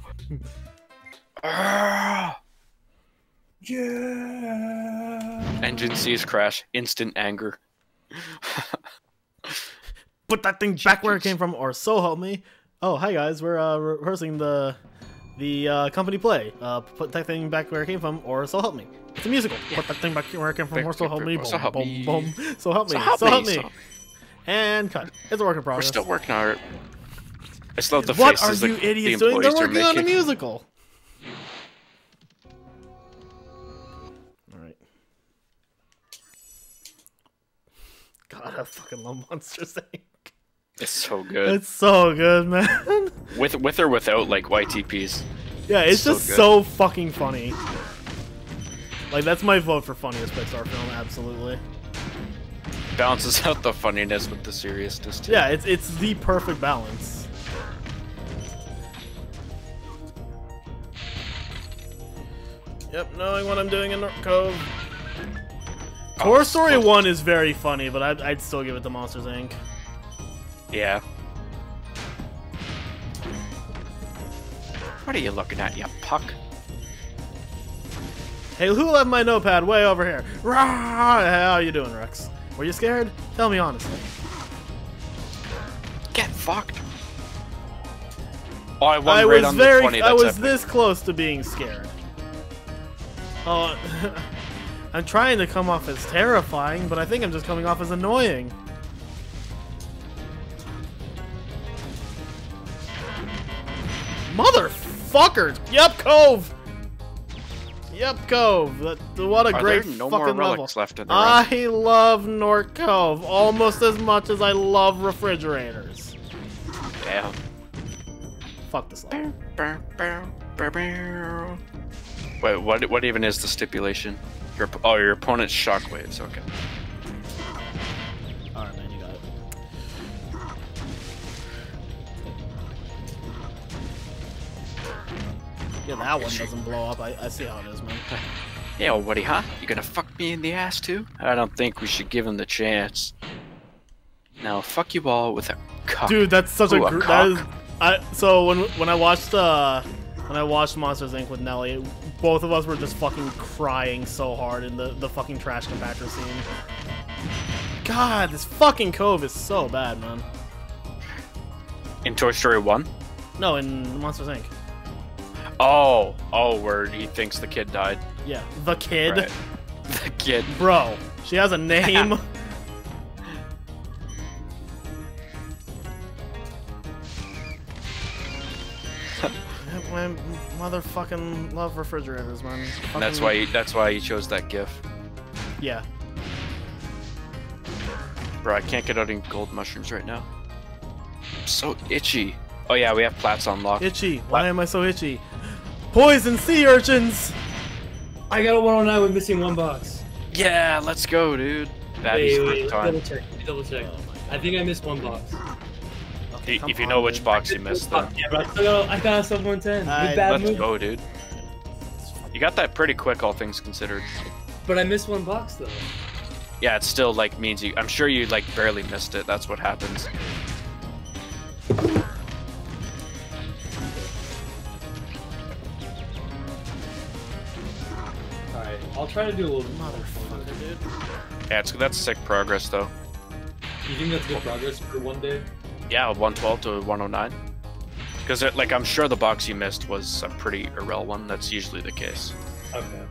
Speaker 1: Ah!
Speaker 2: Yeah.
Speaker 1: Engine sees crash. Instant anger.
Speaker 3: Put that thing back where it came from, or so help me. Oh, hi guys. We're uh, rehearsing the the uh, company play. Uh, put that thing back where it came from, or so help me. It's a musical. Put that thing back where it came from, or so help me.
Speaker 1: So help
Speaker 3: boom,
Speaker 1: me.
Speaker 3: boom, boom. So help me.
Speaker 1: So help
Speaker 3: So help me. And cut. It's a work in
Speaker 1: We're still working on it. I still have the
Speaker 3: what are
Speaker 1: faces the-
Speaker 3: you
Speaker 1: the
Speaker 3: idiots doing? They're
Speaker 1: are
Speaker 3: working on a musical. All right. God, I fucking love Monsters Inc.
Speaker 1: It's so good.
Speaker 3: It's so good, man.
Speaker 1: With with or without like YTPs.
Speaker 3: yeah, it's
Speaker 1: So
Speaker 3: just
Speaker 1: good.
Speaker 3: so fucking funny. Like that's my vote for funniest Pixar film, absolutely.
Speaker 1: Balances out the funniness with the seriousness too.
Speaker 3: Yeah, it's it's the perfect balance. Yep, knowing what I'm doing in North Cove.
Speaker 1: Oh,
Speaker 3: Toy Story 1 is very funny, but I'd, I'd still give it to Monsters Inc.
Speaker 1: Yeah. What are you looking at, you puck?
Speaker 3: Hey, who left my notepad way over here? Rah! How you doing, Rex? Were you scared? Tell me honestly.
Speaker 1: Get fucked. Oh, I
Speaker 3: I
Speaker 1: right
Speaker 3: was very,
Speaker 1: the 20.
Speaker 3: I was
Speaker 1: epic.
Speaker 3: this close to being scared. Oh, I'm trying to come off as terrifying, but I think I'm just coming off as annoying. Motherfuckers! Yep, Cove! Yep, Cove. What a
Speaker 1: Are
Speaker 3: great
Speaker 1: no
Speaker 3: fucking
Speaker 1: more
Speaker 3: level.
Speaker 1: relics left in the run?
Speaker 3: I love North Cove almost as much as I love refrigerators.
Speaker 1: Damn.
Speaker 3: Fuck this level.
Speaker 1: Wait, what? What even is the stipulation? Your oh, your opponent's shockwaves. Okay.
Speaker 3: Yeah, that one doesn't blow up. I, I see how it is, man.
Speaker 1: Yeah, well, Woody, huh? You gonna fuck me in the ass too? I don't think we should give him the chance. Now, fuck you all with a cock.
Speaker 3: Dude, that's such
Speaker 1: Ooh,
Speaker 3: a
Speaker 1: a
Speaker 3: gr- that is. I so when when I watched uh when I watched Monsters Inc. with Nelly, both of us were just fucking crying so hard in the the fucking trash compactor scene. God, this fucking cove is so bad, man.
Speaker 1: In Toy Story 1?
Speaker 3: No, in Monsters Inc.
Speaker 1: Oh, oh, word. he thinks the kid died.
Speaker 3: Yeah, the kid,
Speaker 1: Right. The kid.
Speaker 3: bro. She has a name. My motherfucking love refrigerators, man.
Speaker 1: And that's why. He, that's why he chose that GIF.
Speaker 3: Yeah.
Speaker 1: Bro, I can't get out any gold mushrooms right now. I'm so itchy. Oh yeah, we have plats on lock.
Speaker 3: Itchy. Why am I so itchy? Poison sea urchins.
Speaker 6: I got a 109 with missing one box.
Speaker 1: Yeah, let's go, dude. That'd
Speaker 6: Wait,
Speaker 1: be
Speaker 6: wait, double check. Double check. I think I missed one box.
Speaker 3: Okay,
Speaker 1: If
Speaker 3: come
Speaker 1: if you
Speaker 3: on,
Speaker 1: know which
Speaker 3: dude.
Speaker 1: box you missed, then
Speaker 6: Yeah, but I still got, I got a sub 110
Speaker 3: Alright,
Speaker 6: with
Speaker 1: let's
Speaker 6: move.
Speaker 1: go, dude. You got that pretty quick, all things considered.
Speaker 6: But I missed one box though.
Speaker 1: Yeah, it still like means you. I'm sure you like barely missed it. That's what happens.
Speaker 6: Try to do a little
Speaker 3: Motherfucker, dude.
Speaker 1: Yeah, it's that's sick progress though.
Speaker 6: You think that's good progress for one day?
Speaker 1: Yeah, 112 to 109. Because like I'm sure the box you missed was a pretty irrel one. That's usually the case.
Speaker 6: Okay.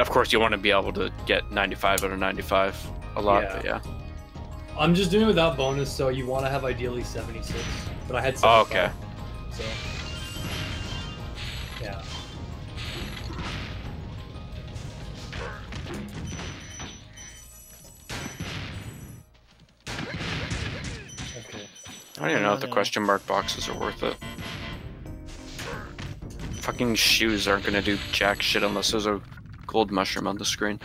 Speaker 1: Of course, you want to be able to get 95 out of 95 a lot,
Speaker 6: Yeah.
Speaker 1: but yeah.
Speaker 6: I'm just doing it without bonus, so you want to have ideally 76. But I had
Speaker 1: Oh, okay.
Speaker 6: So.
Speaker 1: I don't even know if the question mark boxes are worth it. Fucking shoes aren't gonna do jack shit unless there's a gold mushroom on the screen.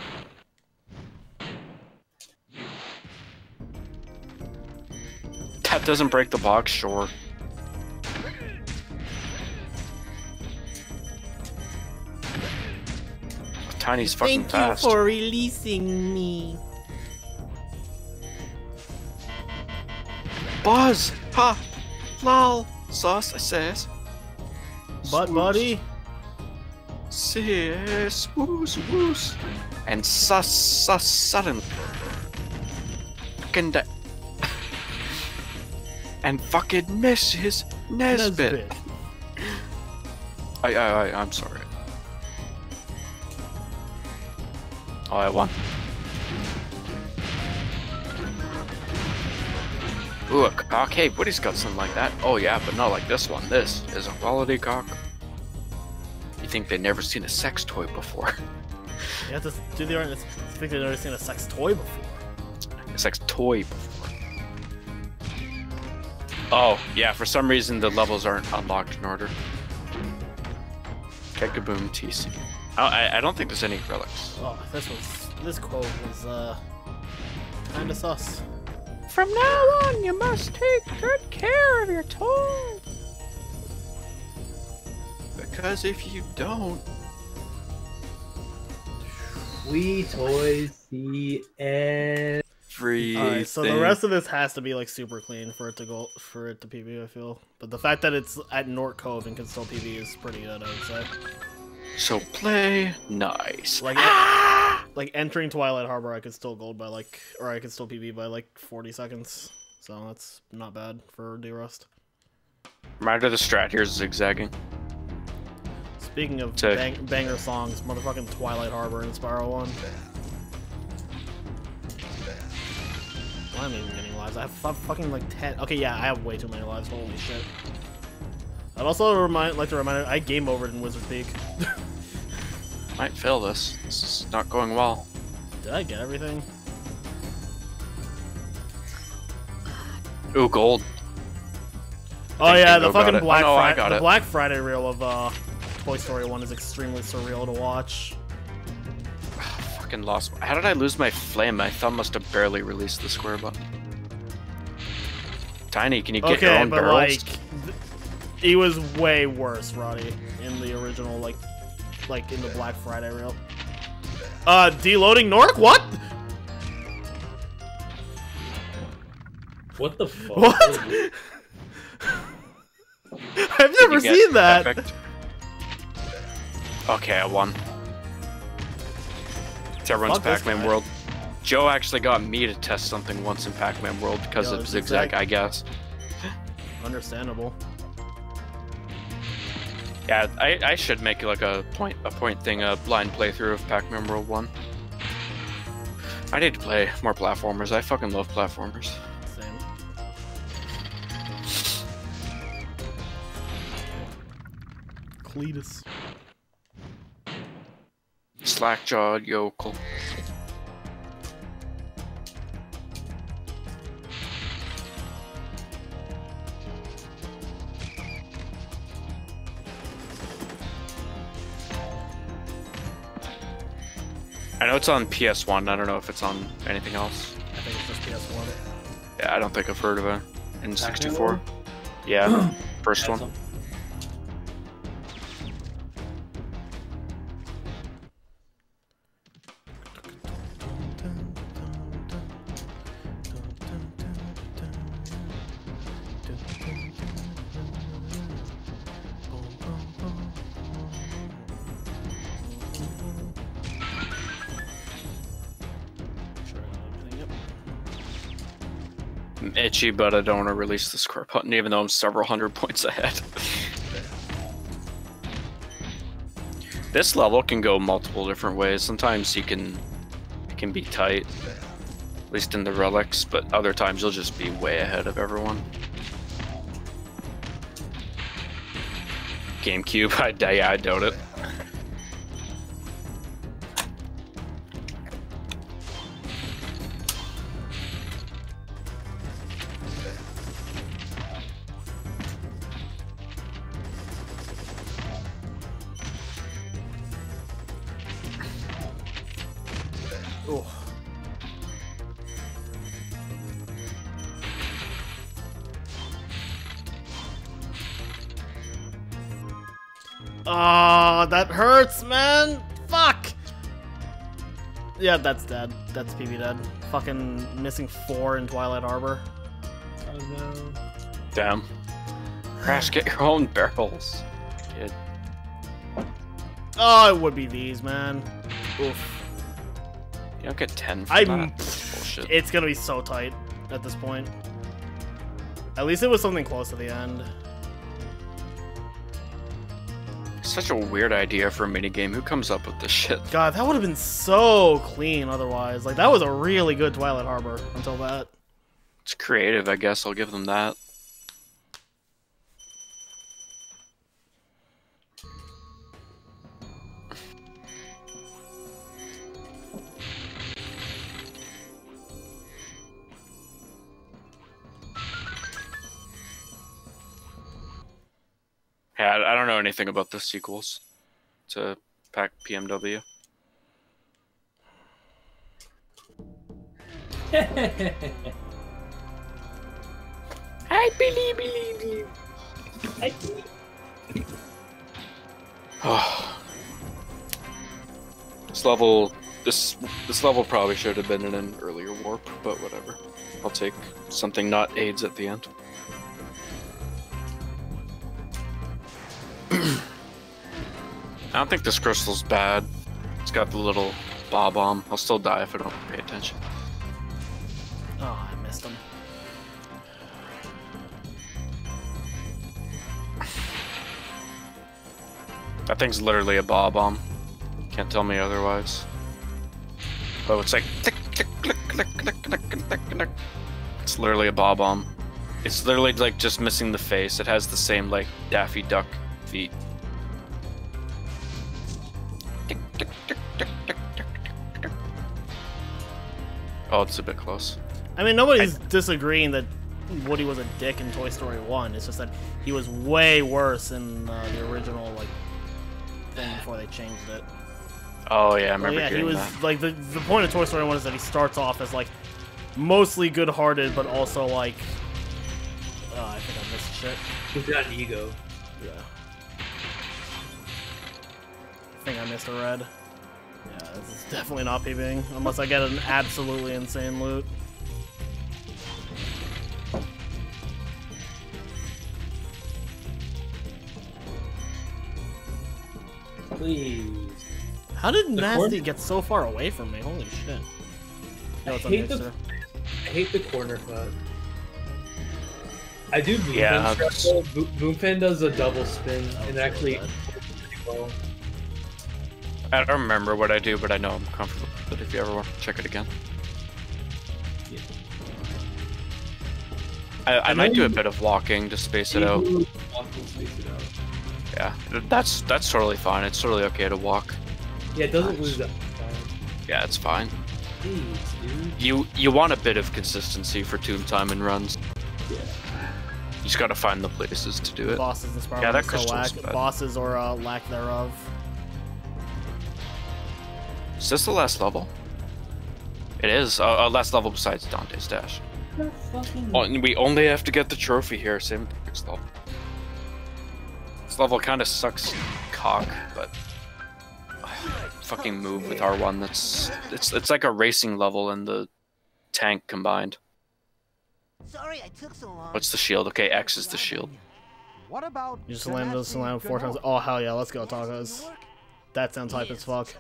Speaker 1: That doesn't break the box, sure. Tiny's fucking fast.
Speaker 3: Thank you for releasing me.
Speaker 1: Buzz! Ha! Lol! Sauce, I says.
Speaker 3: Butt buddy.
Speaker 1: Sis, woos, woos. And sus, sus, sudden. Fucking da- and fucking Mrs. Nesbit.
Speaker 3: Nesbit.
Speaker 1: I, I, I, I'm sorry. Oh, I won. Ooh, a cock. Hey, Woody's got something like that. Oh yeah, but not like this one. This is a quality cock. You think they've never seen a sex toy before?
Speaker 3: You have to do the. I think they've never seen a sex toy before.
Speaker 1: a sex toy before. Oh, yeah, for some reason the levels aren't unlocked in order. Keg Kaboom TC. Oh, I, I don't think there's any relics.
Speaker 3: Oh, this was this quote was uh kind of sus.
Speaker 1: From now on, you must take good care of your toy. Because if you don't,
Speaker 6: We toys see and
Speaker 1: free.
Speaker 3: Alright, so the rest of this has to be like super clean for it to go for it to PB. I feel, but the fact that it's at Nort Cove and can still PB is pretty good. I would say.
Speaker 1: So play nice.
Speaker 3: Like, ah! like entering Twilight Harbor, I could still gold by like, or I could still PB by like 40 seconds. So that's not bad for D-Rust.
Speaker 1: Reminder the strat here is zigzagging.
Speaker 3: Speaking of bang, banger songs, motherfucking Twilight Harbor and Spyro One. I'm I even getting lives? I have fucking like 10. Okay, yeah, I have way too many lives. Holy shit. I'd also remind, like to remind, I game over in Wizard Peak.
Speaker 1: Might fail this. This is not going well.
Speaker 3: Did I get everything?
Speaker 1: Ooh, gold.
Speaker 3: Oh yeah, the fucking. Black
Speaker 1: Oh, no,
Speaker 3: Friday, the
Speaker 1: it.
Speaker 3: Black Friday reel of uh, Toy Story One is extremely surreal to watch.
Speaker 1: Fucking lost. How did I lose my flame? My thumb must have barely released the square button. Tiny, can you get your
Speaker 3: okay,
Speaker 1: own
Speaker 3: but
Speaker 1: barrels?
Speaker 3: like, he was way worse, Roddy, in the original, like, like in the Black Friday reel. Uh, deloading Nork? What?
Speaker 6: what the fuck?
Speaker 3: What? I've never seen that.
Speaker 1: perfect? Okay, I won. It's everyone's
Speaker 3: Fuck this
Speaker 1: Pac-Man. World. Joe actually got me to test something once in Pac-Man World because
Speaker 3: Yo,
Speaker 1: of
Speaker 3: this
Speaker 1: Zigzag,
Speaker 3: like-
Speaker 1: I guess.
Speaker 3: Understandable.
Speaker 1: Yeah, I, I should make like a point a point thing, a blind playthrough of Pac-Man World 1. I need to play more platformers. I fucking love platformers.
Speaker 3: Same. Cletus.
Speaker 1: Slack-jawed yokel. I know it's on PS1. I don't know if it's on anything else.
Speaker 3: I think it's just PS1.
Speaker 1: Yeah, I don't think I've heard of it. In 64? Yeah, first one. Itchy, but I don't want to release the square button, even though I'm several hundred points ahead. this level can go multiple different ways. Sometimes you can, it can be tight, at least in the relics, but other times you'll just be way ahead of everyone. GameCube, I, I doubt it.
Speaker 3: Yeah, that's dead. That's PB dead. Fucking missing four in Twilight Harbor.
Speaker 6: Oh no.
Speaker 1: Damn. Crash, get your own barrels. Kid.
Speaker 3: Oh, it would be these, man. Oof.
Speaker 1: You don't get 10 for
Speaker 3: I'm.
Speaker 1: that. Bullshit.
Speaker 3: It's gonna be so tight at this point. At least it was something close to the end.
Speaker 1: Such a weird idea for a minigame. Who comes up with this shit?
Speaker 3: God, that would have been so clean otherwise. Like, that was a really good Twilight Harbor until that.
Speaker 1: It's creative, I guess. I'll give them that. Yeah, I I don't know anything about the sequels to Pack PMW. I believe, believe you. Oh. This level, this this level probably should have been in an earlier warp, but whatever. I'll take something not AIDS at the end. Don't think this crystal's bad. It's got the little bob bomb. I'll still die if I don't pay attention.
Speaker 3: Oh, I missed him.
Speaker 1: That thing's literally a bob bomb. Can't tell me otherwise. Oh, it's like tick, tick, click, click, click, click, click, click. It's literally a bob bomb. It's literally like just missing the face. It has the same like Daffy Duck feet. Oh, it's a bit close.
Speaker 3: I mean, nobody's disagreeing that Woody was a dick in Toy Story 1. It's just that he was way worse in uh, the original, like, thing before they changed it.
Speaker 1: Oh yeah, I
Speaker 3: Well,
Speaker 1: remember
Speaker 3: yeah, he was
Speaker 1: that.
Speaker 3: like the the point of Toy Story One is that he starts off as like mostly good-hearted, but also like oh, I think I missed shit.
Speaker 6: He's got an ego.
Speaker 3: Yeah, I think I missed a red. Yeah, this is definitely not PBing unless I get an absolutely insane loot.
Speaker 6: Please.
Speaker 3: How did
Speaker 6: The
Speaker 3: Nasty
Speaker 6: corn-
Speaker 3: get so far away from me? Holy shit! No, it's
Speaker 6: I
Speaker 3: a
Speaker 6: hate the- I hate the corner cut. I do Boomfin
Speaker 1: Yeah,
Speaker 6: stuff
Speaker 1: that's-
Speaker 6: Bo- Boomfin does a double spin
Speaker 3: That
Speaker 6: and actually
Speaker 3: really
Speaker 6: well.
Speaker 1: I don't remember what I do, but I know I'm comfortable. But if you ever want to check it again,
Speaker 6: Yeah.
Speaker 1: I, I
Speaker 6: I
Speaker 1: might do a bit of walking to space it out.
Speaker 6: Space it out.
Speaker 1: Yeah, that's that's totally fine. It's totally okay to walk.
Speaker 6: Yeah, it doesn't
Speaker 1: Nice.
Speaker 6: lose that.
Speaker 1: Yeah, it's fine.
Speaker 6: Jeez, dude.
Speaker 1: You you want a bit of consistency for tomb time and runs.
Speaker 6: Yeah.
Speaker 1: You just gotta find the places to do it.
Speaker 3: Bosses inspired
Speaker 1: Yeah,
Speaker 3: by
Speaker 1: that
Speaker 3: so
Speaker 1: crystal's
Speaker 3: lack,
Speaker 1: bad.
Speaker 3: bosses or uh, lack thereof.
Speaker 1: Is this the last level? It is. Uh, uh, last level besides Dante's Dash. Oh, and we only have to get the trophy here. Same with the next level. This level kind of sucks cock, but fucking move with R1. That's it's it's like a racing level and the tank combined.
Speaker 4: Sorry I took so long.
Speaker 1: What's the shield? Okay, X is the shield.
Speaker 5: What about
Speaker 3: You just landed this land four times. Oh hell yeah, let's go tacos. That sounds hype as fuck.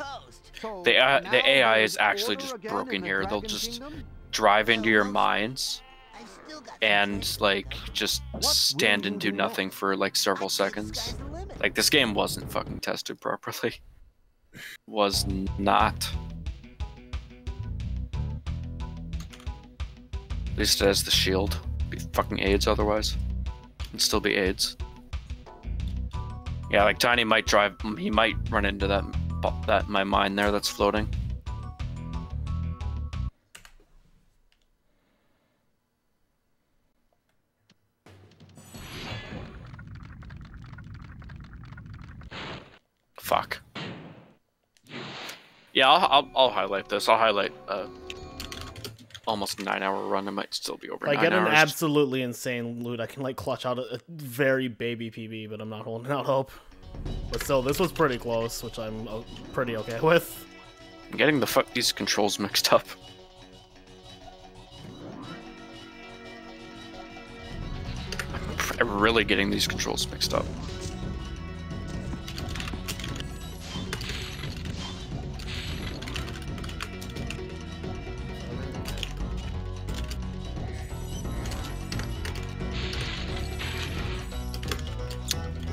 Speaker 1: The AI, the AI is actually just broken here. They'll just drive into your minds
Speaker 4: I still got
Speaker 1: and like just stand and do nothing for like several seconds.
Speaker 4: Sky's the limit.
Speaker 1: Like this game wasn't fucking tested properly. Was not. At least it has the shield. Be fucking AIDS otherwise. It'd still be AIDS. Yeah, like Tiny might drive. He might run into that that my mine there that's floating. Fuck. Yeah, I'll, I'll, I'll highlight this. I'll highlight uh, almost nine hour run. It might still be over
Speaker 3: I
Speaker 1: nine
Speaker 3: get an
Speaker 1: hours.
Speaker 3: absolutely insane loot, I can like clutch out a, a very baby PB, but I'm not holding out hope. But still, this was pretty close, which I'm uh, pretty okay with.
Speaker 1: I'm getting the fuck these controls mixed up. I'm really getting these controls mixed up.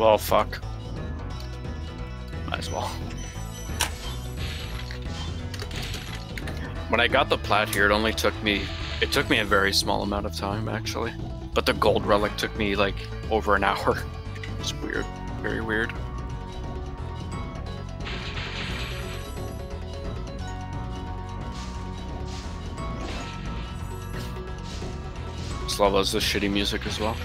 Speaker 1: Well, fuck. Might as well. When I got the plat here, it only took me it took me a very small amount of time actually. But the gold relic took me like over an hour. It's weird. Very weird. Slav loves the shitty music as well.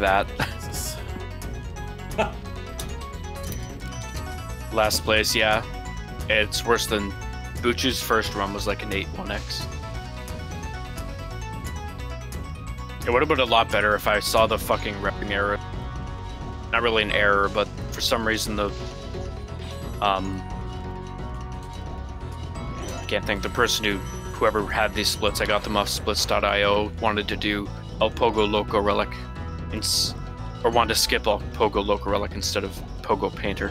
Speaker 3: That.
Speaker 1: Last place, yeah. It's worse than Booch's first run was like an 8 1x. It would have been a lot better if I saw the fucking repping error. Not really an error, but for some reason the um I can't think the person who whoever had these splits, I got them off splits.io, wanted to do El Pogo Loco Relic or wanted to skip El Pogo Loco Relic instead of Pogo Painter.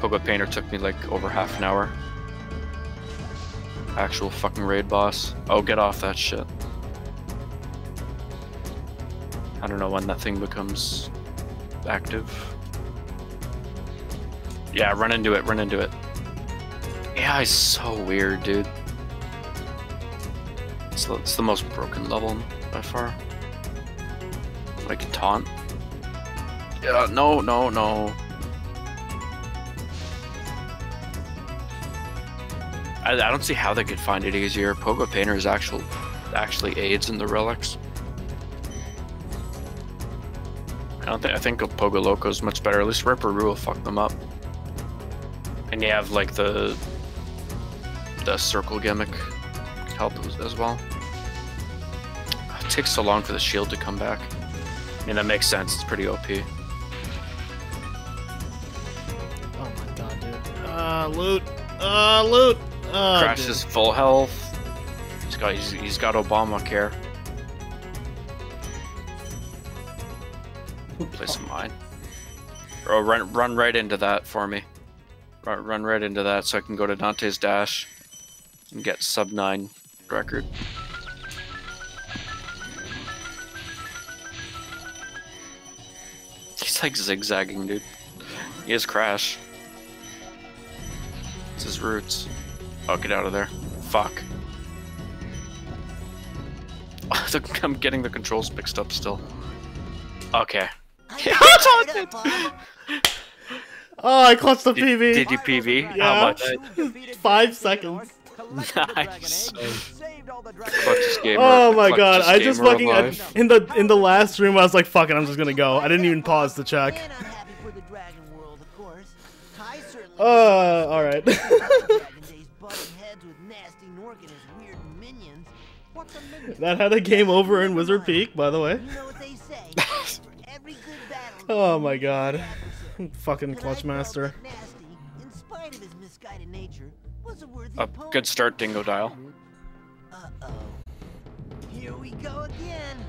Speaker 1: Pogo Painter took me like over half an hour. Actual fucking raid boss. Oh, get off that shit. I don't know when that thing becomes active. Yeah, run into it, run into it. Yeah, it's so weird, dude. It's it's the most broken level by far. Like taunt. Yeah, no, no, no. I, I don't see how they could find it easier. Pogo Painter is actual, actually aids in the relics. I don't think I think Pogo Loco is much better. At least Ripper will fuck them up. And you have like the the circle gimmick can help as well. It takes so long for the shield to come back. Mean that makes sense. It's pretty OP.
Speaker 3: Oh my god, dude. Uh, loot. Uh, loot. Uh,
Speaker 1: Crash
Speaker 3: dude.
Speaker 1: is full health. He's got he's, he's got Obamacare. Play some mine. Bro, run run right into that for me. Run, run right into that so I can go to Dante's Dash and get sub nine record. He's like zigzagging, dude. He is Crash. It's his roots. Oh, get out of there. Fuck. I'm getting the controls mixed up still. Okay.
Speaker 4: I got it up, Bob.
Speaker 3: Oh, I clutched the
Speaker 1: Did,
Speaker 3: PB.
Speaker 1: did you PB?
Speaker 3: Yeah.
Speaker 1: How much?
Speaker 3: Five seconds.
Speaker 1: Nice. Clutchest gamer.
Speaker 3: Oh my god, I just fucking
Speaker 1: alive.
Speaker 3: in the in the last stream I was like, fuck it, I'm just gonna go. I didn't even pause to check.
Speaker 4: And I'm happy for the Dragon World, of course. I certainly
Speaker 3: Uh, all right.
Speaker 4: Dragon Days butting heads with Gnasty Gnorc and his weird minions. What's a minion?
Speaker 3: that had a game over in Wizard Peak, by the way.
Speaker 4: You know what they say. For every good battle,
Speaker 3: Oh my god. Fucking Clutch Master.
Speaker 4: that Gnasty, in spite of his misguided nature, was a worthy opponent.
Speaker 1: good start, Dingodile.
Speaker 4: Uh-oh. Here we go again.